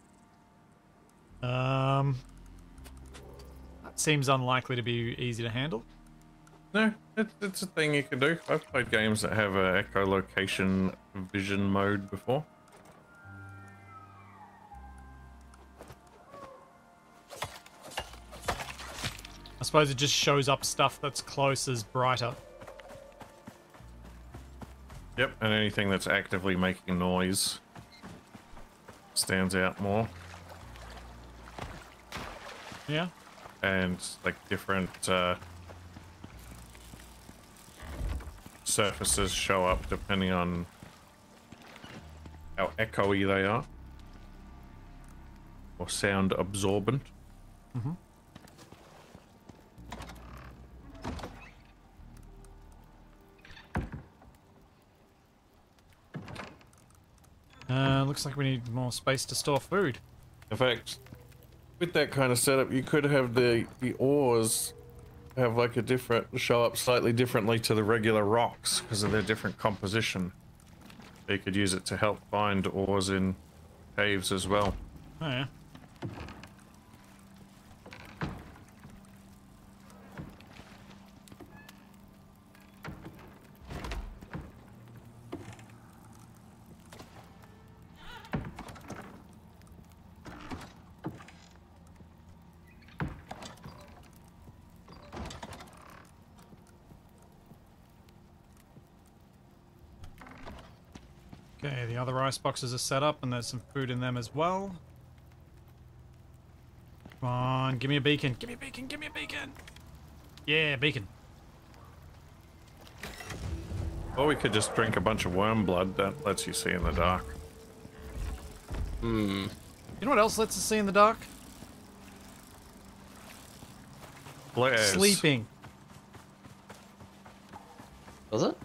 Um, that seems unlikely to be easy to handle. No, it's, it's a thing you can do. I've played games that have a echolocation vision mode before. I suppose it just shows up stuff that's close as brighter. Yep, and anything that's actively making noise stands out more. Yeah. and like different uh, surfaces show up depending on how echoey they are or sound absorbent. Uh, looks like we need more space to store food. In fact, with that kind of setup, you could have the the ores have like a different show up slightly differently to the regular rocks because of their different composition. You could use it to help find ores in caves as well. Oh yeah. Okay, the other ice boxes are set up and there's some food in them as well. Come on, give me a beacon. Give me a beacon, give me a beacon. Yeah, beacon. Or we could just drink a bunch of worm blood that lets you see in the dark. Hmm. You know what else lets us see in the dark? Flares. Sleeping. Does it?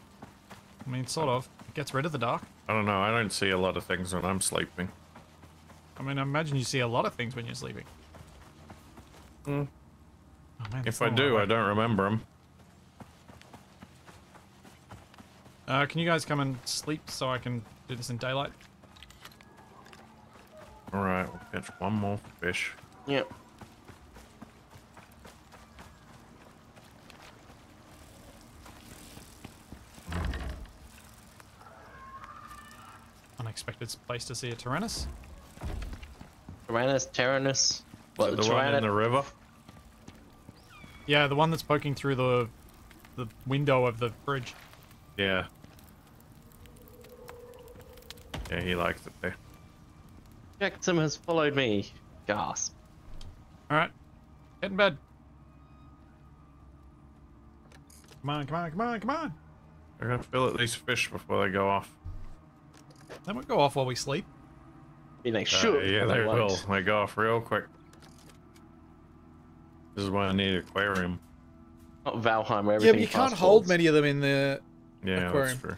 I mean, sort of. It gets rid of the dark. I don't know. I don't see a lot of things when I'm sleeping. I mean, I imagine you see a lot of things when you're sleeping. Hmm. Oh, man, If I do. I don't remember them. Uh, can you guys come and sleep so I can do this in daylight? All right, we'll catch one more fish. Yep. Unexpected place to see a Tyrannus. Tyrannus, Tyrannus. What, the one in the river. Yeah, the one that's poking through the the window of the bridge. Yeah. Yeah, he likes it there. Jackson has followed me. Gasp. All right, get in bed. Come on, come on, come on, come on. We're gonna fill at least fish before they go off. They won't go off while we sleep. I mean, they Uh, should. yeah, but they won't. will. They go off real quick. This is why I need an aquarium. Not Valheim, where Yeah, everything but you can't fast hold many of them in the. Yeah, Aquarium. that's true.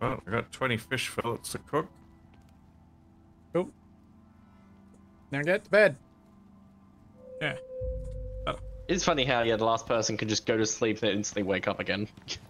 Well, I got 20 fish fillets to cook. Oh. Now get to bed. Yeah. Oh. It's funny how yeah, the last person can just go to sleep and instantly wake up again.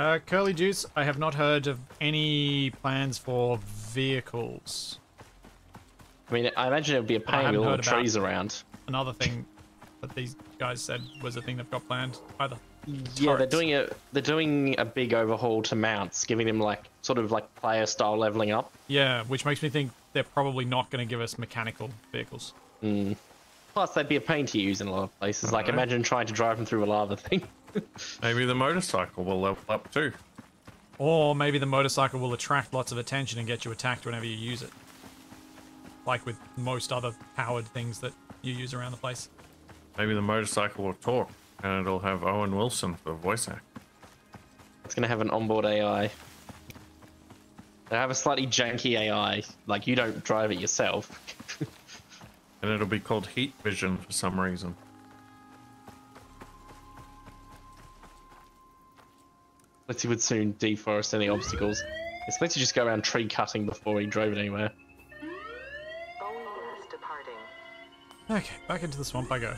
Uh, Curly Juice, I have not heard of any plans for vehicles. I mean, I imagine it would be a pain with all the trees around. Another thing that these guys said was a thing they've got planned either. Yeah, they're doing a they're doing a big overhaul to mounts, giving them like sort of like player style leveling up. Yeah, which makes me think they're probably not going to give us mechanical vehicles. Plus, they'd be a pain to use in a lot of places. Like, Alright. imagine trying to drive them through a lava thing. Maybe the motorcycle will level up too. Or maybe the motorcycle will attract lots of attention and get you attacked whenever you use it. Like with most other powered things that you use around the place. Maybe the motorcycle will talk and it'll have Owen Wilson for voice act. It's gonna have an onboard AI. They have a slightly janky AI. Like, you don't drive it yourself. And it'll be called Heat Vision for some reason. Let's would soon deforest any obstacles. It's let's just go around tree cutting before he drove it anywhere. Okay, back into the swamp I go.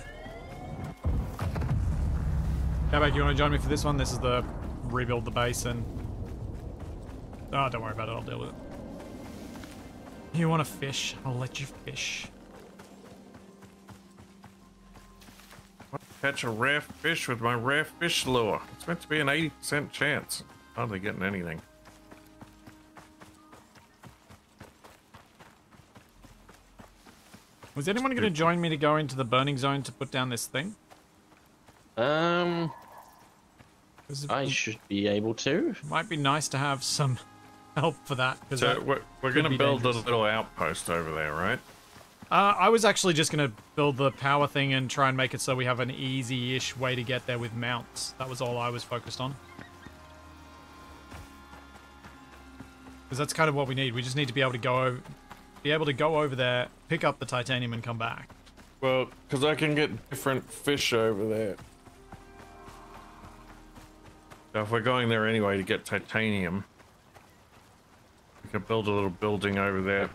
Outback, you want to join me for this one? This is the rebuild the base and... Oh, don't worry about it, I'll deal with it. You want to fish? I'll let you fish. Catch a rare fish with my rare fish lure. It's meant to be an 80% chance. Hardly getting anything. Was anyone going to join me to go into the burning zone to put down this thing? Um, I should be able to. might be nice to have some help for that. 'cause So that we're, we're going to build dangerous. a little outpost over there, right? Uh, I was actually just going to build the power thing and try and make it so we have an easy-ish way to get there with mounts. That was all I was focused on. Because that's kind of what we need. We just need to be able to go over, be able to go over there, pick up the titanium, and come back. Well, because I can get different fish over there. So if we're going there anyway to get titanium, we can build a little building over there.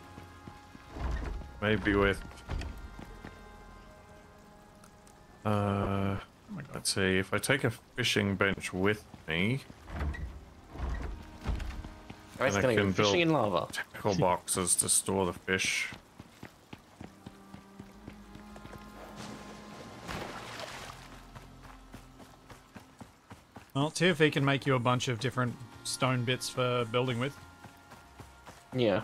Maybe with... Uh, let's see, if I take a fishing bench with me, It's I gonna go can fishing build- in lava. tackle boxes to store the fish. Well, TFE can make you a bunch of different stone bits for building with. Yeah.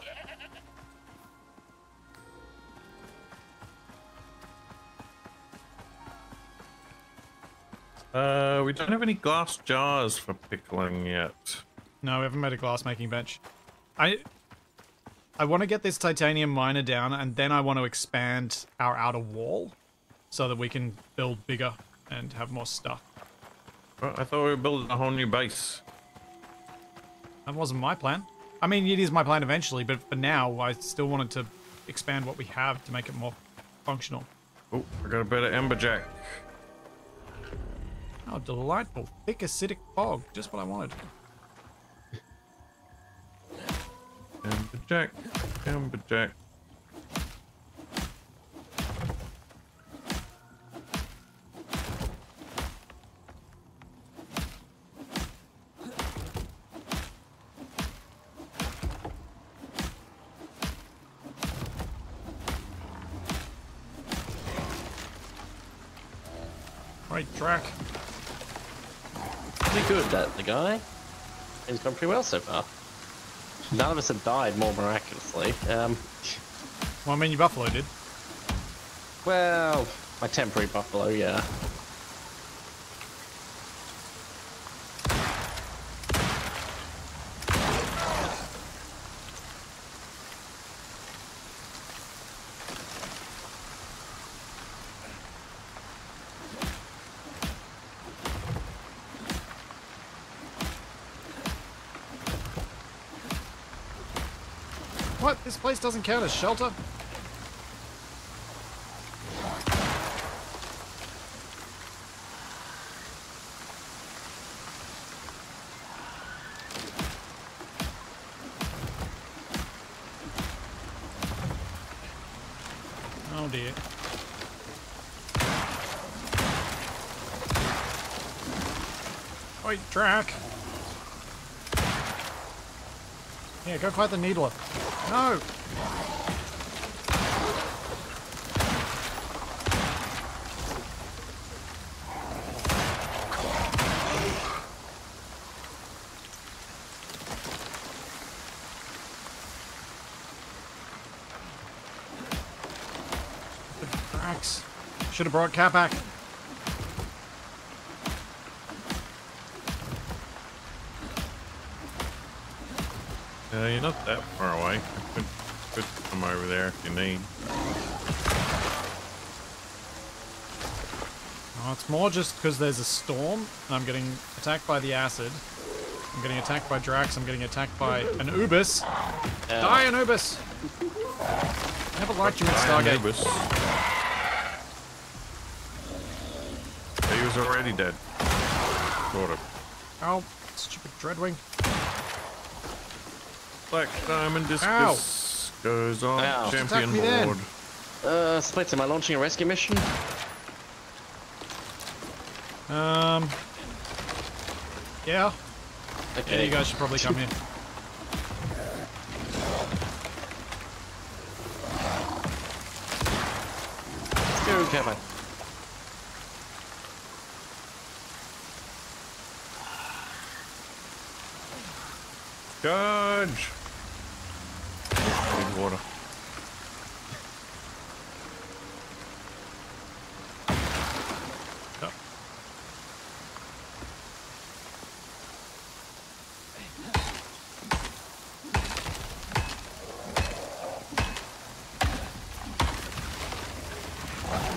Uh, we don't have any glass jars for pickling yet. No, we haven't made a glass making bench. I I want to get this titanium miner down, and then I want to expand our outer wall so that we can build bigger and have more stuff. Well, I thought we were building a whole new base. That wasn't my plan. I mean, it is my plan eventually, but for now, I still wanted to expand what we have to make it more functional. Oh, I got a bit of amberjack. Oh, delightful. Thick acidic fog. Just what I wanted. Amberjack. Amberjack. The guy. He's gone pretty well so far. None of us have died more miraculously. Um, Well, I mean, you buffalo did. well, my temporary buffalo, yeah. What? This place doesn't count as shelter? Oh dear. Wait, Drac! Yeah, go fight the Needler. No! Drax. Should have brought Capac. Uh, you're not that far away. I could, could come over there if you need. Oh, it's more just because there's a storm and I'm getting attacked by the acid. I'm getting attacked by Drax. I'm getting attacked by an Ubis. Die, Anubis! Never liked you in Stargate. Anubis. Was already dead. Sort of. Oh, stupid Dreadwing. Black Diamond Discus goes on Ow. champion Attack me then. board. Uh, Splits, am I launching a rescue mission? Um. Yeah. Okay. Yeah, you guys should probably come here. Let's go, Kevin. Judge! Need water.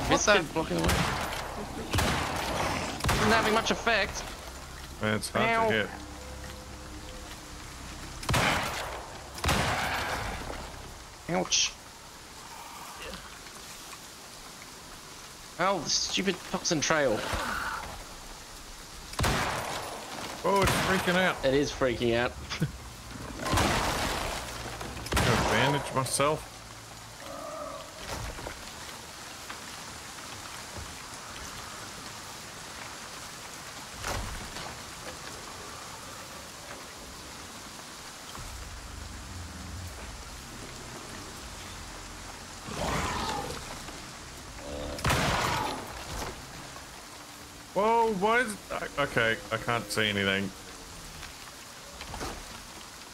Oh. What's that? that blocking the way? Isn't having much effect. It's hard Ow. to hit. Ouch. Oh, the stupid toxin trail. Oh, it's freaking out. It is freaking out. Gotta bandage myself. Whoa, what is... I- Okay, I can't see anything.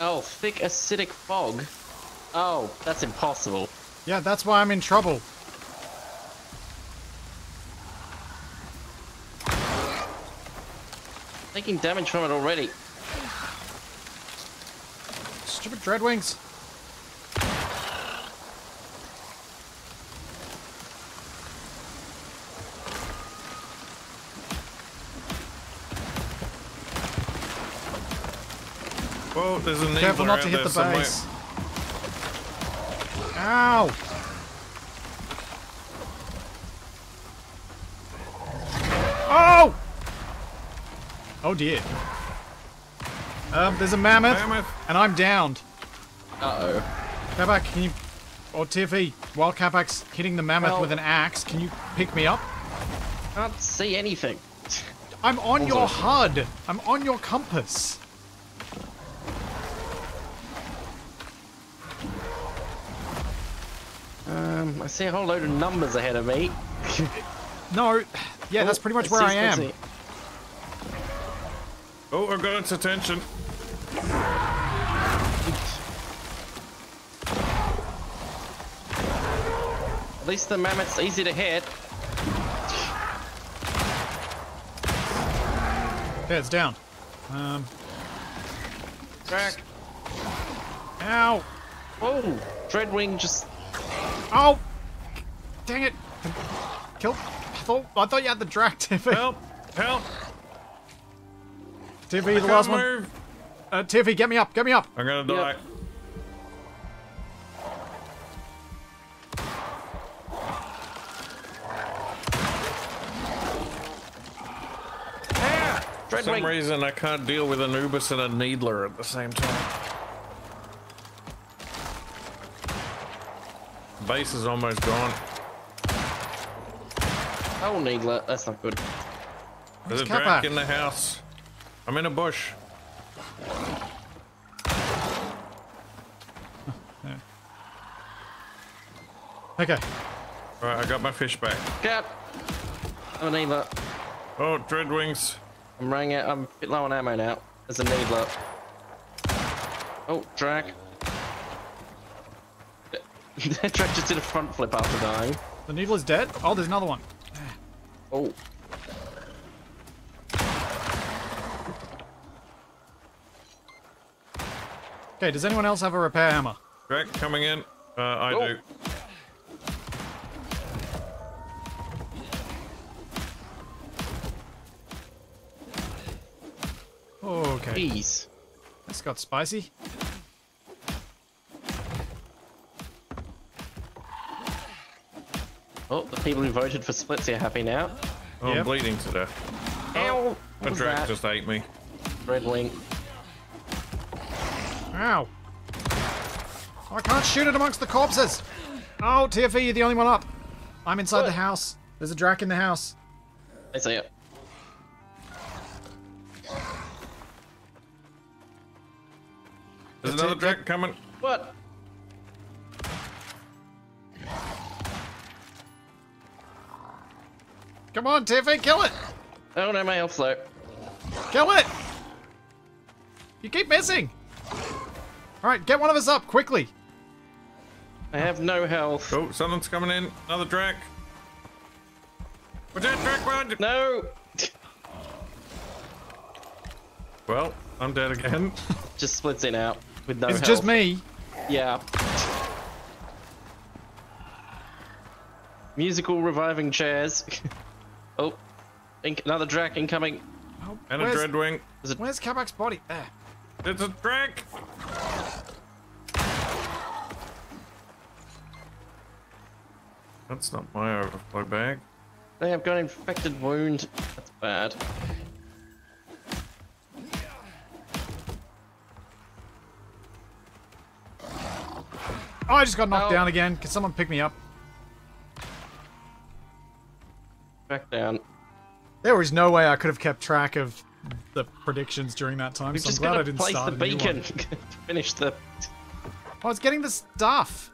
Oh, thick acidic fog. Oh, that's impossible. Yeah, that's why I'm in trouble. Taking damage from it already. Stupid Dreadwings. There's a needler Careful not to hit there the somewhere. base. Ow! Oh! Oh dear. Um, there's a mammoth, Mammoth. and I'm downed. Uh-oh. Capac, can you... Or Tiffy, while Capac's hitting the mammoth Well- with an axe, can you pick me up? Can't see anything. I'm on your HUD! I'm on your compass! See a whole load of numbers ahead of me. No, yeah, that's pretty much where I am. see. Oh, I got its attention. At least the mammoth's easy to hit. Okay, it's down. Um, Track. ow! Oh, Dreadwing just. Oh! Dang it! Kill. I thought, I thought you had the drag, Tiffy. Help! Help! Tiffy, I the can't last one. move. Uh, Tiffy, get me up, get me up! I'm gonna die. Yep. For some reason, I can't deal with Anubis and a Needler at the same time. Base is almost gone. Oh, Needler. That's not good. There's a Where's drac in the house. I'm in a bush. Okay. Right, I got my fish back. Cap. I'm a Needler. Oh, Dreadwings. I'm running out. I'm a bit low on ammo now. There's a Needler. Oh, Drag. Drag just did a front flip after dying. The needle is dead? Oh, there's another one. Oh. Okay, does anyone else have a repair hammer? Drac coming in. Uh, I Oh. do. Okay. Jeez. This got spicy. Oh, the people who voted for splits are happy now. Oh, I'm bleeding to death. Ow! What A was Drac that? just ate me. Red wing. Ow. Oh, I can't shoot it amongst the corpses. Oh, TFE, you're the only one up. I'm inside the house. There's a drac in the house. I see it. There's another it, Drac coming. What? Come on, TFE, kill it. Oh no, my health's low. Kill it. You keep missing. All right, get one of us up quickly. I have no health. Oh, something's coming in. Another Drac. What's that Drac behind you? No! Well, I'm dead again. Just splits in out with no It's health. just me. Yeah. Musical reviving chairs. oh, inc- another Drac incoming. Oh, And a where's, Dreadwing. where's Capac's body? There. It's a Drac. That's not my overflow bag. They have got an infected wound. That's bad. Oh, I just got knocked Oh. down again. Can someone pick me up? Back down. There was no way I could have kept track of the predictions during that time. We've so I'm just glad I to didn't place start the a new beacon. one. to Finish the. I was getting the stuff.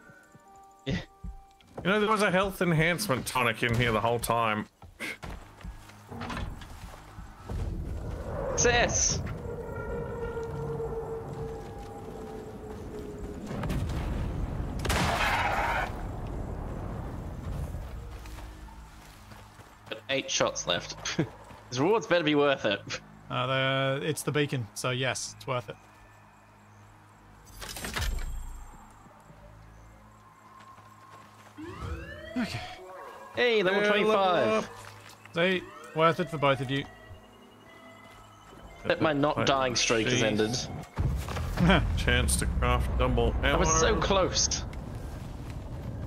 Yeah. You know, there was a health enhancement tonic in here the whole time. Success! Eight shots left. His rewards better be worth it. Uh, the, it's the beacon, so yes, it's worth it. Okay. Hey, level Yeah, 25. up. See, worth it for both of you. Bet my not dying streak has ended. chance to craft double ammo. I was so close.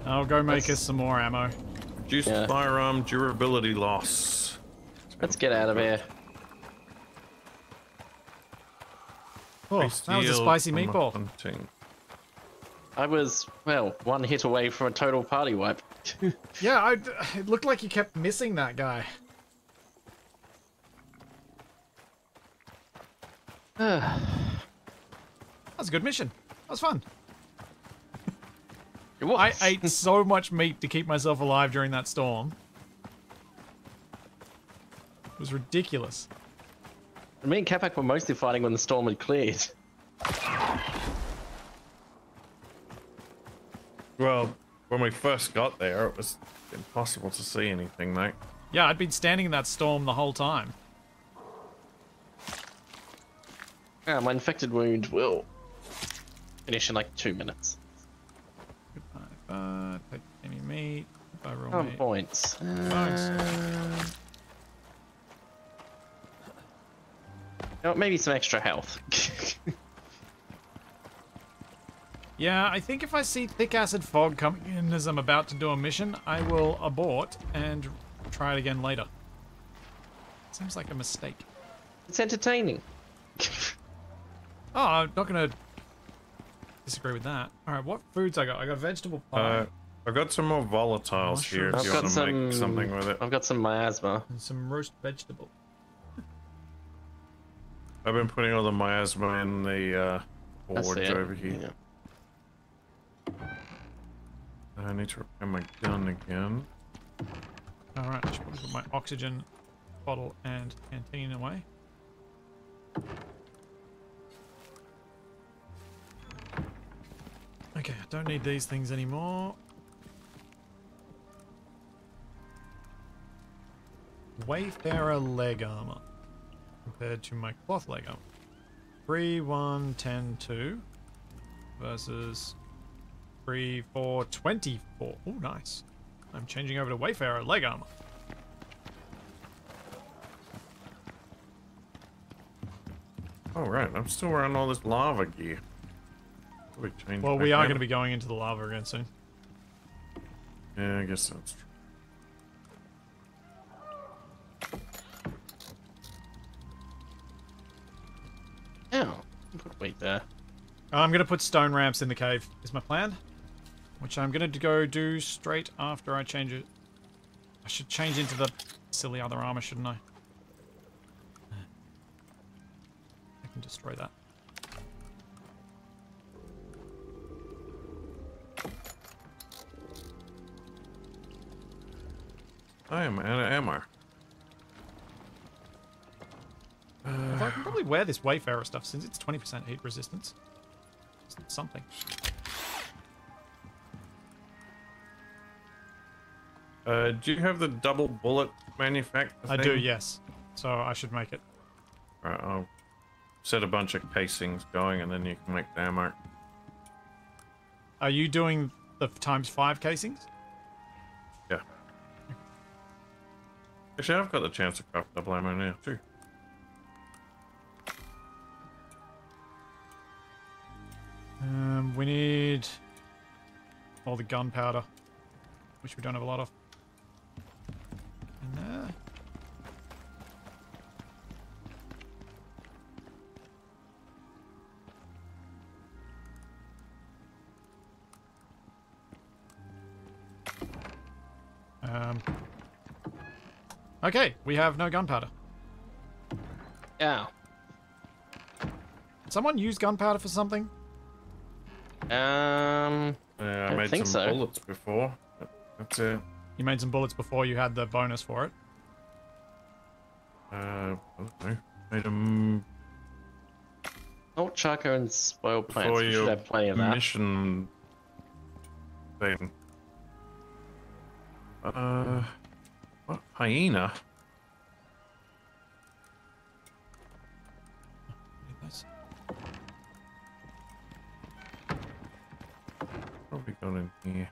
I'll go make Let's- us some more ammo. Reduced Yeah. firearm durability loss. Let's get out of here. Oh, that was a spicy meatball. hunting. I was, well, one hit away from a total party wipe. Yeah, I, it looked like you kept missing that guy. That was a good mission. That was fun. It was. I ate so much meat to keep myself alive during that storm. It was ridiculous. Me and Capac were mostly fighting when the storm had cleared. Well, when we first got there, it was impossible to see anything, mate. Yeah, I'd been standing in that storm the whole time. Ah, my infected wound will finish in like two minutes. Uh, take any meat. Goodbye, raw Oh, meat. points. Uh, know, maybe some extra health. Yeah, I think if I see thick acid fog coming in as I'm about to do a mission, I will abort and try it again later. Seems like a mistake. it's entertaining. Oh, I'm not gonna disagree with that. All right, what foods I got? I got vegetable pie Uh, I've got some more volatiles here if I've you got want to make some- something with it. I've got some miasma. and some roast vegetable. I've been putting all the miasma in the uh, That's boards it. over here. Yeah. I need to repair my gun again. All right, I should put my oxygen bottle and canteen away. Okay, I don't need these things anymore. Wayfarer leg armor compared to my cloth leg armor. 3, 1, 10, 2 versus 3, 4, 24. Oh, nice. I'm changing over to Wayfarer leg armor. Alright. I'm still wearing all this lava gear. We Well, we are going to be going into the lava again soon. Yeah, I guess that's true. Ow. Put weight there. I'm going to put stone ramps in the cave, is my plan. Which I'm going to go do straight after I change it. I should change into the silly other armor, shouldn't I? I can destroy that. I am out of ammo. Although I can probably wear this Wayfarer stuff since it's 20% heat resistance. It's something. Uh, do you have the double bullet manufacturer? I do, yes. So I should make it. Right, I'll set a bunch of casings going and then you can make the ammo. Are you doing the times five casings? Actually, I've got the chance to craft double ammo now, too. Um, we need all the gunpowder, which we don't have a lot of. Okay, we have no gunpowder. Ow. Someone use gunpowder for something? Um. Yeah, I Don't made think some so. bullets before. That's it. You made some bullets before you had the bonus for it. Uh, I don't know. Made them Salt, charcoal, and spoiled plants. for We should have plenty of that. mission thing. Uh, what hyena? Nice. What have we got in here?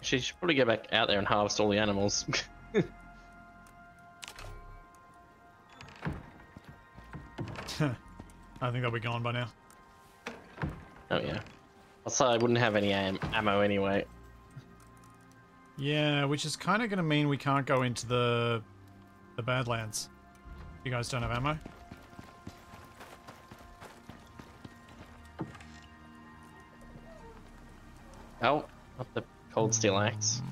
She should probably get back out there and harvest all the animals. I think they'll be gone by now. Oh yeah. Also, I wouldn't have any am- ammo anyway. Yeah, which is kind of going to mean we can't go into the the Badlands. You guys don't have ammo? Oh, not the cold steel axe.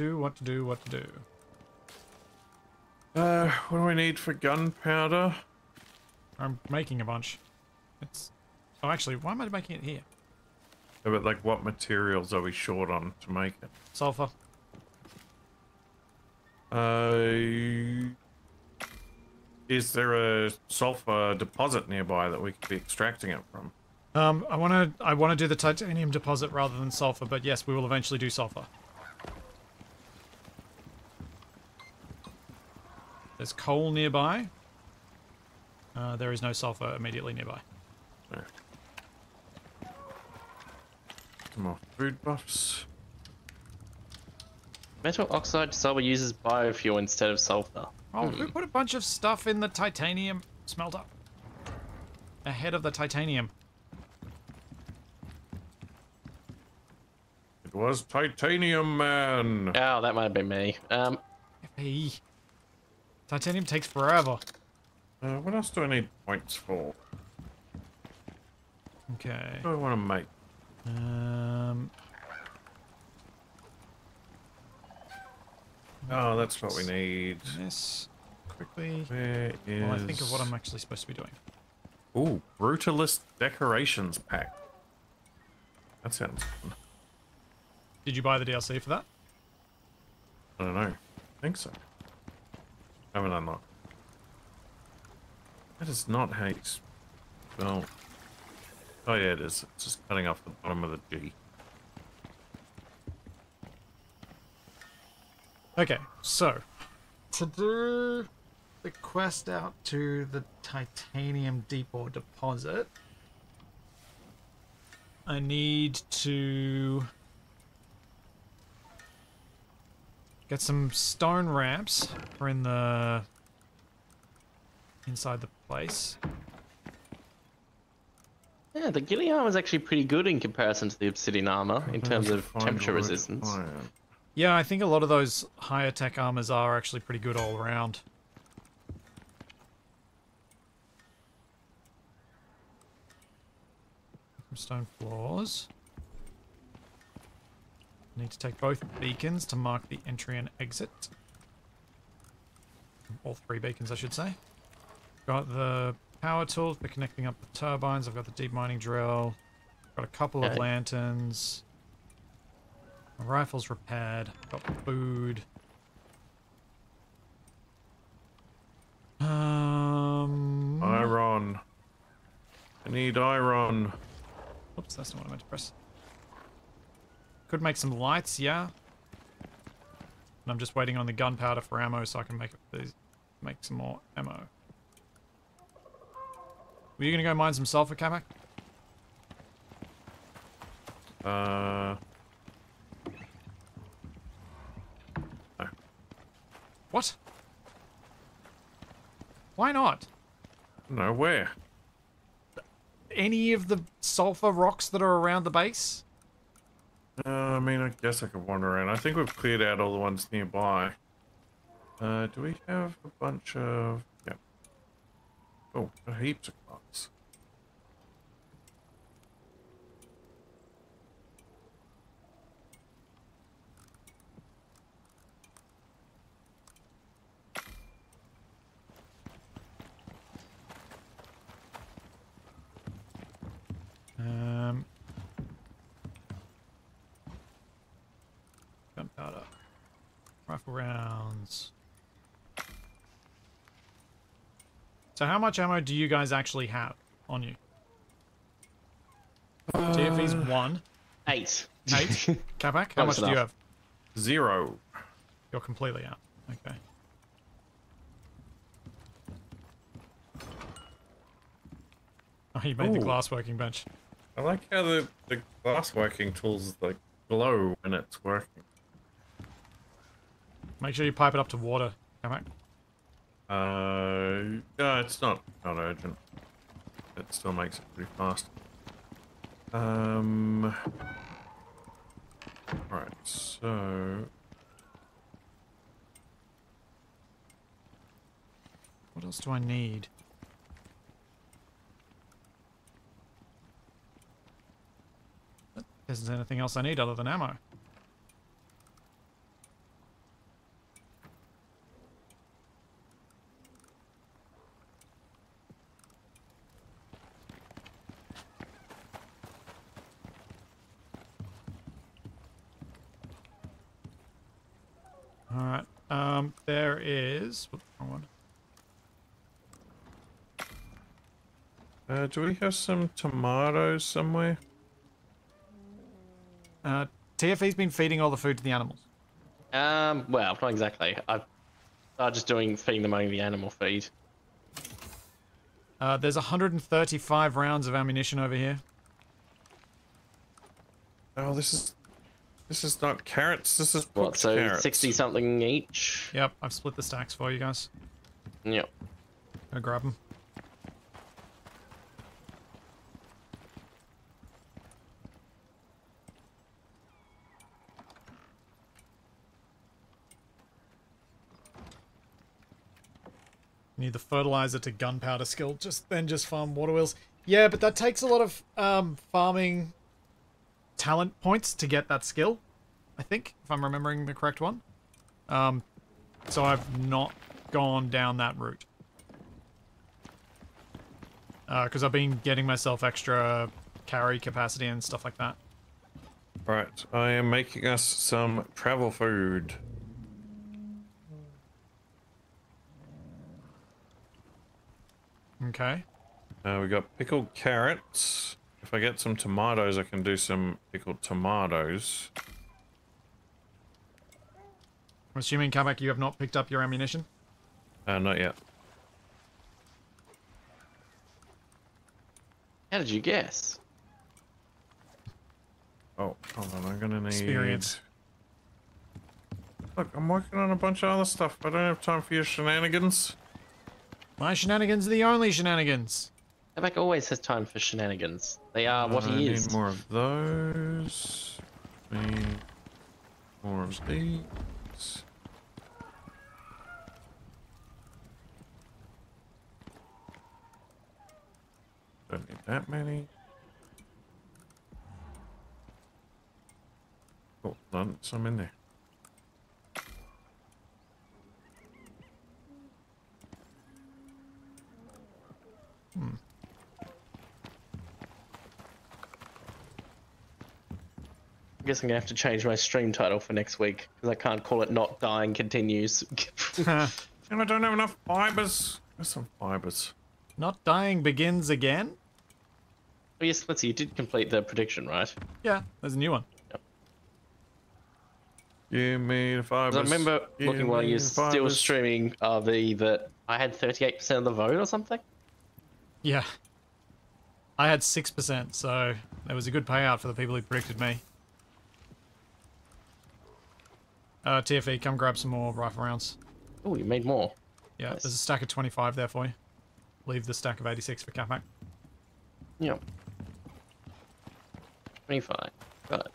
Do, what to do, what to do. Uh, what do we need for gunpowder? I'm making a bunch. It's... Oh, actually, why am I making it here? Yeah, But like, what materials are we short on to make it? Sulfur. Uh, is there a sulfur deposit nearby that we could be extracting it from? Um, I want to I want to do the titanium deposit rather than sulfur, but yes, we will eventually do sulfur. There's coal nearby. Uh, there is no sulfur immediately nearby. Some more food buffs. Metal oxide sulfur uses biofuel instead of sulfur. Oh, who put a bunch of stuff in the titanium smelter? Ahead of the titanium. It was Titanium Man. Oh, that might have been me. Um, Hey. Titanium takes forever. Uh, what else do I need points for? Okay. What do I want to make? Um, Oh, that's what we need. this quickly. Where is? Well, I think of what I'm actually supposed to be doing. Ooh, Brutalist Decorations Pack. That sounds fun. Did you buy the DLC for that? I don't know. I think so. Haven't unlocked. That is not how you spell. Oh yeah, it is. It's just cutting off the bottom of the G. Okay, so to do the quest out to the titanium depot deposit, I need to get some stone ramps for in the inside the place. yeah, the ghillie armor is actually pretty good in comparison to the obsidian armor in terms of temperature resistance. Yeah, I think a lot of those higher tech armors are actually pretty good all around. Stone floors. Need to take both beacons to mark the entry and exit. All three beacons, I should say. Got the power tools for connecting up the turbines. I've got the deep mining drill. Got a couple of lanterns. My rifle's repaired. Got food. Um. Iron. I need iron. Oops, that's not what I meant to press. Could make some lights, yeah. And I'm just waiting on the gunpowder for ammo so I can make these, make some more ammo. Were you gonna go mine some sulfur, Kamak? Uh, What? Why not? no, where? Any of the sulfur rocks that are around the base? Uh, I mean, I guess I could wander around. I think we've cleared out all the ones nearby. Uh, do we have a bunch of... Yeah. Oh, heaps of clocks. Um, gunpowder, rifle rounds. So, how much ammo do you guys actually have on you? Uh, TFE's one, Eight. eight. Capac, how much Close do you have? Zero. You're completely out. Okay. Oh, you made the glass working bench. I like how the, the glass working tools like glow when it's working. Make sure you pipe it up to water. Kamak. Uh, no, it's not not urgent. It still makes it pretty fast. Um. alright, so What else do I need? Isn't anything else I need other than ammo. Alright, um, there is... whoop, wrong one. uh, do we have some tomatoes somewhere? Uh, TFE's been feeding all the food to the animals. Um, well, not exactly. I've started just doing feeding them only the animal feed. Uh, there's 135 rounds of ammunition over here. Oh, this is this is not carrots. This is What? So carrots. sixty something each. Yep, I've split the stacks for you guys. Yep. Go grab them. Need the fertilizer to gunpowder skill, just then just farm water wheels. Yeah, but that takes a lot of um, farming talent points to get that skill. I think, if I'm remembering the correct one. Um, so I've not gone down that route. Because I've been getting myself extra carry capacity and stuff like that. Right, I am making us some travel food. Okay. Uh, we got pickled carrots. If I get some tomatoes, I can do some pickled tomatoes. I'm assuming, Capac, you have not picked up your ammunition? Uh, not yet. How did you guess? Oh, hold on, I'm gonna need... Experience. Look, I'm working on a bunch of other stuff. I don't have time for your shenanigans. My shenanigans are the only shenanigans. Quebec always has time for shenanigans. They are what I he need is. more of those. Need more of these. Don't need that many. Oh, none, some in there. Guess I'm gonna have to change my stream title for next week because I can't call it "Not Dying Continues." And I don't have enough fibers. There's some fibers. Not dying begins again? oh yes, let's see. You did complete the prediction, right? Yeah, there's a new one. Give me the 'Cause fibers. I remember Give looking while you're still streaming uh, RV that I had 38% of the vote or something. Yeah. I had 6%, so there was a good payout for the people who predicted me. Uh, TFE, come grab some more rifle rounds. Oh, you made more. Yeah, Nice. there's a stack of 25 there for you. Leave the stack of 86 for Capac. Yep. 25. Got it.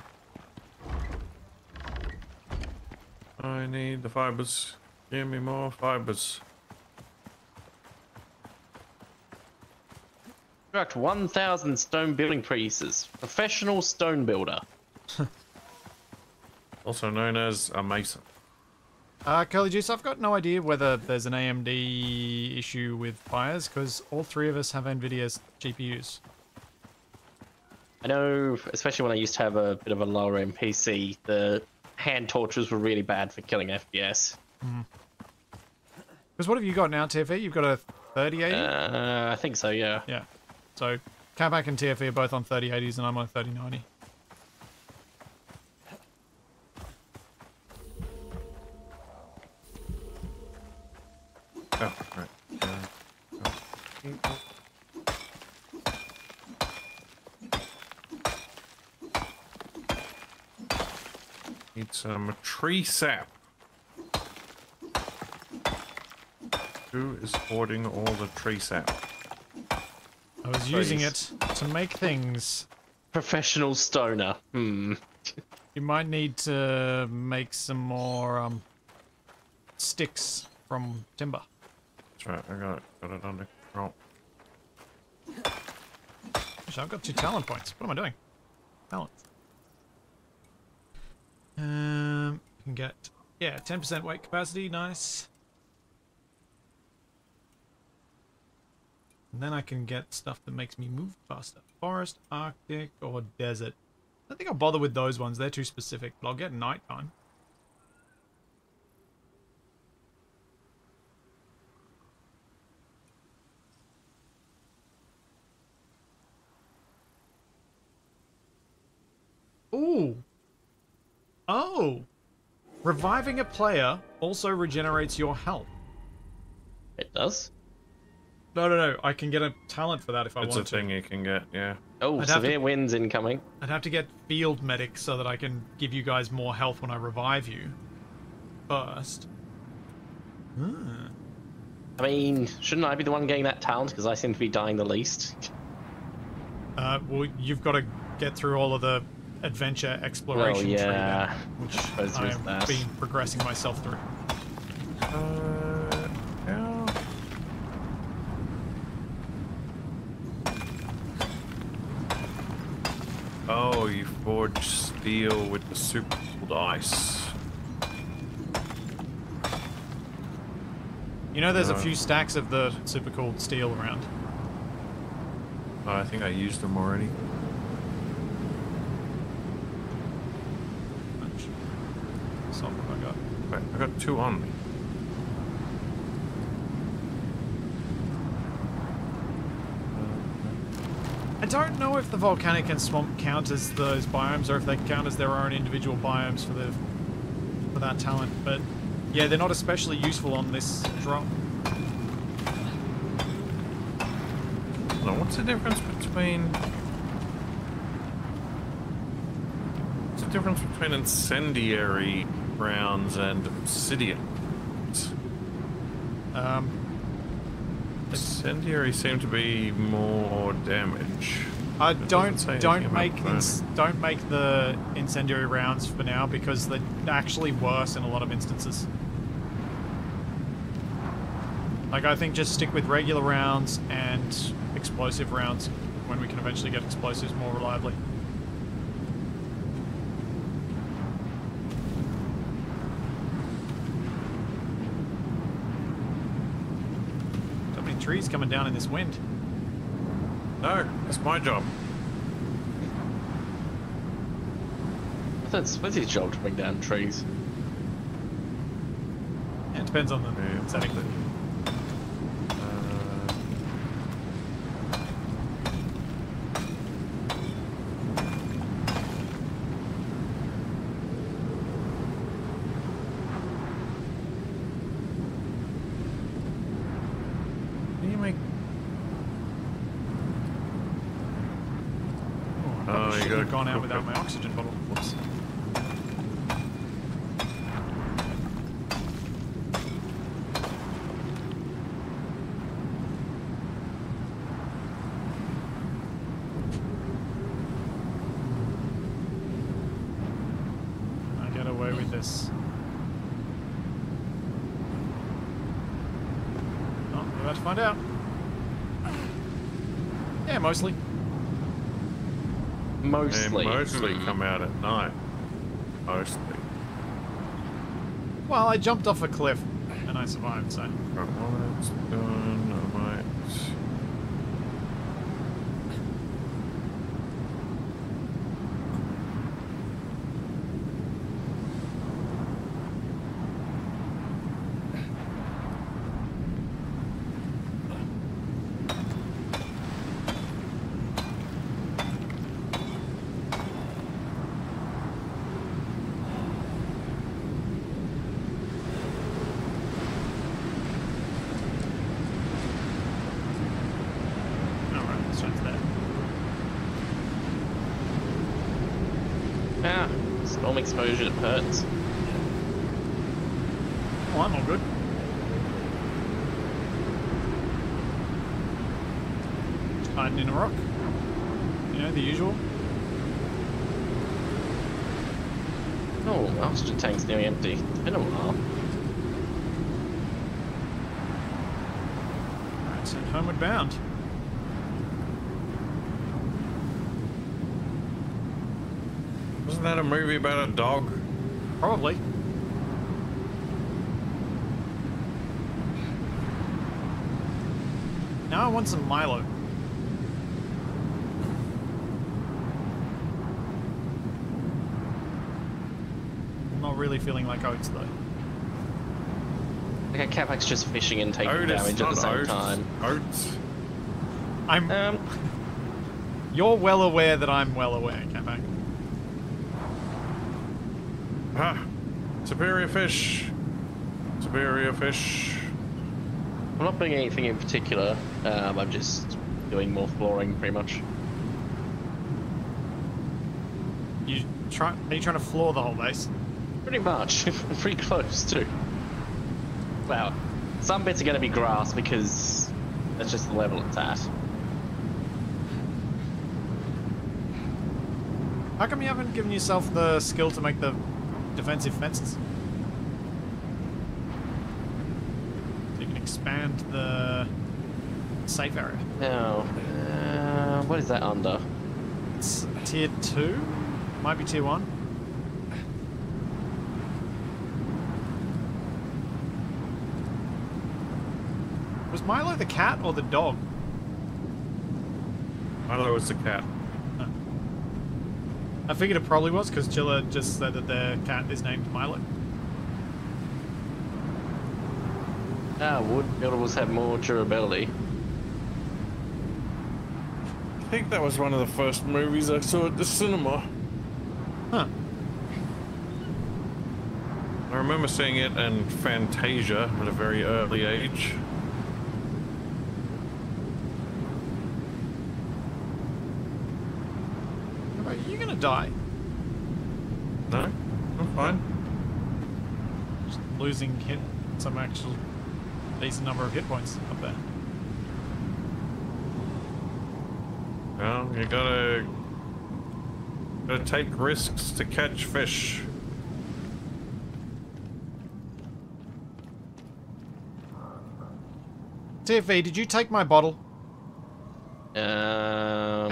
I need the fibers. Give me more fibers. Construct 1,000 stone building pieces. Professional stone builder. Also known as a mason. Uh, Curly Juice, I've got no idea whether there's an AMD issue with fires, because all three of us have NVIDIA's GPUs. I know, especially when I used to have a bit of a lower end PC, the hand torches were really bad for killing FPS. Because what have you got now, TFE? You've got a 3080? Uh, I think so, yeah. yeah. So, Capac and TFE are both on 3080s, and I'm on 3090. Oh, right. Need some tree sap. Who is hoarding all the tree sap? I was Please. using it to make things. Professional stoner. Hmm. you might need to make some more um, sticks from timber. Right, I got it, got it under control. Actually, I've got two talent points. What am I doing? Talent. Um, can get yeah, ten percent weight capacity. Nice. And then I can get stuff that makes me move faster. Forest, Arctic, or desert. I don't think I'll bother with those ones. They're too specific. But I'll get nighttime. Ooh. Oh. Reviving a player also regenerates your health. It does. No, no, no. I can get a talent for that if I It's a want to. thing you can get, yeah. Oh, I'd have severe to- winds incoming. I'd have to get field medic so that I can give you guys more health when I revive you. First. Hmm. I mean, shouldn't I be the one getting that talent because I seem to be dying the least? Uh, well, you've got to get through all of the adventure exploration tree yeah. then, which I've that. been progressing myself through. Uh, yeah. Oh, you forge steel with the super cooled ice. You know, there's a Uh. few stacks of the super cool steel around. Oh, I think I used them already. Which- So what have I got? Wait, I got two on me. I don't know if the volcanic and swamp count as those biomes or if they count as their own individual biomes for the for that talent, but yeah, they're not especially useful on this drop. Now, what's the difference between? What's the difference between incendiary rounds and obsidian? Um, Incendiary seem to be more damage. uh, don't don't make ins- don't make the incendiary rounds for now because they're actually worse in a lot of instances. Like I think just stick with regular rounds and explosive rounds when we can eventually get explosives more reliably. So many trees coming down in this wind. No, that's my job. I thought it's what's his job to bring down trees? Yeah, it depends on the Yeah. setting. Uh, can you make? Oh, I Oh, probably you should gotta have gone out cook without it. my oxygen bottle. Whoops. I get away with this. Oh, we're about to find out. Yeah, mostly. They Mostly. mostly Hmm. come out at night. Mostly. Well, I jumped off a cliff and I survived, so. Right, well, that's done. I might. Alright, let's jump to that. Yeah. It's Long exposure to hurts. Oh, I'm all good. Hiding in a rock. You know, the usual. Oh, oxygen tank's nearly empty. It's been a while. Alright, so homeward bound. Wasn't that a movie about a dog? Probably. Now I want some Milo. I'm not really feeling like oats though. Okay, Capac's just fishing and taking Otis, damage at the same oats. time. Oats. I'm. Um, You're well aware that I'm well aware, Capac. Ah, superior fish. Superior fish. I'm not doing anything in particular. Um, I'm just doing more flooring, pretty much. You try? Are you trying to floor the whole base? Pretty much. pretty close, too. Well, Some bits are going to be grass because that's just the level it's at. How come you haven't given yourself the skill to make the defensive fences? So you can expand the safe area. Now, uh, what is that under? It's tier two, might be tier one. Was Milo the cat or the dog? I thought it was the cat. I figured it probably was because Chilla just said that their cat is named Milo. Ah, wood buildables have more durability. I think that was one of the first movies I saw at the cinema. Huh. I remember seeing it in Fantasia at a very early age. Are you gonna die? No? I'm fine. Just losing hit some actual decent number of hit points up there. Well, you gotta gotta take risks to catch fish. TFE, did you take my bottle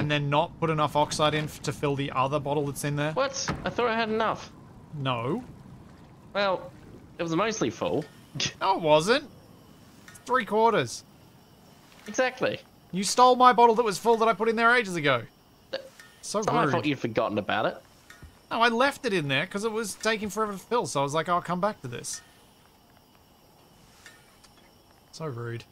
and then not put enough oxite in f- to fill the other bottle that's in there? what? I thought I had enough. No. Well, it was mostly full. No, it wasn't. Three quarters. exactly. You stole my bottle that was full that I put in there ages ago. So It's not my rude. fault you'd forgotten about it. No, I left it in there because it was taking forever to fill, so I was like, oh, I'll come back to this. So rude.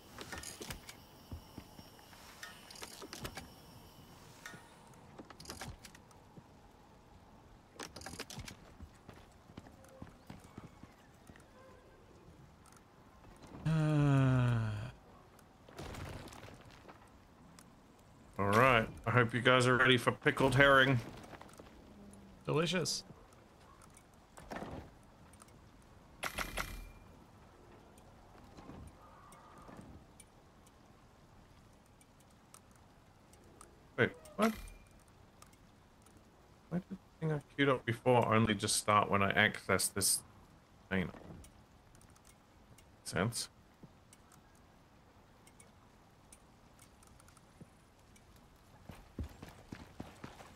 Ah. Alright, I hope you guys are ready for pickled herring. Delicious. Wait, what? Why did the thing I queued up before only just start when I access this thing? Sense.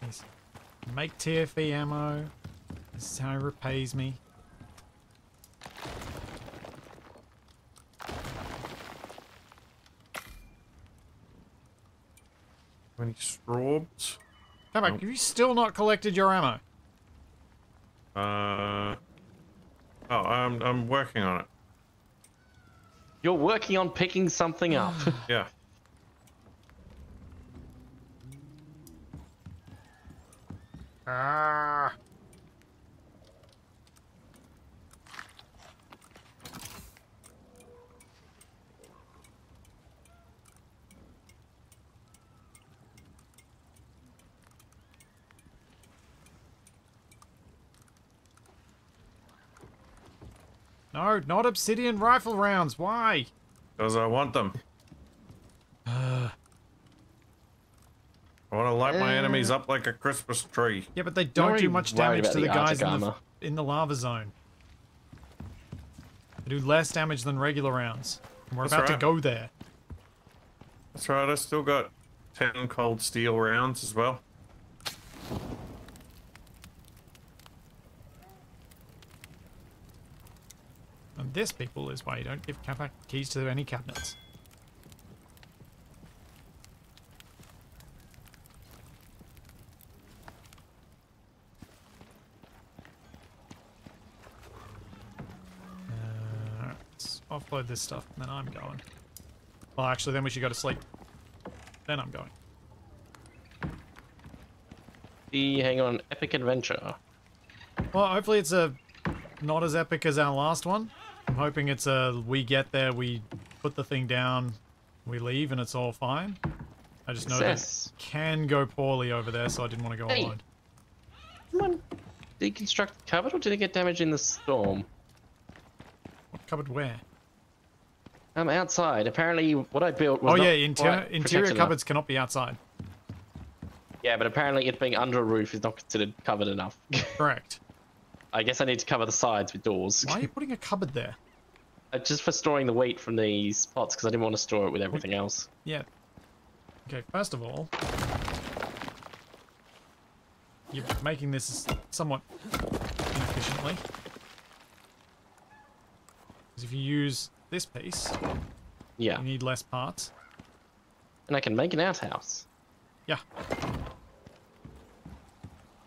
Yes. Make TFE ammo. This is how he repays me. Any strawbs? Come back, Nope. have you still not collected your ammo? Uh. Oh, I'm I'm working on it. You're working on picking something up. Yeah. Ah. No, not obsidian rifle rounds. Why? Because I want them. Uh, I want to light my enemies up like a Christmas tree. Yeah, but they don't already do much damage to the the guys in the, in the lava zone. They do less damage than regular rounds. And we're That's about to go there. That's right, I still got 10 cold steel rounds as well. And this, people, is why you don't give Capac keys to any cabinets. Let's this stuff, and then I'm going. Well, actually, then we should go to sleep. Then I'm going. The hang on, epic adventure. Well, hopefully it's a not as epic as our last one. I'm hoping it's a we get there, we put the thing down, we leave, and it's all fine. I just know Success. it can go poorly over there, so I didn't want to go Hey. alone. Someone deconstruct the cupboard, or did it get damaged in the storm? What cupboard where? Um, outside. Apparently, what I built was Oh yeah, interior, quite interior protected enough. cupboards cannot be outside. Yeah, but apparently it being under a roof is not considered covered enough. Correct. I guess I need to cover the sides with doors. Why are you putting a cupboard there? Uh, Just for storing the wheat from these pots, because I didn't want to store it with everything else. Yeah. Okay, first of all, you're making this somewhat inefficiently. Because if you use this piece, Yeah, you need less parts. and I can make an outhouse. Yeah.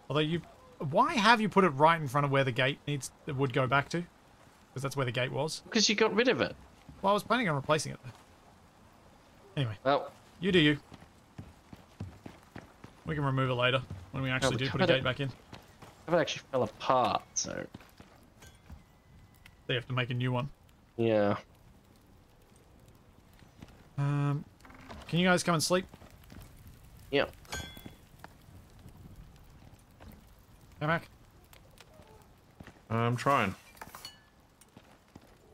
Although you, why have you put it right in front of where the gate needs it would go back to? Because that's where the gate was. Because you got rid of it. Well, I was planning on replacing it. Though. Anyway, Well, you do you. We can remove it later when we actually do put a covered it. gate back in. it actually fell apart, so They have to make a new one. yeah. Um, can you guys come and sleep? Yeah. Come back. I'm trying.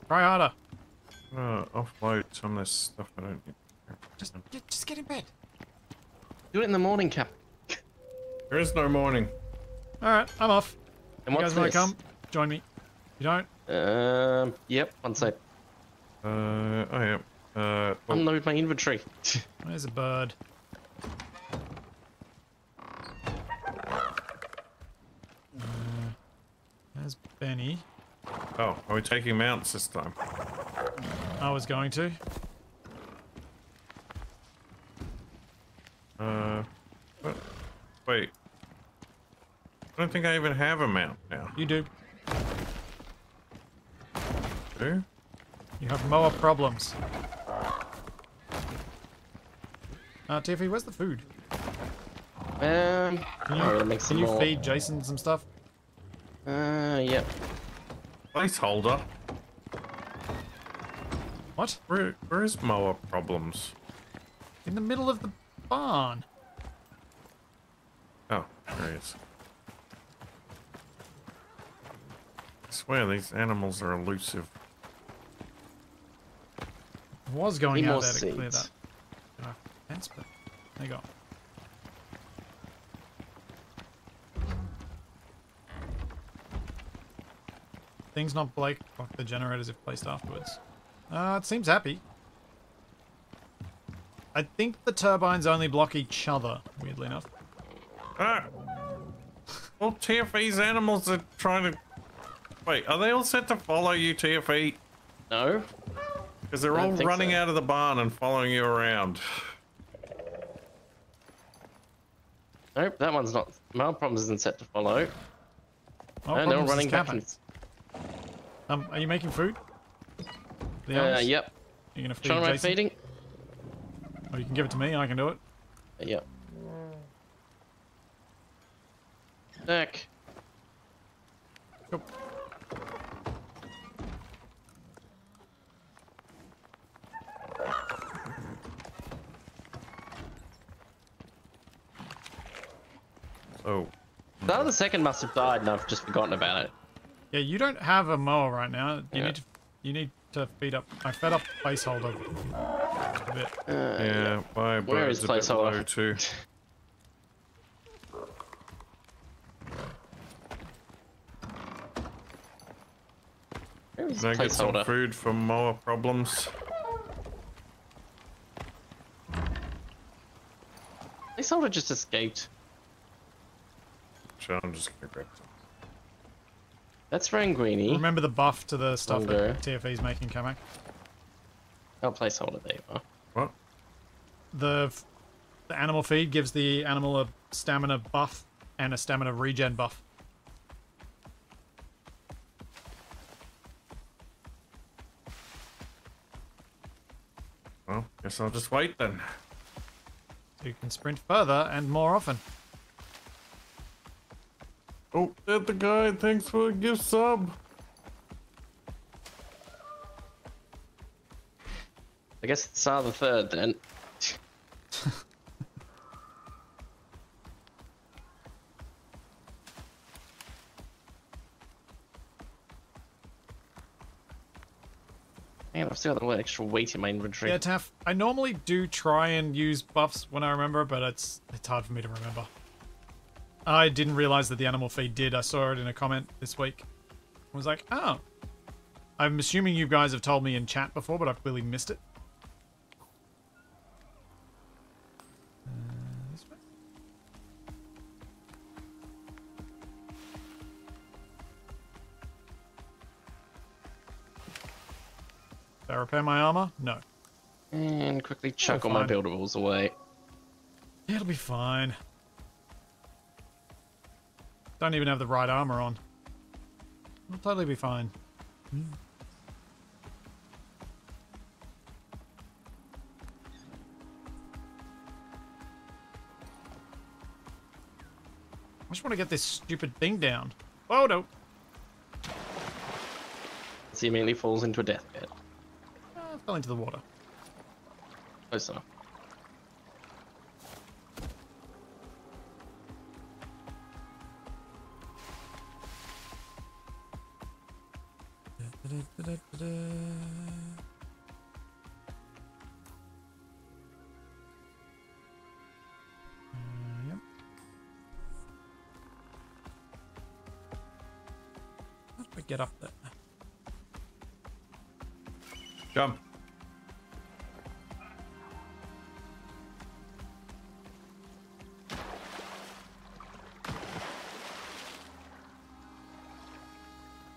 Try harder. Uh, offload some of this stuff I don't need. Just, get, just get in bed. Do it in the morning, Cap. There is no morning. All right, I'm off. And You what's guys want to come? Join me. You don't? Um, yep, one sec. Uh, oh yeah. Uh, oh, Unload my inventory. There's a bird. Uh, there's Benny. oh, are we taking mounts this time? I was going to. Uh, what? wait. I don't think I even have a mount now. You do. Do? You have mower problems. Uh, Tiffy, where's the food? Um, Can I'm you, gonna make can some you more. feed Jason some stuff? Uh, yep. Placeholder. What? Where, where is mower problems? In the middle of the barn. Oh, there he is. I swear these animals are elusive. I was going Need out there to clear that. Fence, but there you go. Things not Blake. Fuck the generators if placed afterwards. Uh, it seems happy. I think the turbines only block each other, weirdly enough. Ah! Well, TFE's animals are trying to... Wait, are they all set to follow you, TFE? No. Because they're all running so. out of the barn and following you around. Nope, that one's not. My problems isn't set to follow. Oh, no, they're all running back. And, Um, are you making food? The uh, others? yep. You're gonna feed Trying Jason? feeding. Or you can give it to me, I can do it. Yep. Back. Go. So, The other second must have died and I've just forgotten about it. Yeah, you don't have a mower right now. You Yeah. need to you need to feed up. I fed up placeholder a bit. Uh, Yeah, my Where is bird's a bit placeholder? low too. Where is Can I get some placeholder? food for mower problems? Placeholder just escaped. Sure, I'm just gonna grab some. That's Ranguini. Remember the buff to the stuff Okay. that TFE's making, Capac? Oh, placeholder, there you are. What? The f- the animal feed gives the animal a stamina buff and a stamina regen buff. Well, guess I'll just wait then. So you can sprint further and more often. Oh, there's the guy. Thanks for the gift sub. I guess it's Tsar the Third then. Man, I've still got a little extra weight in my inventory. Yeah, Taff. I normally do try and use buffs when I remember, but it's it's hard for me to remember. I didn't realize that the animal feed did. I saw it in a comment this week. I was like, oh. I'm assuming you guys have told me in chat before, but I've clearly missed it. Uh, this way? Did I repair my armor? No. And quickly chuck all my fine. buildables away. It'll be fine. I don't even have the right armor on. I'll totally be fine. I just want to get this stupid thing down. Oh no! He immediately falls into a deathbed. I fell into the water. Close enough. Yep. How do I get up there? Jump.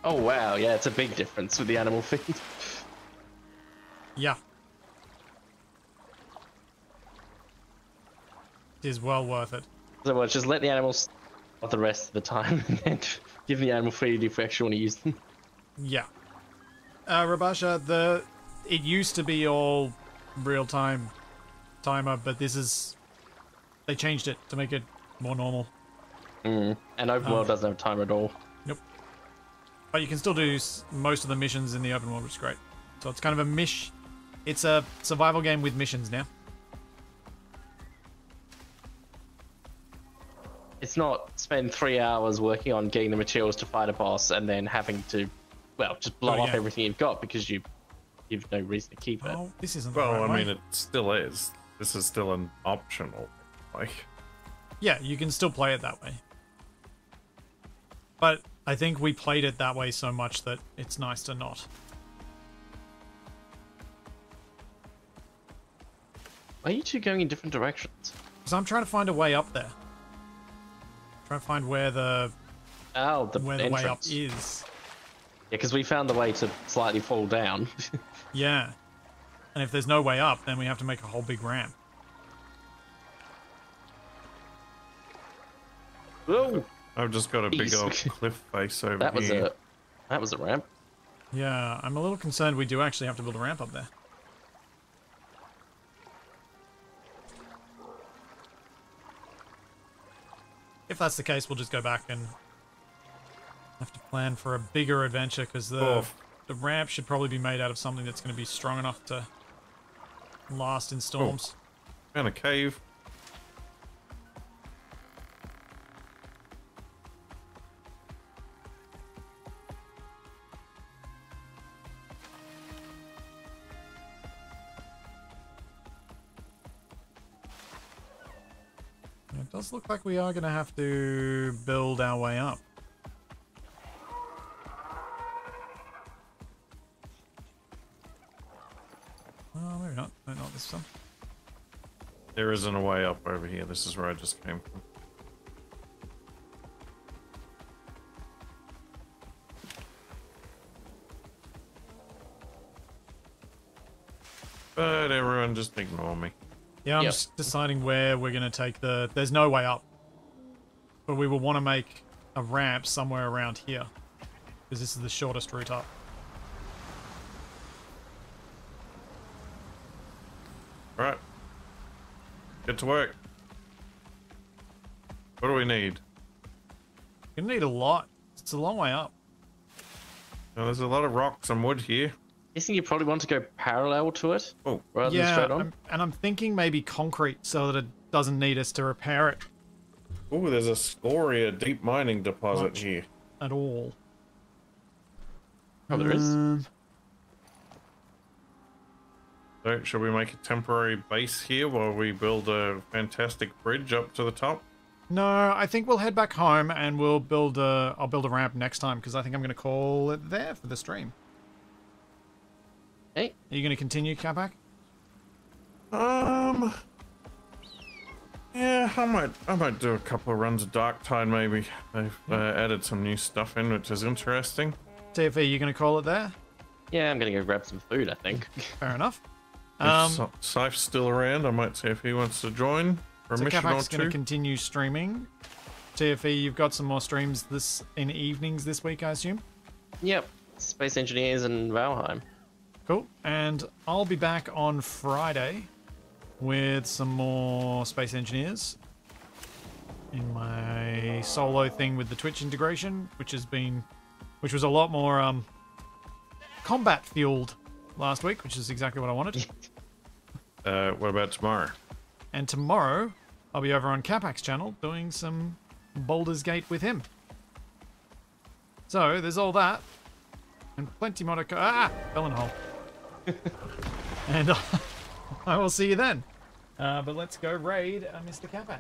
Oh wow, yeah, it's a big difference with the animal feed. Yeah. It is well worth it. so well, just let the animals off the rest of the time and then give the animal feed if we actually want to use them. Yeah. Uh, Rabasha, the it used to be all real time timer, but this is they changed it to make it more normal. And open world doesn't have a timer at all. Nope. But you can still do most of the missions in the open world, which is great. So it's kind of a mish. It's a survival game with missions now. It's not spend three hours working on getting the materials to fight a boss and then having to, well, just blow Oh, up yeah. everything you've got because you you've no reason to keep it. Oh, this isn't the Well, right I way. mean, it still is. This is still an optional. Like, Yeah, you can still play it that way. But I think we played it that way so much that it's nice to not. Why are you two going in different directions? Because I'm trying to find a way up there. Trying to find where the Oh, the where the way up entrance. is. Yeah, because we found the way to slightly fall down. Yeah. And if there's no way up, then we have to make a whole big ramp. Whoa! I've just got a big Jeez. old cliff face over That was here. a that was a ramp. Yeah, I'm a little concerned we do actually have to build a ramp up there. If that's the case, we'll just go back and have to plan for a bigger adventure because the Oh. the ramp should probably be made out of something that's going to be strong enough to last in storms. Found a cave. Does look like we are going to have to build our way up. Oh, maybe not. No, not this time. There isn't a way up over here. This is where I just came from. But everyone just ignore me. Yeah, I'm Yep. just deciding where we're going to take the... There's no way up. But we will want to make a ramp somewhere around here. Because this is the shortest route up. Right. Get to work. What do we need? You're going to need a lot. It's a long way up. Oh, there's a lot of rocks and wood here. Guessing you probably want to go parallel to it Oh, rather than straight on. I'm- and I'm thinking maybe concrete so that it doesn't need us to repair it oh, there's a scoria deep mining deposit Watch. here. at all. Oh, there is. Um, So, should we make a temporary base here while we build a fantastic bridge up to the top? No, I think we'll head back home and we'll build a. I'll build a ramp next time because I think I'm going to call it there for the stream. Hey, Are you going to continue, Capac? Um. Yeah, I might, I might do a couple of runs of Darktide maybe. They've uh, added some new stuff in, which is interesting. TFE, you going to call it there? yeah, I'm gonna go grab some food. I think. Fair enough. If Um, Sy- Sife's still around, I might see if he wants to join for a so mission or Capac's going to continue streaming. TFE, you've got some more streams this in evenings this week, I assume. yep, Space Engineers and Valheim. Cool. And I'll be back on Friday with some more Space Engineers in my solo thing with the Twitch integration, which has been, which was a lot more um, combat fueled last week, which is exactly what I wanted. Uh, what about tomorrow? and tomorrow, I'll be over on Capac's channel doing some Baldur's Gate with him. So there's all that, and plenty more to co- Ah, fell in a hole. And I will see you then. Uh, but let's go raid uh, Mr. Capac.